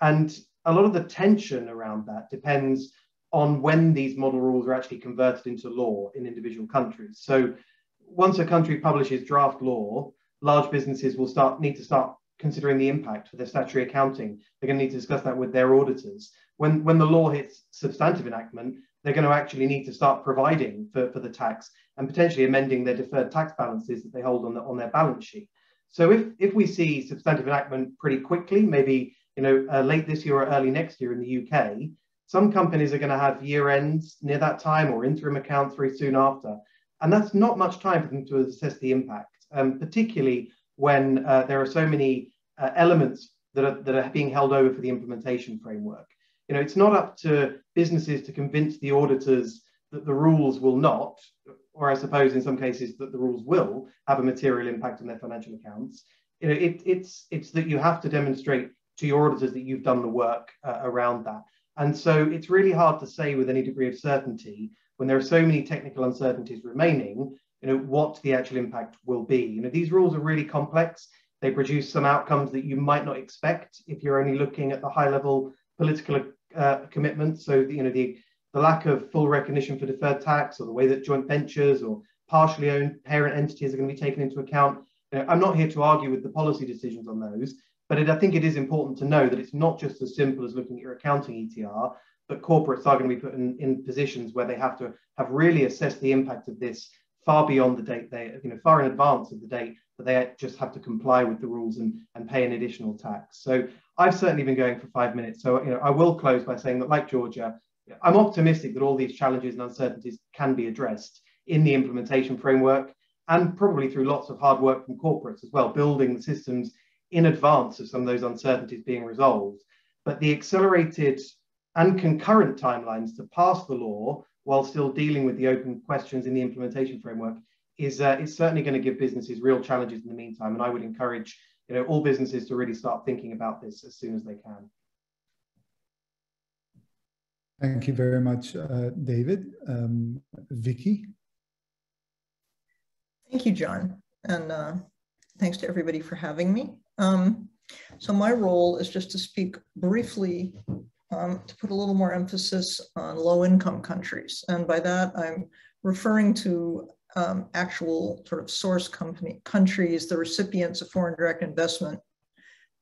And a lot of the tension around that depends on when these model rules are actually converted into law in individual countries. So once a country publishes draft law, large businesses will start need to start considering the impact for their statutory accounting. They're going to need to discuss that with their auditors. When, when the law hits substantive enactment, they're going to actually need to start providing for, for the tax and potentially amending their deferred tax balances that they hold on, the, on their balance sheet. So if, if we see substantive enactment pretty quickly, maybe you know uh, late this year or early next year in the UK, some companies are going to have year ends near that time or interim accounts very soon after. And that's not much time for them to assess the impact, um, particularly when uh, there are so many uh, elements that are, that are being held over for the implementation framework. You know, it's not up to businesses to convince the auditors that the rules will not, or I suppose in some cases that the rules will have a material impact on their financial accounts. You know, it, it's it's that you have to demonstrate to your auditors that you've done the work uh, around that. And so it's really hard to say with any degree of certainty when there are so many technical uncertainties remaining, you know, what the actual impact will be. You know, these rules are really complex. They produce some outcomes that you might not expect if you're only looking at the high level political uh, commitments. So, you know, the, the lack of full recognition for deferred tax or the way that joint ventures or partially owned parent entities are going to be taken into account. You know, I'm not here to argue with the policy decisions on those, but it, I think it is important to know that it's not just as simple as looking at your accounting ETR, but corporates are going to be put in, in positions where they have to have really assessed the impact of this far beyond the date they, you know, far in advance of the date that they just have to comply with the rules and, and pay an additional tax. So I've certainly been going for five minutes. So, you know, I will close by saying that like Giorgia, I'm optimistic that all these challenges and uncertainties can be addressed in the implementation framework and probably through lots of hard work from corporates as well, building the systems in advance of some of those uncertainties being resolved. But the accelerated and concurrent timelines to pass the law while still dealing with the open questions in the implementation framework is, uh, is certainly going to give businesses real challenges in the meantime. And I would encourage you know, all businesses to really start thinking about this as soon as they can. Thank you very much, uh, David. Um, Vicky? Thank you, John. And uh, thanks to everybody for having me. Um, so my role is just to speak briefly um, to put a little more emphasis on low income countries. And by that, I'm referring to um, actual sort of source company countries, the recipients of foreign direct investment,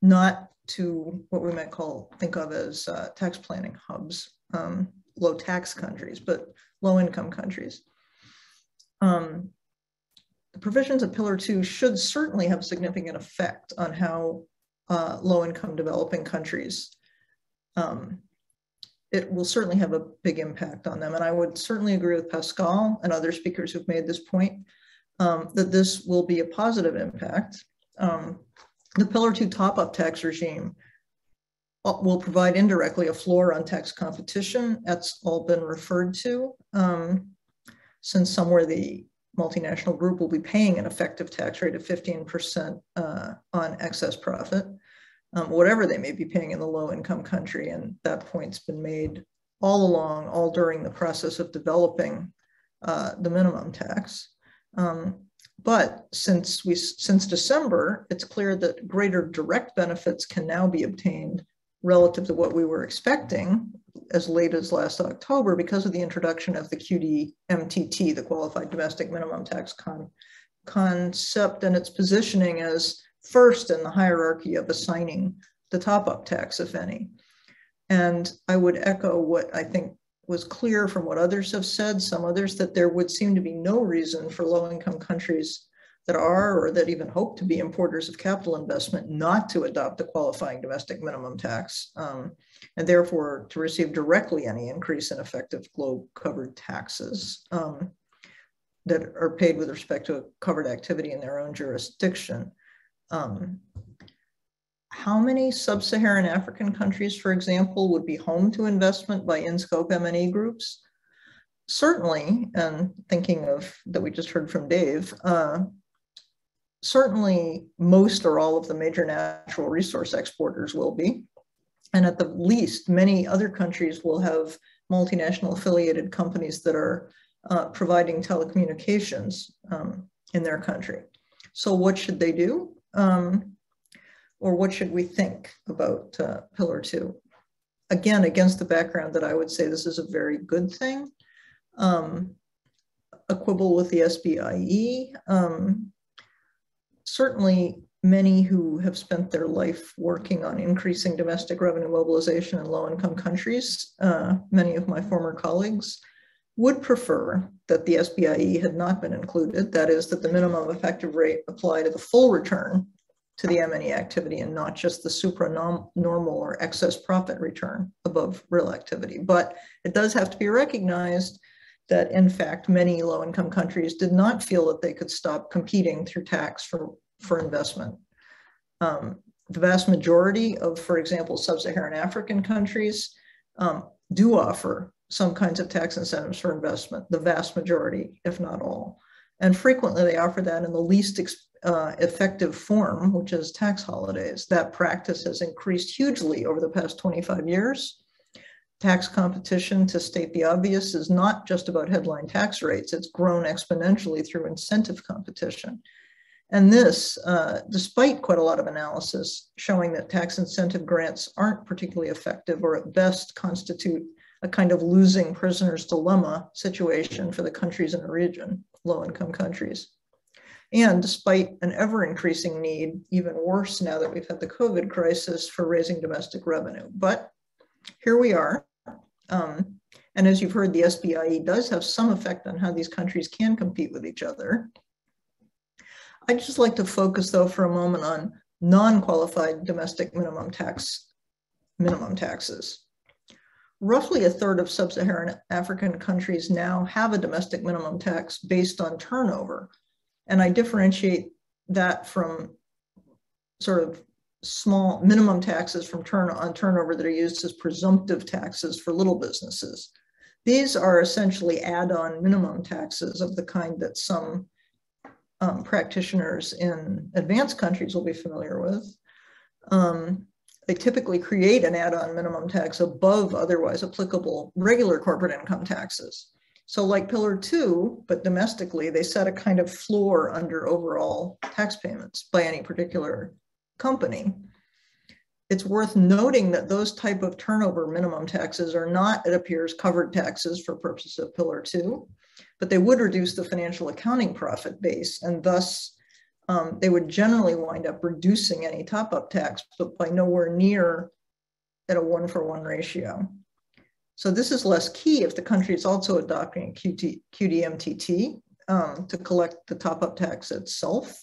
not to what we might call, think of as uh, tax planning hubs, um, low tax countries, but low income countries. Um, the provisions of Pillar 2 should certainly have significant effect on how uh, low income developing countries um, it will certainly have a big impact on them. And I would certainly agree with Pascal and other speakers who've made this point um, that this will be a positive impact. Um, the Pillar 2 top-up tax regime uh, will provide indirectly a floor on tax competition. That's all been referred to. Um, since somewhere the multinational group will be paying an effective tax rate of 15% uh, on excess profit um, whatever they may be paying in the low income country. And that point's been made all along, all during the process of developing uh, the minimum tax. Um, but since we since December, it's clear that greater direct benefits can now be obtained relative to what we were expecting as late as last October because of the introduction of the QDMTT, the Qualified Domestic Minimum Tax con concept, and its positioning as first in the hierarchy of assigning the top-up tax, if any. And I would echo what I think was clear from what others have said, some others, that there would seem to be no reason for low-income countries that are or that even hope to be importers of capital investment not to adopt the qualifying domestic minimum tax um, and therefore to receive directly any increase in effective GloBE covered taxes um, that are paid with respect to a covered activity in their own jurisdiction um, how many sub-Saharan African countries, for example, would be home to investment by in-scope MNE groups? Certainly, and thinking of that we just heard from Dave, uh, certainly most or all of the major natural resource exporters will be. And at the least, many other countries will have multinational affiliated companies that are uh, providing telecommunications um, in their country. So what should they do? Um, or what should we think about uh, Pillar 2? Again, against the background that I would say this is a very good thing. Um, a quibble with the SBIE. Um, certainly, many who have spent their life working on increasing domestic revenue mobilization in low income countries, uh, many of my former colleagues, would prefer that the SBIE had not been included, that is that the minimum effective rate apply to the full return to the MNE activity and not just the supranormal or excess profit return above real activity. But it does have to be recognized that in fact, many low income countries did not feel that they could stop competing through tax for, for investment. Um, the vast majority of, for example, sub-Saharan African countries um, do offer some kinds of tax incentives for investment, the vast majority, if not all. And frequently they offer that in the least uh, effective form, which is tax holidays. That practice has increased hugely over the past 25 years. Tax competition, to state the obvious, is not just about headline tax rates. It's grown exponentially through incentive competition. And this, uh, despite quite a lot of analysis showing that tax incentive grants aren't particularly effective or at best constitute a kind of losing prisoner's dilemma situation for the countries in the region, low income countries. And despite an ever increasing need, even worse now that we've had the COVID crisis for raising domestic revenue. But here we are. Um, and as you've heard, the SBIE does have some effect on how these countries can compete with each other. I'd just like to focus though for a moment on non-qualified domestic minimum tax minimum taxes roughly a third of sub-Saharan African countries now have a domestic minimum tax based on turnover. And I differentiate that from sort of small minimum taxes from turn on turnover that are used as presumptive taxes for little businesses. These are essentially add-on minimum taxes of the kind that some um, practitioners in advanced countries will be familiar with. Um, they typically create an add-on minimum tax above otherwise applicable regular corporate income taxes. So like Pillar 2, but domestically, they set a kind of floor under overall tax payments by any particular company. it's worth noting that those type of turnover minimum taxes are not, it appears, covered taxes for purposes of Pillar 2, but they would reduce the financial accounting profit base, and thus um, they would generally wind up reducing any top-up tax, but by nowhere near at a one-for-one ratio. So this is less key if the country is also adopting QT, QDMTT um, to collect the top-up tax itself.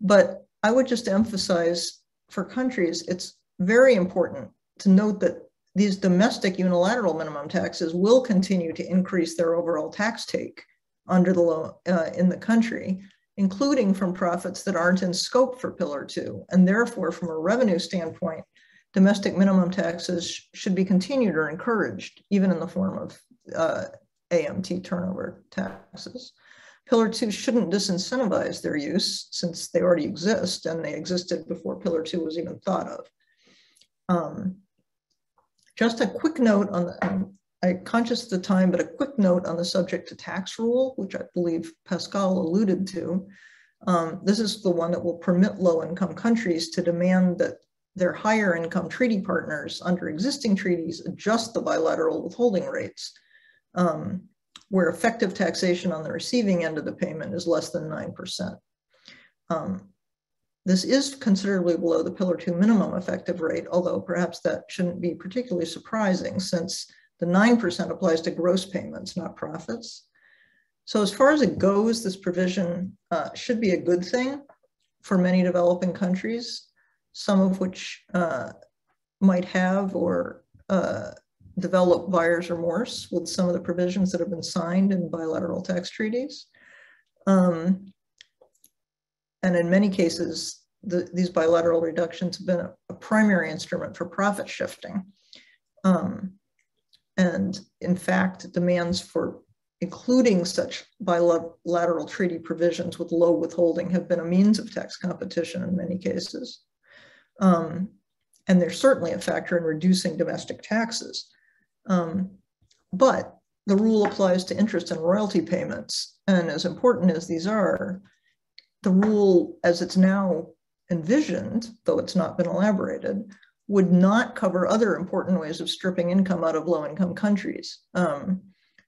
But I would just emphasize for countries, it's very important to note that these domestic unilateral minimum taxes will continue to increase their overall tax take under the law uh, in the country, including from profits that aren't in scope for Pillar 2. And therefore, from a revenue standpoint, domestic minimum taxes should be continued or encouraged, even in the form of uh, AMT turnover taxes. Pillar 2 shouldn't disincentivize their use since they already exist and they existed before Pillar 2 was even thought of. Um, just a quick note on the, um, I'm conscious of the time, but a quick note on the subject to tax rule, which I believe Pascal alluded to. Um, this is the one that will permit low income countries to demand that their higher income treaty partners under existing treaties adjust the bilateral withholding rates. Um, where effective taxation on the receiving end of the payment is less than 9%. Um, this is considerably below the Pillar 2 minimum effective rate, although perhaps that shouldn't be particularly surprising since the 9% applies to gross payments, not profits. So as far as it goes, this provision uh, should be a good thing for many developing countries, some of which uh, might have or uh, develop buyer's remorse with some of the provisions that have been signed in bilateral tax treaties. Um, and in many cases, the, these bilateral reductions have been a, a primary instrument for profit shifting. Um, and in fact, demands for including such bilateral treaty provisions with low withholding have been a means of tax competition in many cases. Um, and they're certainly a factor in reducing domestic taxes. Um, but the rule applies to interest and royalty payments. And as important as these are, the rule as it's now envisioned, though it's not been elaborated, would not cover other important ways of stripping income out of low income countries, um,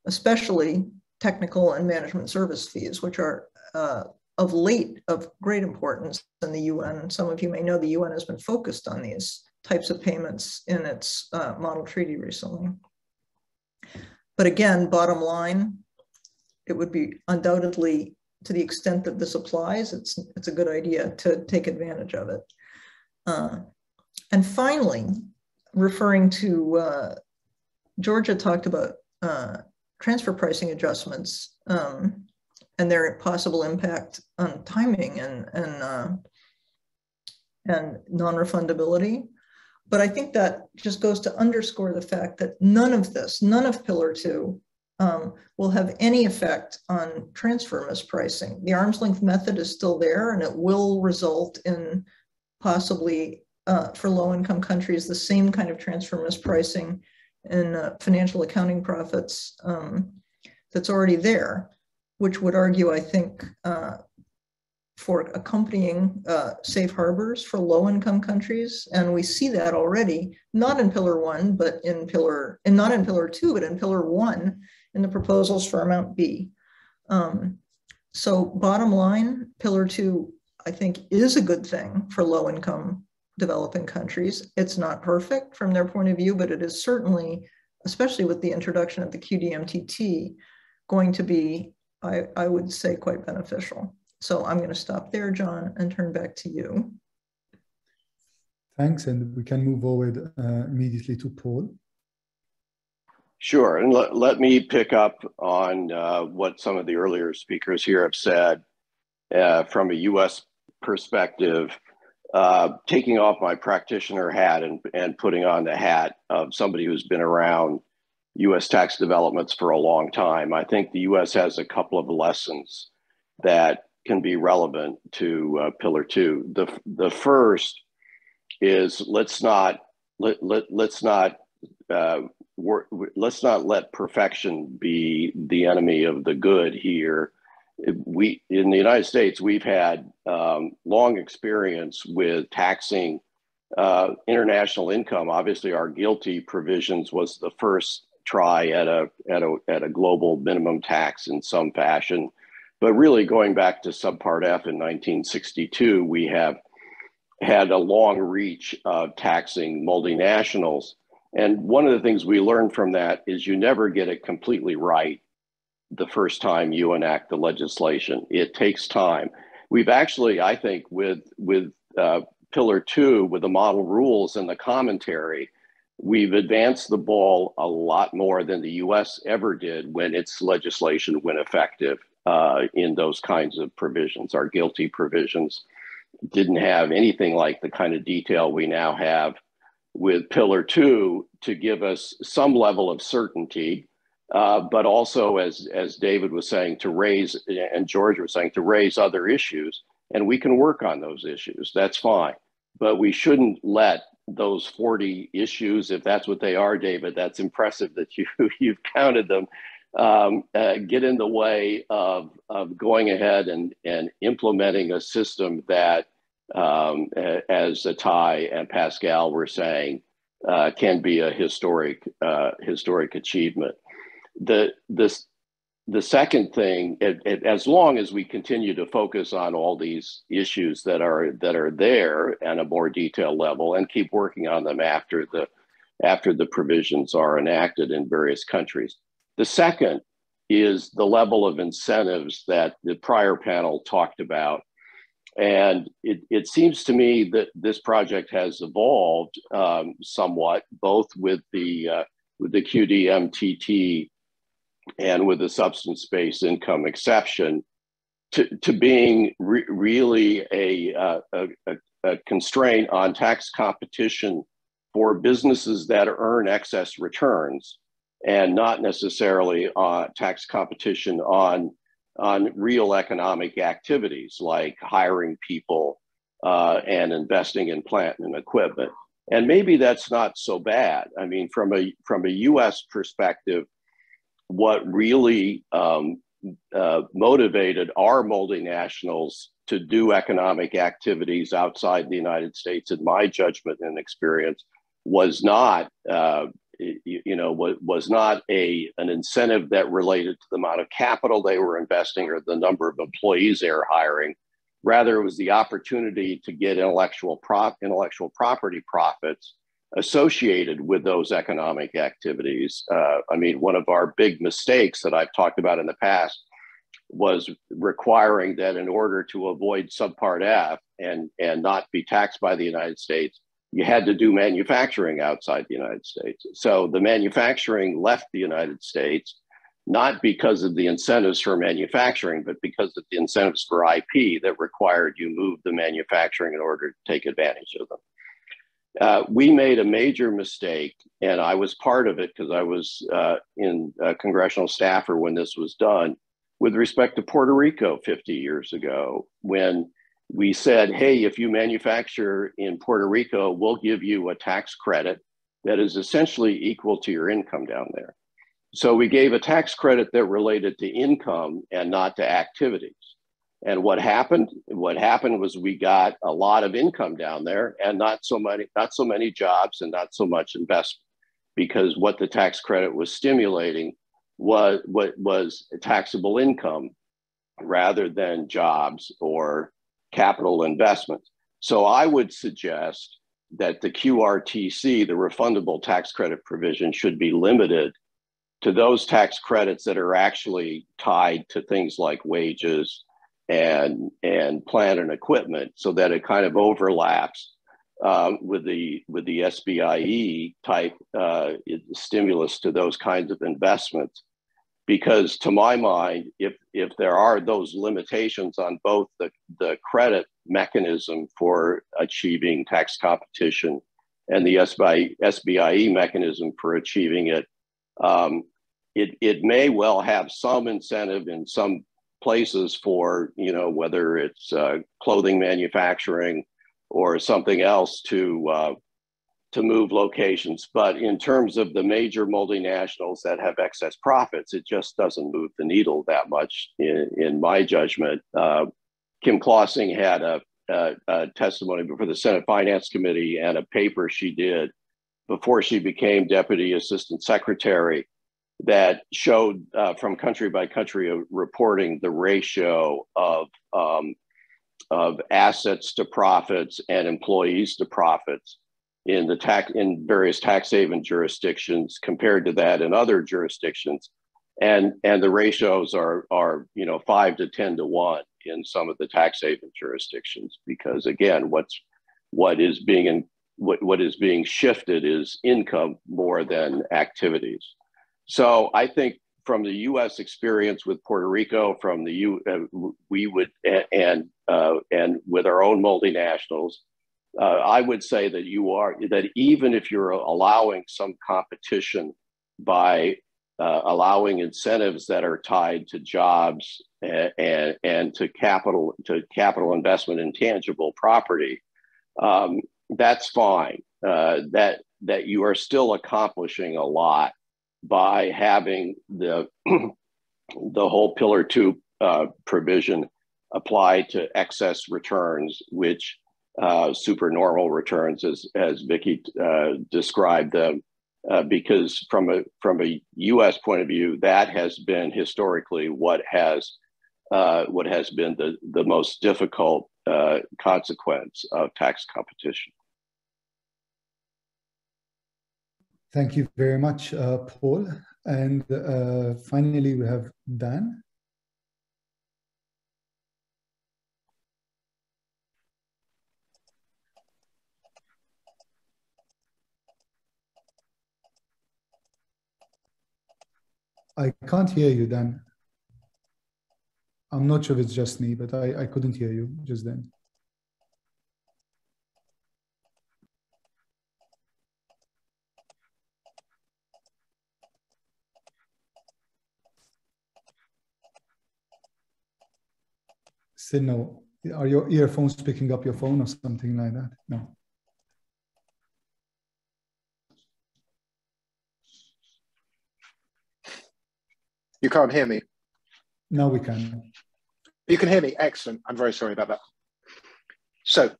especially technical and management service fees, which are uh, of late of great importance in the UN. Some of you may know the UN has been focused on these types of payments in its uh, model treaty recently. But again, bottom line, it would be undoubtedly, to the extent that this applies, it's, it's a good idea to take advantage of it. Uh, and finally, referring to, uh, Giorgia talked about uh, transfer pricing adjustments um, and their possible impact on timing and, and, uh, and non-refundability. But I think that just goes to underscore the fact that none of this, none of Pillar 2 um, will have any effect on transfer mispricing. The arm's length method is still there and it will result in possibly uh, for low income countries the same kind of transfer mispricing in uh, financial accounting profits um, that's already there, which would argue, I think, uh, for accompanying uh, safe harbors for low income countries. And we see that already, not in pillar one, but in pillar, and not in pillar two, but in pillar one in the proposals for amount B. Um, so bottom line, pillar two, I think is a good thing for low income developing countries. It's not perfect from their point of view, but it is certainly, especially with the introduction of the QDMTT, going to be, I, I would say, quite beneficial. So I'm going to stop there, John, and turn back to you. Thanks, and we can move forward uh, immediately to Paul. Sure, and let, let me pick up on uh, what some of the earlier speakers here have said uh, from a U.S. perspective, uh, taking off my practitioner hat and, and putting on the hat of somebody who's been around U.S. tax developments for a long time. I think the U.S. has a couple of lessons that can be relevant to uh, pillar two. The, the first is let's not let, let, let's not uh, work, let's not let perfection be the enemy of the good here. We in the United States we've had um, long experience with taxing uh, international income. Obviously, our GILTI provisions was the first try at a, at a, at a global minimum tax in some fashion. But really, going back to Subpart F in 1962, we have had a long reach of taxing multinationals. And one of the things we learned from that is you never get it completely right the first time you enact the legislation. It takes time. We've actually, I think, with with uh, Pillar Two, with the model rules and the commentary, we've advanced the ball a lot more than the U.S. ever did when its legislation went effective uh, in those kinds of provisions. Our GILTI provisions didn't have anything like the kind of detail we now have with Pillar Two to give us some level of certainty uh, but also, as, as David was saying, to raise, and George was saying, to raise other issues. And we can work on those issues. That's fine. But we shouldn't let those 40 issues, if that's what they are, David, that's impressive that you, you've counted them, um, uh, get in the way of, of going ahead and, and implementing a system that, um, as Itai and Pascal were saying, uh, can be a historic, uh, historic achievement the this the second thing, it, it, as long as we continue to focus on all these issues that are that are there at a more detailed level, and keep working on them after the after the provisions are enacted in various countries. The second is the level of incentives that the prior panel talked about. And it, it seems to me that this project has evolved um, somewhat, both with the uh, with the QDMTT and with the substance-based income exception to, to being re really a, a, a, constraint on tax competition for businesses that earn excess returns and not necessarily uh, tax competition on, on real economic activities like hiring people uh, and investing in plant and equipment. And maybe that's not so bad. I mean, from a, from a US perspective, what really um, uh, motivated our multinationals to do economic activities outside the United States, in my judgment and experience, was not, uh, you know, was, not a an incentive that related to the amount of capital they were investing or the number of employees they were hiring. Rather, it was the opportunity to get intellectual prop intellectual property profits associated with those economic activities. Uh, I mean, one of our big mistakes that I've talked about in the past was requiring that in order to avoid subpart F and, and not be taxed by the United States, you had to do manufacturing outside the United States. So the manufacturing left the United States, not because of the incentives for manufacturing, but because of the incentives for IP that required you move the manufacturing in order to take advantage of them. Uh, we made a major mistake, and I was part of it because I was uh, in congressional staffer when this was done, with respect to Puerto Rico 50 years ago, when we said, hey, if you manufacture in Puerto Rico, we'll give you a tax credit that is essentially equal to your income down there. So we gave a tax credit that related to income and not to activities. And what happened? What happened was we got a lot of income down there, and not so many, not so many jobs, and not so much investment, because what the tax credit was stimulating was what was taxable income rather than jobs or capital investments. So I would suggest that the QRTC, the refundable tax credit provision, should be limited to those tax credits that are actually tied to things like wages and and plant and equipment so that it kind of overlaps um, with the with the SBIE type uh, stimulus to those kinds of investments. Because to my mind, if if there are those limitations on both the, the credit mechanism for achieving tax competition and the SBIE, SBIE mechanism for achieving it, um, it, it may well have some incentive in some places for you know whether it's uh, clothing manufacturing or something else to uh, to move locations. But in terms of the major multinationals that have excess profits, it just doesn't move the needle that much, in, in my judgment. Uh, Kim Clausing had a uh, uh, testimony before the Senate Finance Committee and a paper she did before she became Deputy Assistant Secretary that showed uh, from country by country reporting the ratio of um, of assets to profits and employees to profits in the tax in various tax haven jurisdictions compared to that in other jurisdictions. And and the ratios are are you know five to ten to one in some of the tax haven jurisdictions because again what's what is being in what, what is being shifted is income more than activities so i think from the us experience with puerto rico from the u uh, we would and uh, and with our own multinationals uh, i would say that you are that even if you're allowing some competition by uh, allowing incentives that are tied to jobs and, and, and, to capital to capital investment in tangible property, um, that's fine. Uh, that that you are still accomplishing a lot by having the the whole Pillar Two uh, provision apply to excess returns, which uh, supernormal returns, as as Vicky uh, described them, uh, because from a from a U.S. point of view, that has been historically what has uh, what has been the the most difficult uh, consequence of tax competition. Thank you very much, uh, Paul. And uh, finally, we have Dan. I can't hear you, Dan. I'm not sure if it's just me, but I, I couldn't hear you just then. Signal, are your earphones picking up your phone or something like that? No. You can't hear me? No, we can. You can hear me. Excellent. I'm very sorry about that. So,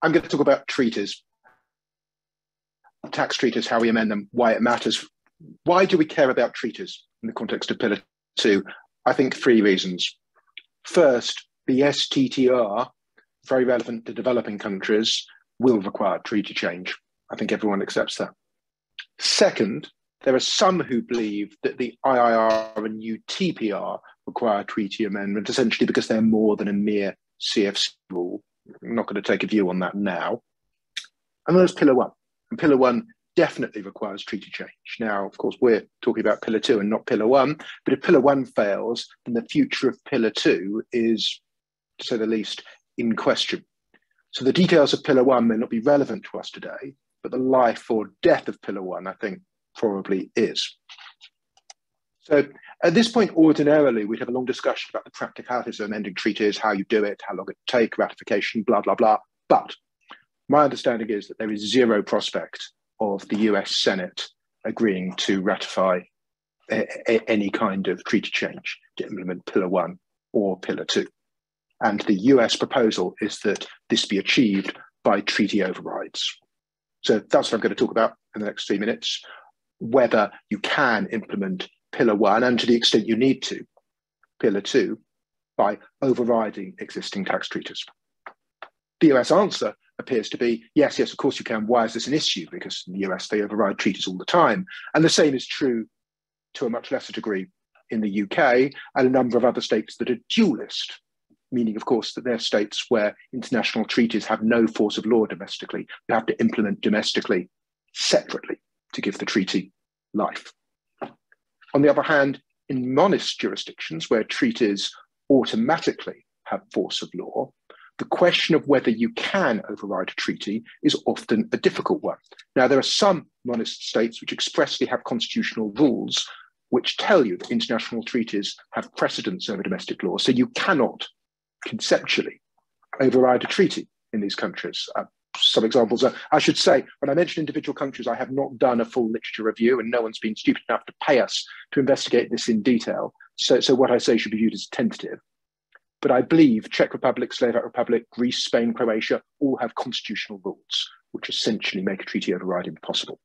I'm going to talk about treaties, tax treaties, how we amend them, why it matters. Why do we care about treaties in the context of Pillar 2? I think three reasons. First, the STTR, very relevant to developing countries, will require treaty change. I think everyone accepts that. Second, there are some who believe that the IIR and UTPR require treaty amendment, essentially because they're more than a mere CFC rule. I'm not going to take a view on that now. And then there's Pillar 1. And Pillar 1 definitely requires treaty change. Now, of course, we're talking about Pillar 2 and not Pillar 1, but if Pillar 1 fails, then the future of Pillar 2 is, to say the least, in question. So the details of Pillar 1 may not be relevant to us today, but the life or death of Pillar 1, I think, probably is. So at this point, ordinarily, we'd have a long discussion about the practicalities of amending treaties, how you do it, how long it take, ratification, blah, blah, blah. But my understanding is that there is zero prospect of the US Senate agreeing to ratify a, a, any kind of treaty change to implement Pillar 1 or Pillar 2. And the US proposal is that this be achieved by treaty overrides. So that's what I'm going to talk about in the next three minutes whether you can implement pillar one and to the extent you need to, pillar two, by overriding existing tax treaties. The US answer appears to be yes, yes, of course you can. Why is this an issue? Because in the US they override treaties all the time. And the same is true to a much lesser degree in the UK and a number of other states that are dualist, meaning, of course, that they're states where international treaties have no force of law domestically. You have to implement domestically separately to give the treaty life. On the other hand, in monist jurisdictions where treaties automatically have force of law, the question of whether you can override a treaty is often a difficult one. Now, there are some monist states which expressly have constitutional rules which tell you that international treaties have precedence over domestic law. So you cannot conceptually override a treaty in these countries. Uh, some examples. I should say, when I mention individual countries, I have not done a full literature review, and no one's been stupid enough to pay us to investigate this in detail. So, so what I say should be viewed as tentative. But I believe Czech Republic, Slovak Republic, Greece, Spain, Croatia all have constitutional rules, which essentially make a treaty override impossible.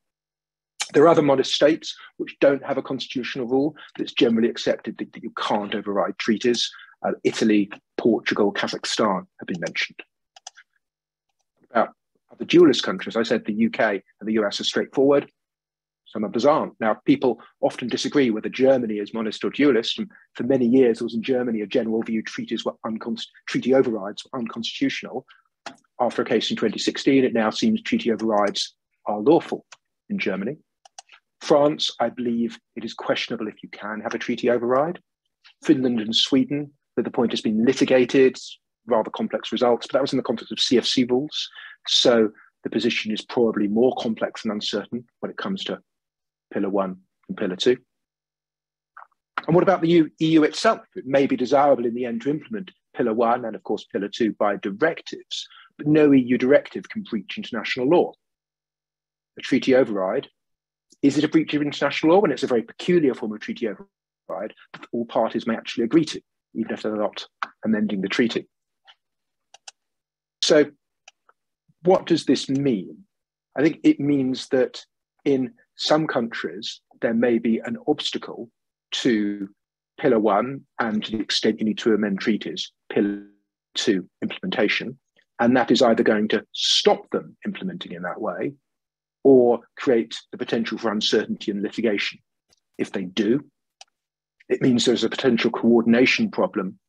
There are other monist states which don't have a constitutional rule, but it's generally accepted that, that you can't override treaties. Uh, Italy, Portugal, Kazakhstan have been mentioned. About other dualist countries, I said the UK and the US are straightforward. Some others aren't. Now, people often disagree whether Germany is monist or dualist. And for many years, it was in Germany a general view treaties were unconst- treaty overrides were unconstitutional. After a case in 2016, it now seems treaty overrides are lawful in Germany. France, I believe it is questionable if you can have a treaty override. Finland and Sweden, that the point has been litigated, rather complex results, but that was in the context of CFC rules. So the position is probably more complex and uncertain when it comes to Pillar 1 and Pillar 2. And what about the EU, itself? It may be desirable in the end to implement Pillar 1 and, of course, Pillar 2 by directives, but no EU directive can breach international law. A treaty override, is it a breach of international law when it's a very peculiar form of treaty override that all parties may actually agree to, even if they're not amending the treaty? So, what does this mean? I think it means that in some countries, there may be an obstacle to Pillar 1 and to the extent you need to amend treaties, Pillar 2 implementation. And that is either going to stop them implementing in that way or create the potential for uncertainty and litigation. If they do, it means there's a potential coordination problem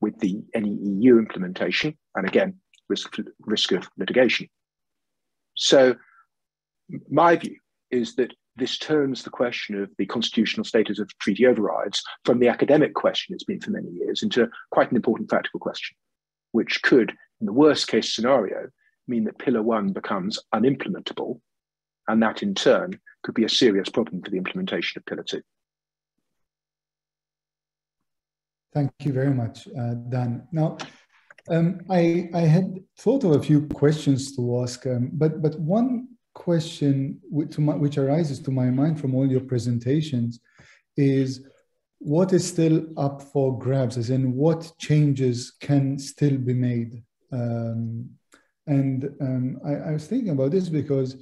with the any EU implementation, and again, risk, risk of litigation. So, my view is that this turns the question of the constitutional status of treaty overrides from the academic question it's been for many years into quite an important practical question, which could, in the worst case scenario, mean that Pillar 1 becomes unimplementable, and that in turn could be a serious problem for the implementation of Pillar 2. Thank you very much, uh, Dan. Now, um, I, I had thought of a few questions to ask, um, but, but one question which, my, which arises to my mind from all your presentations is what is still up for grabs, as in what changes can still be made? Um, and um, I, I, was thinking about this because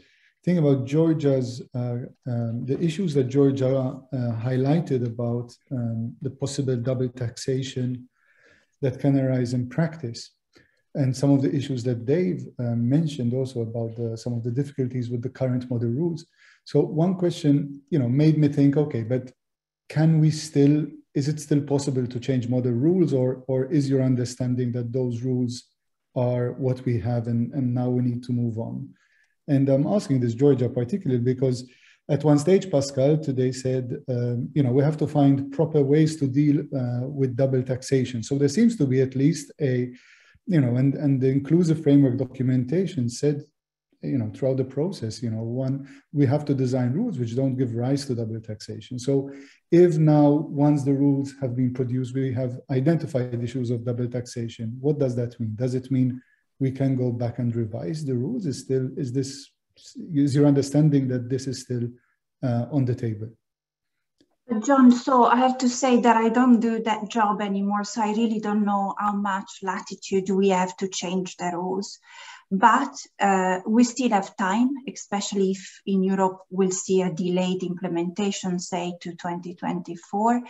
think about Giorgia's, uh, um, the issues that Giorgia uh, highlighted about um, the possible double taxation that can arise in practice and some of the issues that Dave uh, mentioned also about the, some of the difficulties with the current model rules. So one question, you know, made me think, okay, but can we still, is it still possible to change model rules or, or is your understanding that those rules are what we have and, and now we need to move on? And I'm asking this, Giorgia, particularly because at one stage, Pascal today said, um, you know, we have to find proper ways to deal uh, with double taxation. So there seems to be at least a you know, and, and the inclusive framework documentation said, you know, throughout the process, you know, one, we have to design rules which don't give rise to double taxation. So if now, once the rules have been produced, we have identified issues of double taxation, what does that mean? Does it mean we can go back and revise the rules? Is still, is this, is your understanding that this is still uh, on the table? John, so I have to say that I don't do that job anymore, so I really don't know how much latitude we have to change the rules. But uh, we still have time, especially if in Europe we'll see a delayed implementation, say to 2024.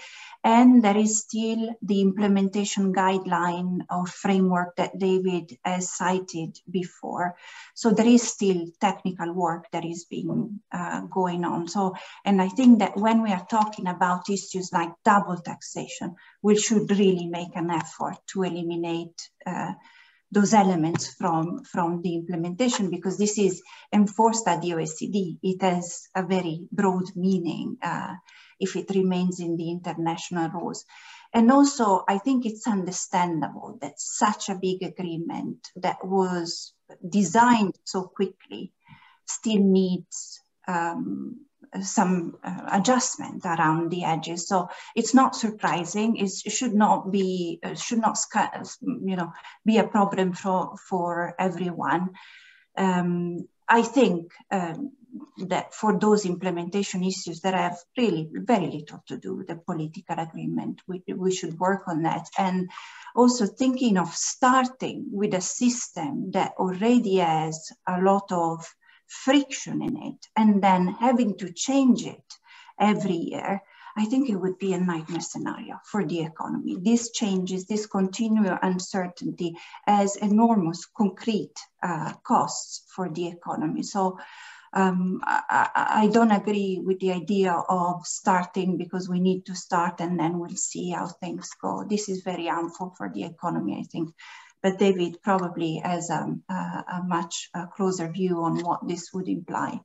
And there is still the implementation guideline or framework that David has cited before. So there is still technical work that is being uh, going on. So, and I think that when we are talking about issues like double taxation, we should really make an effort to eliminate uh, those elements from, from the implementation because this is enforced at the OECD. It has a very broad meaning uh, if it remains in the international rules. And also, I think it's understandable that such a big agreement that was designed so quickly still needs um, some uh, adjustment around the edges. So it's not surprising. It's, it should not be uh, should not you know be a problem for for everyone. Um, I think um, that for those implementation issues that have really very little to do with the political agreement, we, we should work on that. And also thinking of starting with a system that already has a lot of friction in it and then having to change it every year I think it would be a nightmare scenario for the economy. These changes, this continual uncertainty has enormous concrete uh, costs for the economy. So um, I, I, don't agree with the idea of starting because we need to start and then we'll see how things go. This is very harmful for the economy, I think. But David probably has um, a, a, much closer view on what this would imply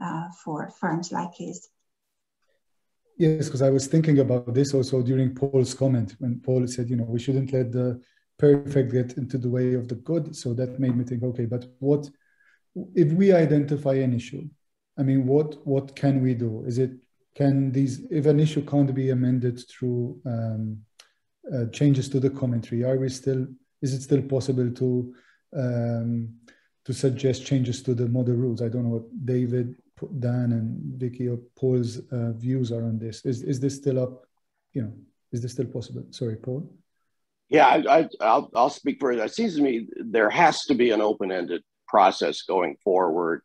uh, for firms like his. Yes, because I was thinking about this also during Paul's comment when Paul said, you know, we shouldn't let the perfect get into the way of the good. So that made me think, okay, but what if we identify an issue? I mean, what what can we do? Is it can these if an issue can't be amended through um, uh, changes to the commentary? Are we still is it still possible to um, to suggest changes to the model rules? I don't know what David Dan and Vicky or Paul's uh, views are on this. Is is this still up? You know, is this still possible? Sorry, Paul. Yeah, I, I, will I'll speak for it. It seems to me there has to be an open-ended process going forward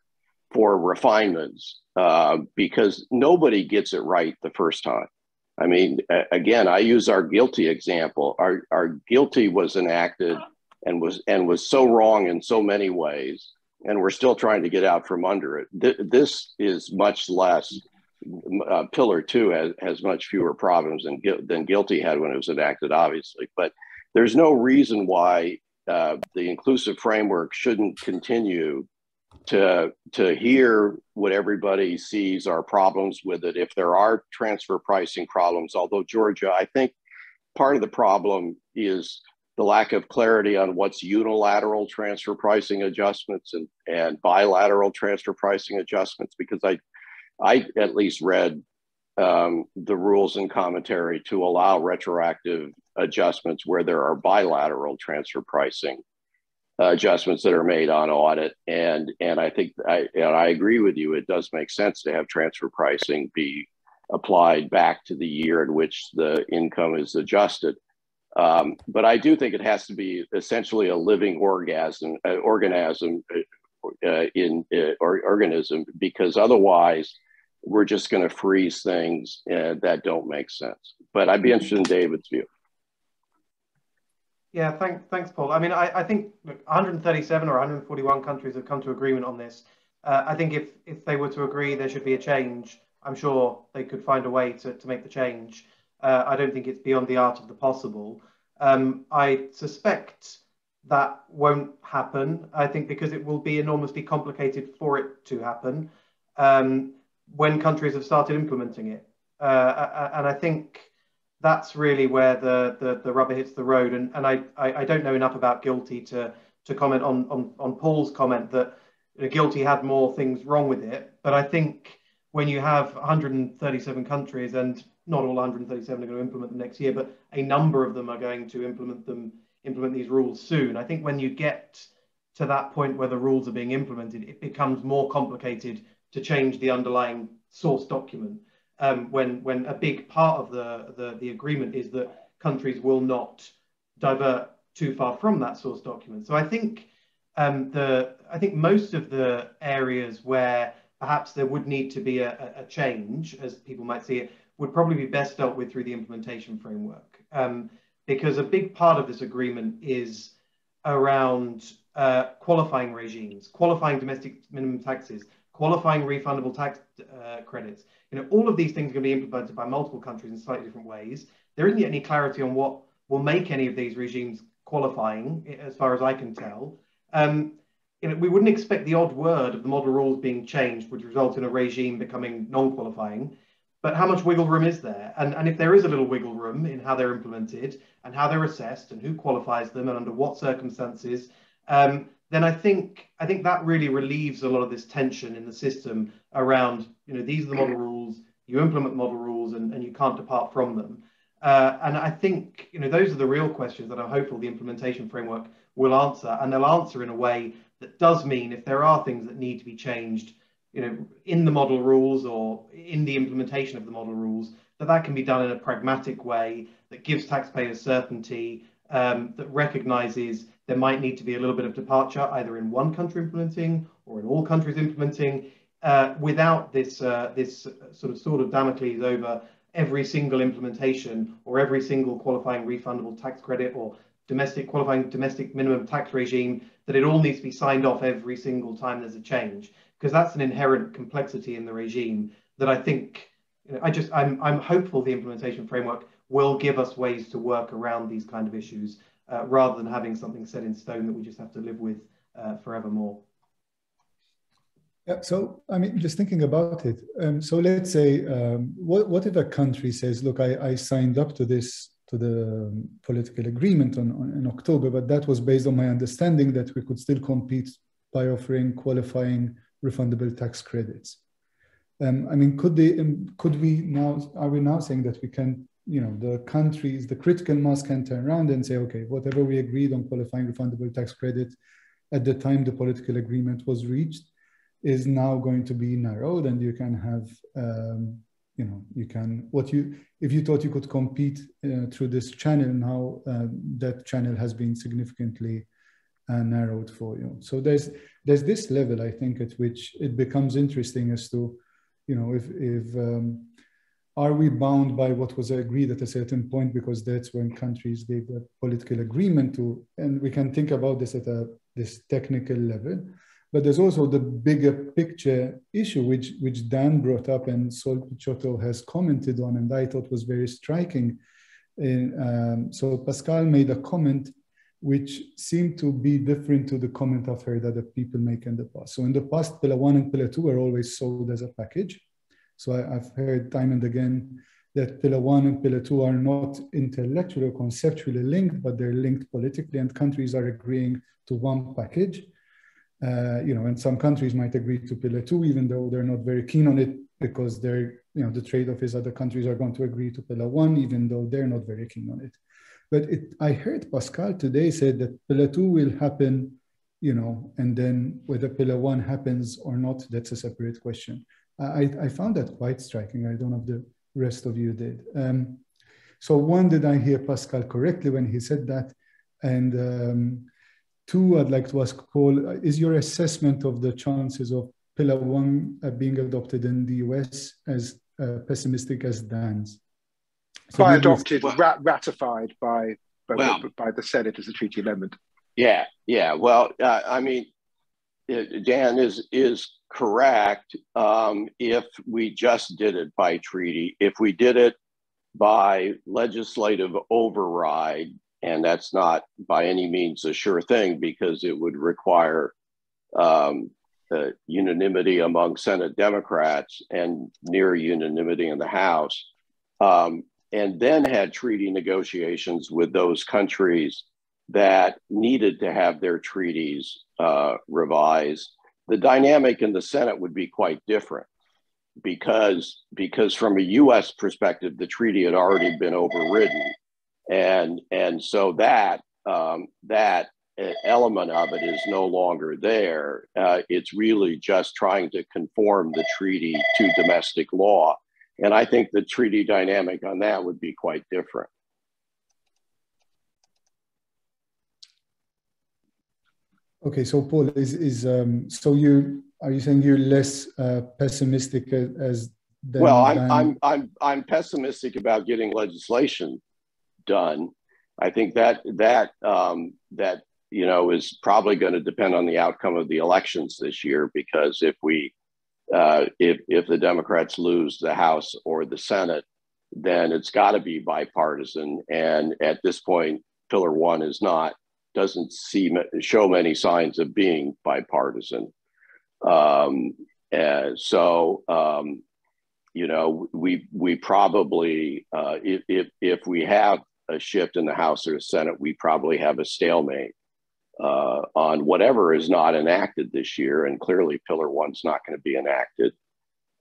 for refinements uh, because nobody gets it right the first time. I mean, again, I use our GILTI example. Our, our GILTI was enacted and was and was so wrong in so many ways and we're still trying to get out from under it. Th- this is much less. Uh, Pillar two has, has much fewer problems than, than GILTI had when it was enacted, obviously. But there's no reason why uh, the inclusive framework shouldn't continue to to hear what everybody sees are problems with it. If there are transfer pricing problems, although Giorgia, I think part of the problem is the lack of clarity on what's unilateral transfer pricing adjustments and, and bilateral transfer pricing adjustments because I, I at least read um, the rules and commentary to allow retroactive adjustments where there are bilateral transfer pricing adjustments that are made on audit. And, and I think I, and I agree with you, it does make sense to have transfer pricing be applied back to the year in which the income is adjusted. Um, but I do think it has to be essentially a living orgasm, uh, organism uh, uh in uh, or organism, because otherwise we're just going to freeze things uh, that don't make sense. But I'd be interested in David's view. Yeah, thanks, thanks, Paul. I mean, I, I think look, 137 or 141 countries have come to agreement on this. Uh, I think if if they were to agree, there should be a change. I'm sure they could find a way to, to make the change. Uh, I don't think it's beyond the art of the possible. Um, I suspect that won't happen. I think because it will be enormously complicated for it to happen um, when countries have started implementing it. Uh, and I think that's really where the, the, the rubber hits the road. And, and I, I, I, don't know enough about GILTI to, to comment on, on, on Paul's comment that you know, GILTI had more things wrong with it. But I think when you have 137 countries and not all 137 are going to implement them next year, but a number of them are going to implement them, implement these rules soon. I think when you get to that point where the rules are being implemented, it becomes more complicated to change the underlying source document. Um, when when a big part of the, the the agreement is that countries will not divert too far from that source document. So I think um, the I think most of the areas where perhaps there would need to be a, a, change, as people might see it, would probably be best dealt with through the implementation framework. Um, because a big part of this agreement is around uh, qualifying regimes, qualifying domestic minimum taxes, qualifying refundable tax uh, credits. You know, all of these things are going to be implemented by multiple countries in slightly different ways. There isn't yet any clarity on what will make any of these regimes qualifying, as far as I can tell. Um, you know, we wouldn't expect the odd word of the model rules being changed would result in a regime becoming non-qualifying. But how much wiggle room is there? And, and if there is a little wiggle room in how they're implemented and how they're assessed and who qualifies them and under what circumstances, um, then I think I think that really relieves a lot of this tension in the system around, you know, these are the model rules, you implement model rules and, and you can't depart from them. Uh, and I think, you know, those are the real questions that I'm hopeful the implementation framework will answer. And they'll answer in a way that does mean if there are things that need to be changed, you know, in the model rules or in the implementation of the model rules, that that can be done in a pragmatic way that gives taxpayers certainty, um, that recognizes there might need to be a little bit of departure either in one country implementing or in all countries implementing uh, without this, uh, this sort of sword of Damocles over every single implementation or every single qualifying refundable tax credit or domestic qualifying domestic minimum tax regime that it all needs to be signed off every single time there's a change. Because that's an inherent complexity in the regime that I think you know, I just I'm I'm hopeful the implementation framework will give us ways to work around these kind of issues uh, rather than having something set in stone that we just have to live with uh, forevermore. Yeah, so I mean, just thinking about it. Um, so let's say, um, what, what if a country says, "Look, I, I signed up to this to the um, political agreement on, on, in October, but that was based on my understanding that we could still compete by offering qualifying refundable tax credits." Um, I mean, could they? Um, could we now? Are we now saying that we can? You know, the countries, the critical mass can turn around and say, "Okay, whatever we agreed on qualifying refundable tax credit at the time the political agreement was reached." is now going to be narrowed and you can have um, you know you can what you if you thought you could compete uh, through this channel now uh, that channel has been significantly uh, narrowed for you so there's there's this level i think at which it becomes interesting as to you know if if um, are we bound by what was agreed at a certain point because that's when countries gave a political agreement to and we can think about this at a this technical level but there's also the bigger picture issue, which, which Dan brought up and Sol Picciotto has commented on, and I thought was very striking. In, um, so Pascal made a comment which seemed to be different to the comment I've heard other people make in the past. So in the past, Pillar 1 and Pillar 2 were always sold as a package. So I, have heard time and again that Pillar 1 and Pillar 2 are not intellectually or conceptually linked, but they're linked politically, and countries are agreeing to one package. Uh, you know, and some countries might agree to pillar two, even though they're not very keen on it because they're, you know, the trade-off is other countries are going to agree to pillar one, even though they're not very keen on it. But it, I heard Pascal today said that pillar two will happen, you know, and then whether pillar one happens or not, that's a separate question. I, I found that quite striking. I don't know if the rest of you did. Um, so one, did I hear Pascal correctly when he said that? And um, Two, I'd like to ask Paul, uh, is your assessment of the chances of Pillar 1 uh, being adopted in the US as uh, pessimistic as Dan's? So by adopted, well, rat ratified by, by, well, by, the Senate as a treaty amendment. Yeah, yeah. Well, uh, I mean, Dan is is correct. Um, if we just did it by treaty, if we did it by legislative override, and that's not by any means a sure thing because it would require um, uh, unanimity among Senate Democrats and near unanimity in the House, um, and then had treaty negotiations with those countries that needed to have their treaties uh, revised. The dynamic in the Senate would be quite different because because from a U.S. perspective, the treaty had already been overridden and and so that um, that element of it is no longer there. Uh, it's really just trying to conform the treaty to domestic law, and I think the treaty dynamic on that would be quite different. Okay, so Paul is is um, so you are you saying you're less uh, pessimistic as, as well? I'm, I'm I'm I'm pessimistic about getting legislation done. I think that that um, that you know is probably going to depend on the outcome of the elections this year because if we uh, if if the Democrats lose the House or the Senate, then it's got to be bipartisan. And at this point, Pillar One is not doesn't see show many signs of being bipartisan. Um, so um, you know we we probably uh, if, if if we have a shift in the House or the Senate, we probably have a stalemate uh, on whatever is not enacted this year. And clearly, Pillar One's not going to be enacted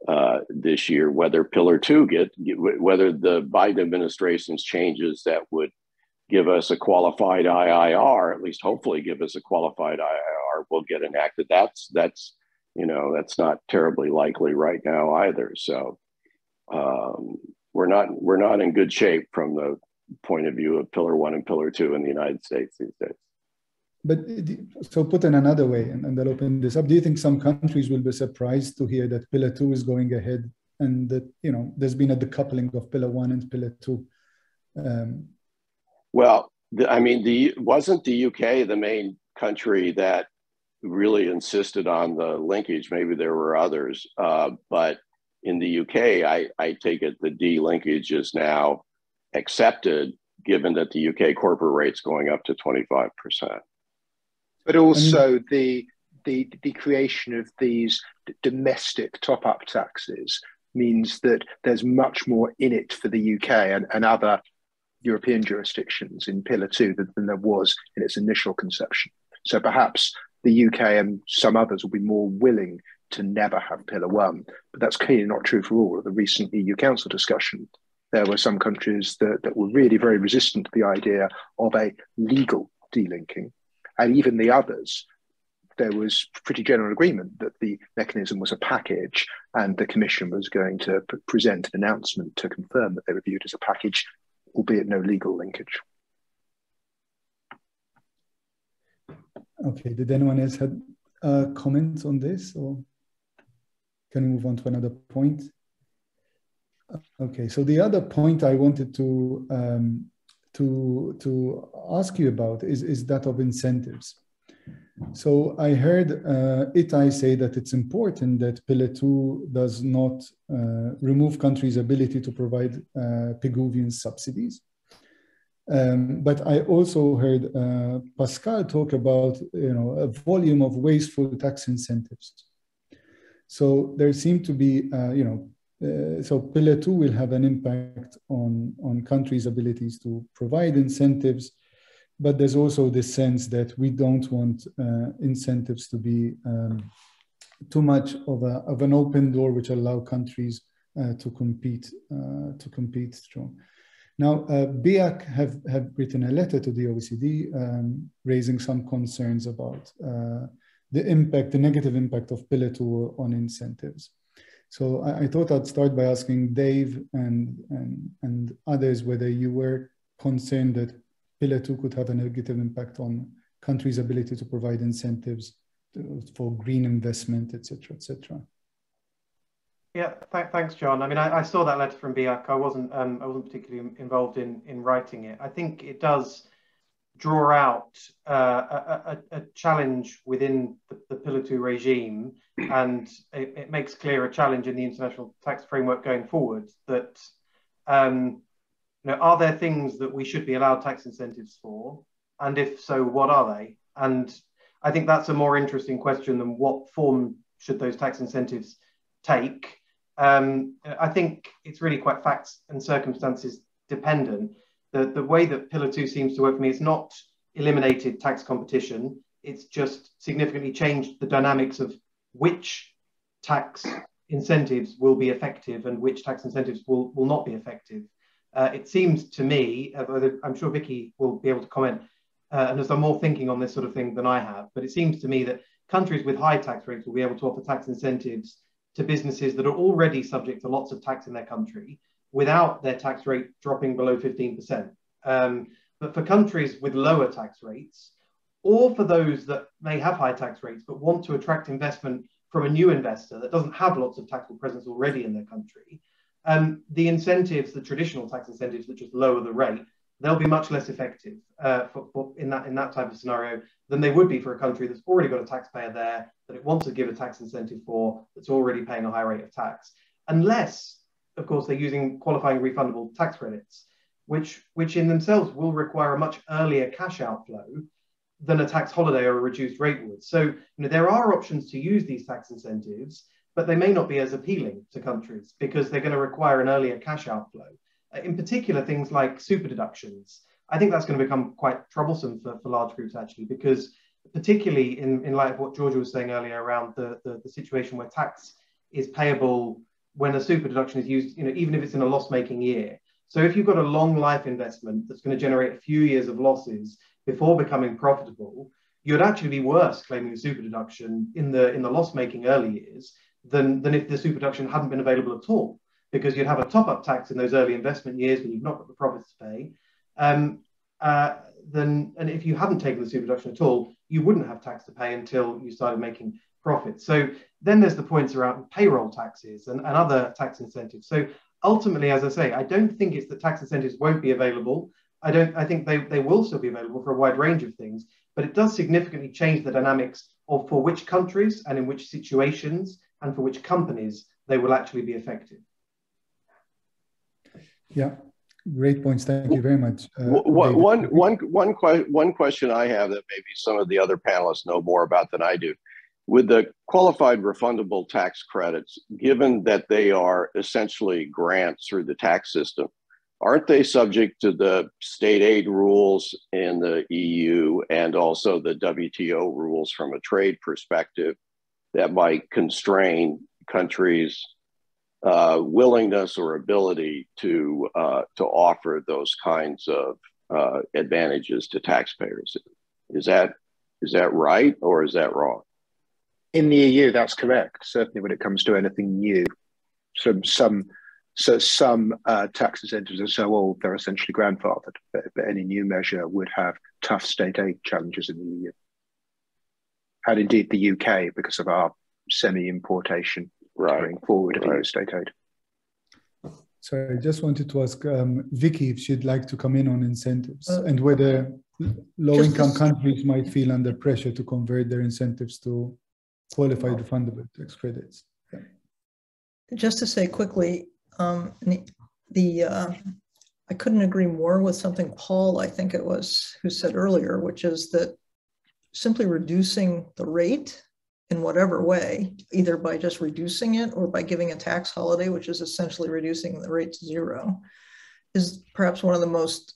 uh, this year. Whether Pillar Two get, whether the Biden administration's changes that would give us a qualified IIR, at least hopefully give us a qualified IIR, will get enacted. That's that's you know, that's not terribly likely right now either. So um, we're not we're not in good shape from the point of view of Pillar One and Pillar Two in the United States these days. But so put in another way, and, and I'll open this up. Do you think some countries will be surprised to hear that Pillar Two is going ahead, and that you know there's been a decoupling of Pillar One and Pillar Two? Um, well, the, I mean, the wasn't the UK the main country that really insisted on the linkage? Maybe there were others, uh, but in the UK, I, I take it the D linkage is now accepted, given that the UK corporate rate's going up to 25%. But also the, the, the creation of these domestic top up taxes means that there's much more in it for the UK and, and other European jurisdictions in Pillar 2 than, than there was in its initial conception. So perhaps the UK and some others will be more willing to never have Pillar 1, but that's clearly not true for all. Of the recent EU Council discussion, there were some countries that, that were really very resistant to the idea of a legal delinking. And even the others, there was pretty general agreement that the mechanism was a package and the Commission was going to present an announcement to confirm that they were viewed as a package, albeit no legal linkage. Okay, did anyone else have uh, comments on this or can we move on to another point? Okay, so the other point I wanted to um, to to ask you about is is that of incentives. So I heard uh, Itai say that it's important that Pillar 2 does not uh, remove countries' ability to provide uh, Pigouvian subsidies. Um, but I also heard uh, Pascal talk about you know a volume of wasteful tax incentives. So there seem to be uh, you know uh, so pillar two will have an impact on on countries' abilities to provide incentives, but there's also this sense that we don't want uh, incentives to be um, too much of a of an open door which allow countries uh, to compete uh, to compete strong. Now, uh, BIAC have, have written a letter to the OECD um, raising some concerns about uh, the impact, the negative impact of Pillar 2 on incentives. So I, I, thought I'd start by asking Dave and, and, and others whether you were concerned that Pillar 2 could have a negative impact on countries' ability to provide incentives to, for green investment, et cetera, et cetera. Yeah, th thanks, John. I mean, I, I, saw that letter from BIAC. I wasn't, um, I wasn't particularly involved in in writing it. I think it does draw out uh, a, a, challenge within the, the, Pillar Two regime, and it, it, makes clear a challenge in the international tax framework going forward. That um, you know, are there things that we should be allowed tax incentives for, and if so, what are they? And I think that's a more interesting question than what form should those tax incentives take um, I think it's really quite facts and circumstances dependent. The, the way that Pillar 2 seems to work for me is not eliminated tax competition, it's just significantly changed the dynamics of which tax incentives will be effective and which tax incentives will, will not be effective. Uh, it seems to me, uh, I'm sure Vicky will be able to comment uh, and has done more thinking on this sort of thing than I have, but it seems to me that countries with high tax rates will be able to offer tax incentives to businesses that are already subject to lots of tax in their country without their tax rate dropping below 15%. Um, but for countries with lower tax rates, or for those that may have high tax rates but want to attract investment from a new investor that doesn't have lots of taxable presence already in their country, um, the incentives, the traditional tax incentives that just lower the rate, they'll be much less effective uh, for, for, in that in that type of scenario than they would be for a country that's already got a taxpayer there that it wants to give a tax incentive for that's already paying a high rate of tax, unless, of course, they're using qualifying refundable tax credits, which which in themselves will require a much earlier cash outflow than a tax holiday or a reduced rate would. So you know, there are options to use these tax incentives, but they may not be as appealing to countries because they're going to require an earlier cash outflow. Uh, in particular, things like super deductions. I think that's going to become quite troublesome for, for large groups actually, because particularly in, in light of what Giorgia was saying earlier around the, the, the situation where tax is payable when a super deduction is used, you know, even if it's in a loss-making year. So if you've got a long life investment that's going to generate a few years of losses before becoming profitable, you'd actually be worse claiming the super deduction in the in the loss making early years than than if the super deduction hadn't been available at all because you'd have a top up tax in those early investment years when you've not got the profits to pay. Um, uh, then, and if you hadn't taken the super deduction at all, you wouldn't have tax to pay until you started making profits. So then there's the points around payroll taxes and, and other tax incentives. So ultimately, as I say, I don't think it's that tax incentives won't be available. I don't. I think they, they will still be available for a wide range of things, but it does significantly change the dynamics of for which countries and in which situations and for which companies they will actually be effective. Yeah, great points. Thank you very much. Uh, one, one, one, one, one question I have that maybe some of the other panelists know more about than I do. With the qualified refundable tax credits, given that they are essentially grants through the tax system, aren't they subject to the state aid rules in the EU and also the WTO rules from a trade perspective that might constrain countries' uh, willingness or ability to uh, to offer those kinds of uh, advantages to taxpayers. Is that is that right or is that wrong? In the EU, that's correct. Certainly, when it comes to anything new, some some so some uh, tax incentives are so old they're essentially grandfathered. But, but any new measure would have tough state aid challenges in the EU, and indeed the UK because of our semi-importation right. going forward of right. state aid. So I just wanted to ask um, Vicky if she'd like to come in on incentives uh, and whether low-income countries might feel under pressure to convert their incentives to qualified refundable tax credits. Yeah. Just to say quickly, um, the uh, I couldn't agree more with something Paul, I think it was, who said earlier, which is that simply reducing the rate in whatever way, either by just reducing it or by giving a tax holiday, which is essentially reducing the rate to zero, is perhaps one of the most,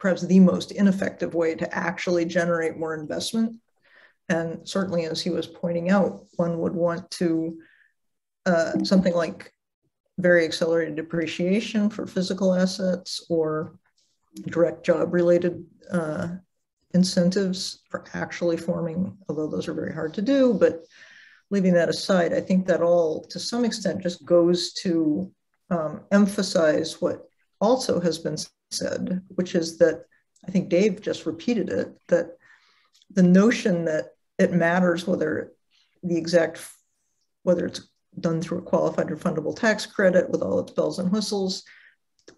perhaps the most ineffective way to actually generate more investment. And certainly, as he was pointing out, one would want to uh, something like very accelerated depreciation for physical assets or direct job related uh, incentives for actually forming, although those are very hard to do, but leaving that aside, I think that all to some extent just goes to um, emphasize what also has been said, which is that I think Dave just repeated it that the notion that it matters whether the exact, whether it's done through a qualified refundable tax credit with all its bells and whistles,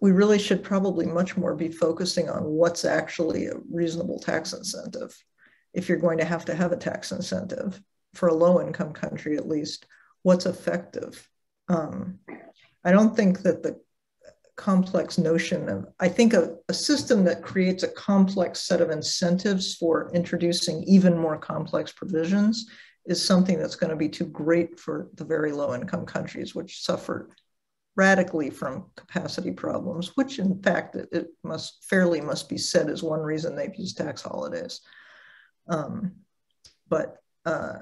we really should probably much more be focusing on what's actually a reasonable tax incentive if you're going to have to have a tax incentive for a low income country at least what's effective. Um, i don't think that the complex notion of i think a, a system that creates a complex set of incentives for introducing even more complex provisions is something that's going to be too great for the very low income countries which suffer radically from capacity problems, which in fact it, it, must fairly must be said is one reason they've used tax holidays. Um, but uh,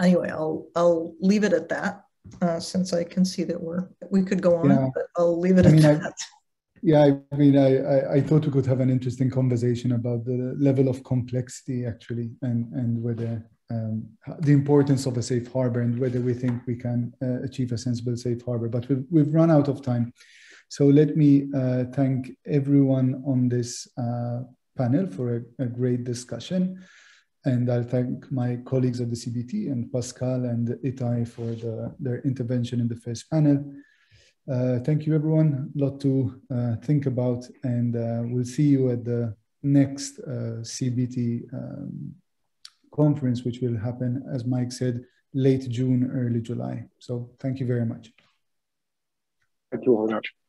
anyway, I'll I'll leave it at that uh, since I can see that we're we could go on, yeah. but I'll leave it I at mean, that. I, yeah, I mean, I, I, I thought we could have an interesting conversation about the level of complexity actually, and and whether um, the importance of a safe harbor and whether we think we can uh, achieve a sensible safe harbor. But we've, we've run out of time. So let me uh, thank everyone on this uh, panel for a, a, great discussion. And I'll thank my colleagues at the CBT and Pascal and Itai for the, their intervention in the first panel. Uh, thank you, everyone. A lot to uh, think about, and uh, we'll see you at the next CBT um, conference, which will happen, as Mike said, late June, early July. So thank you very much. Thank you very much.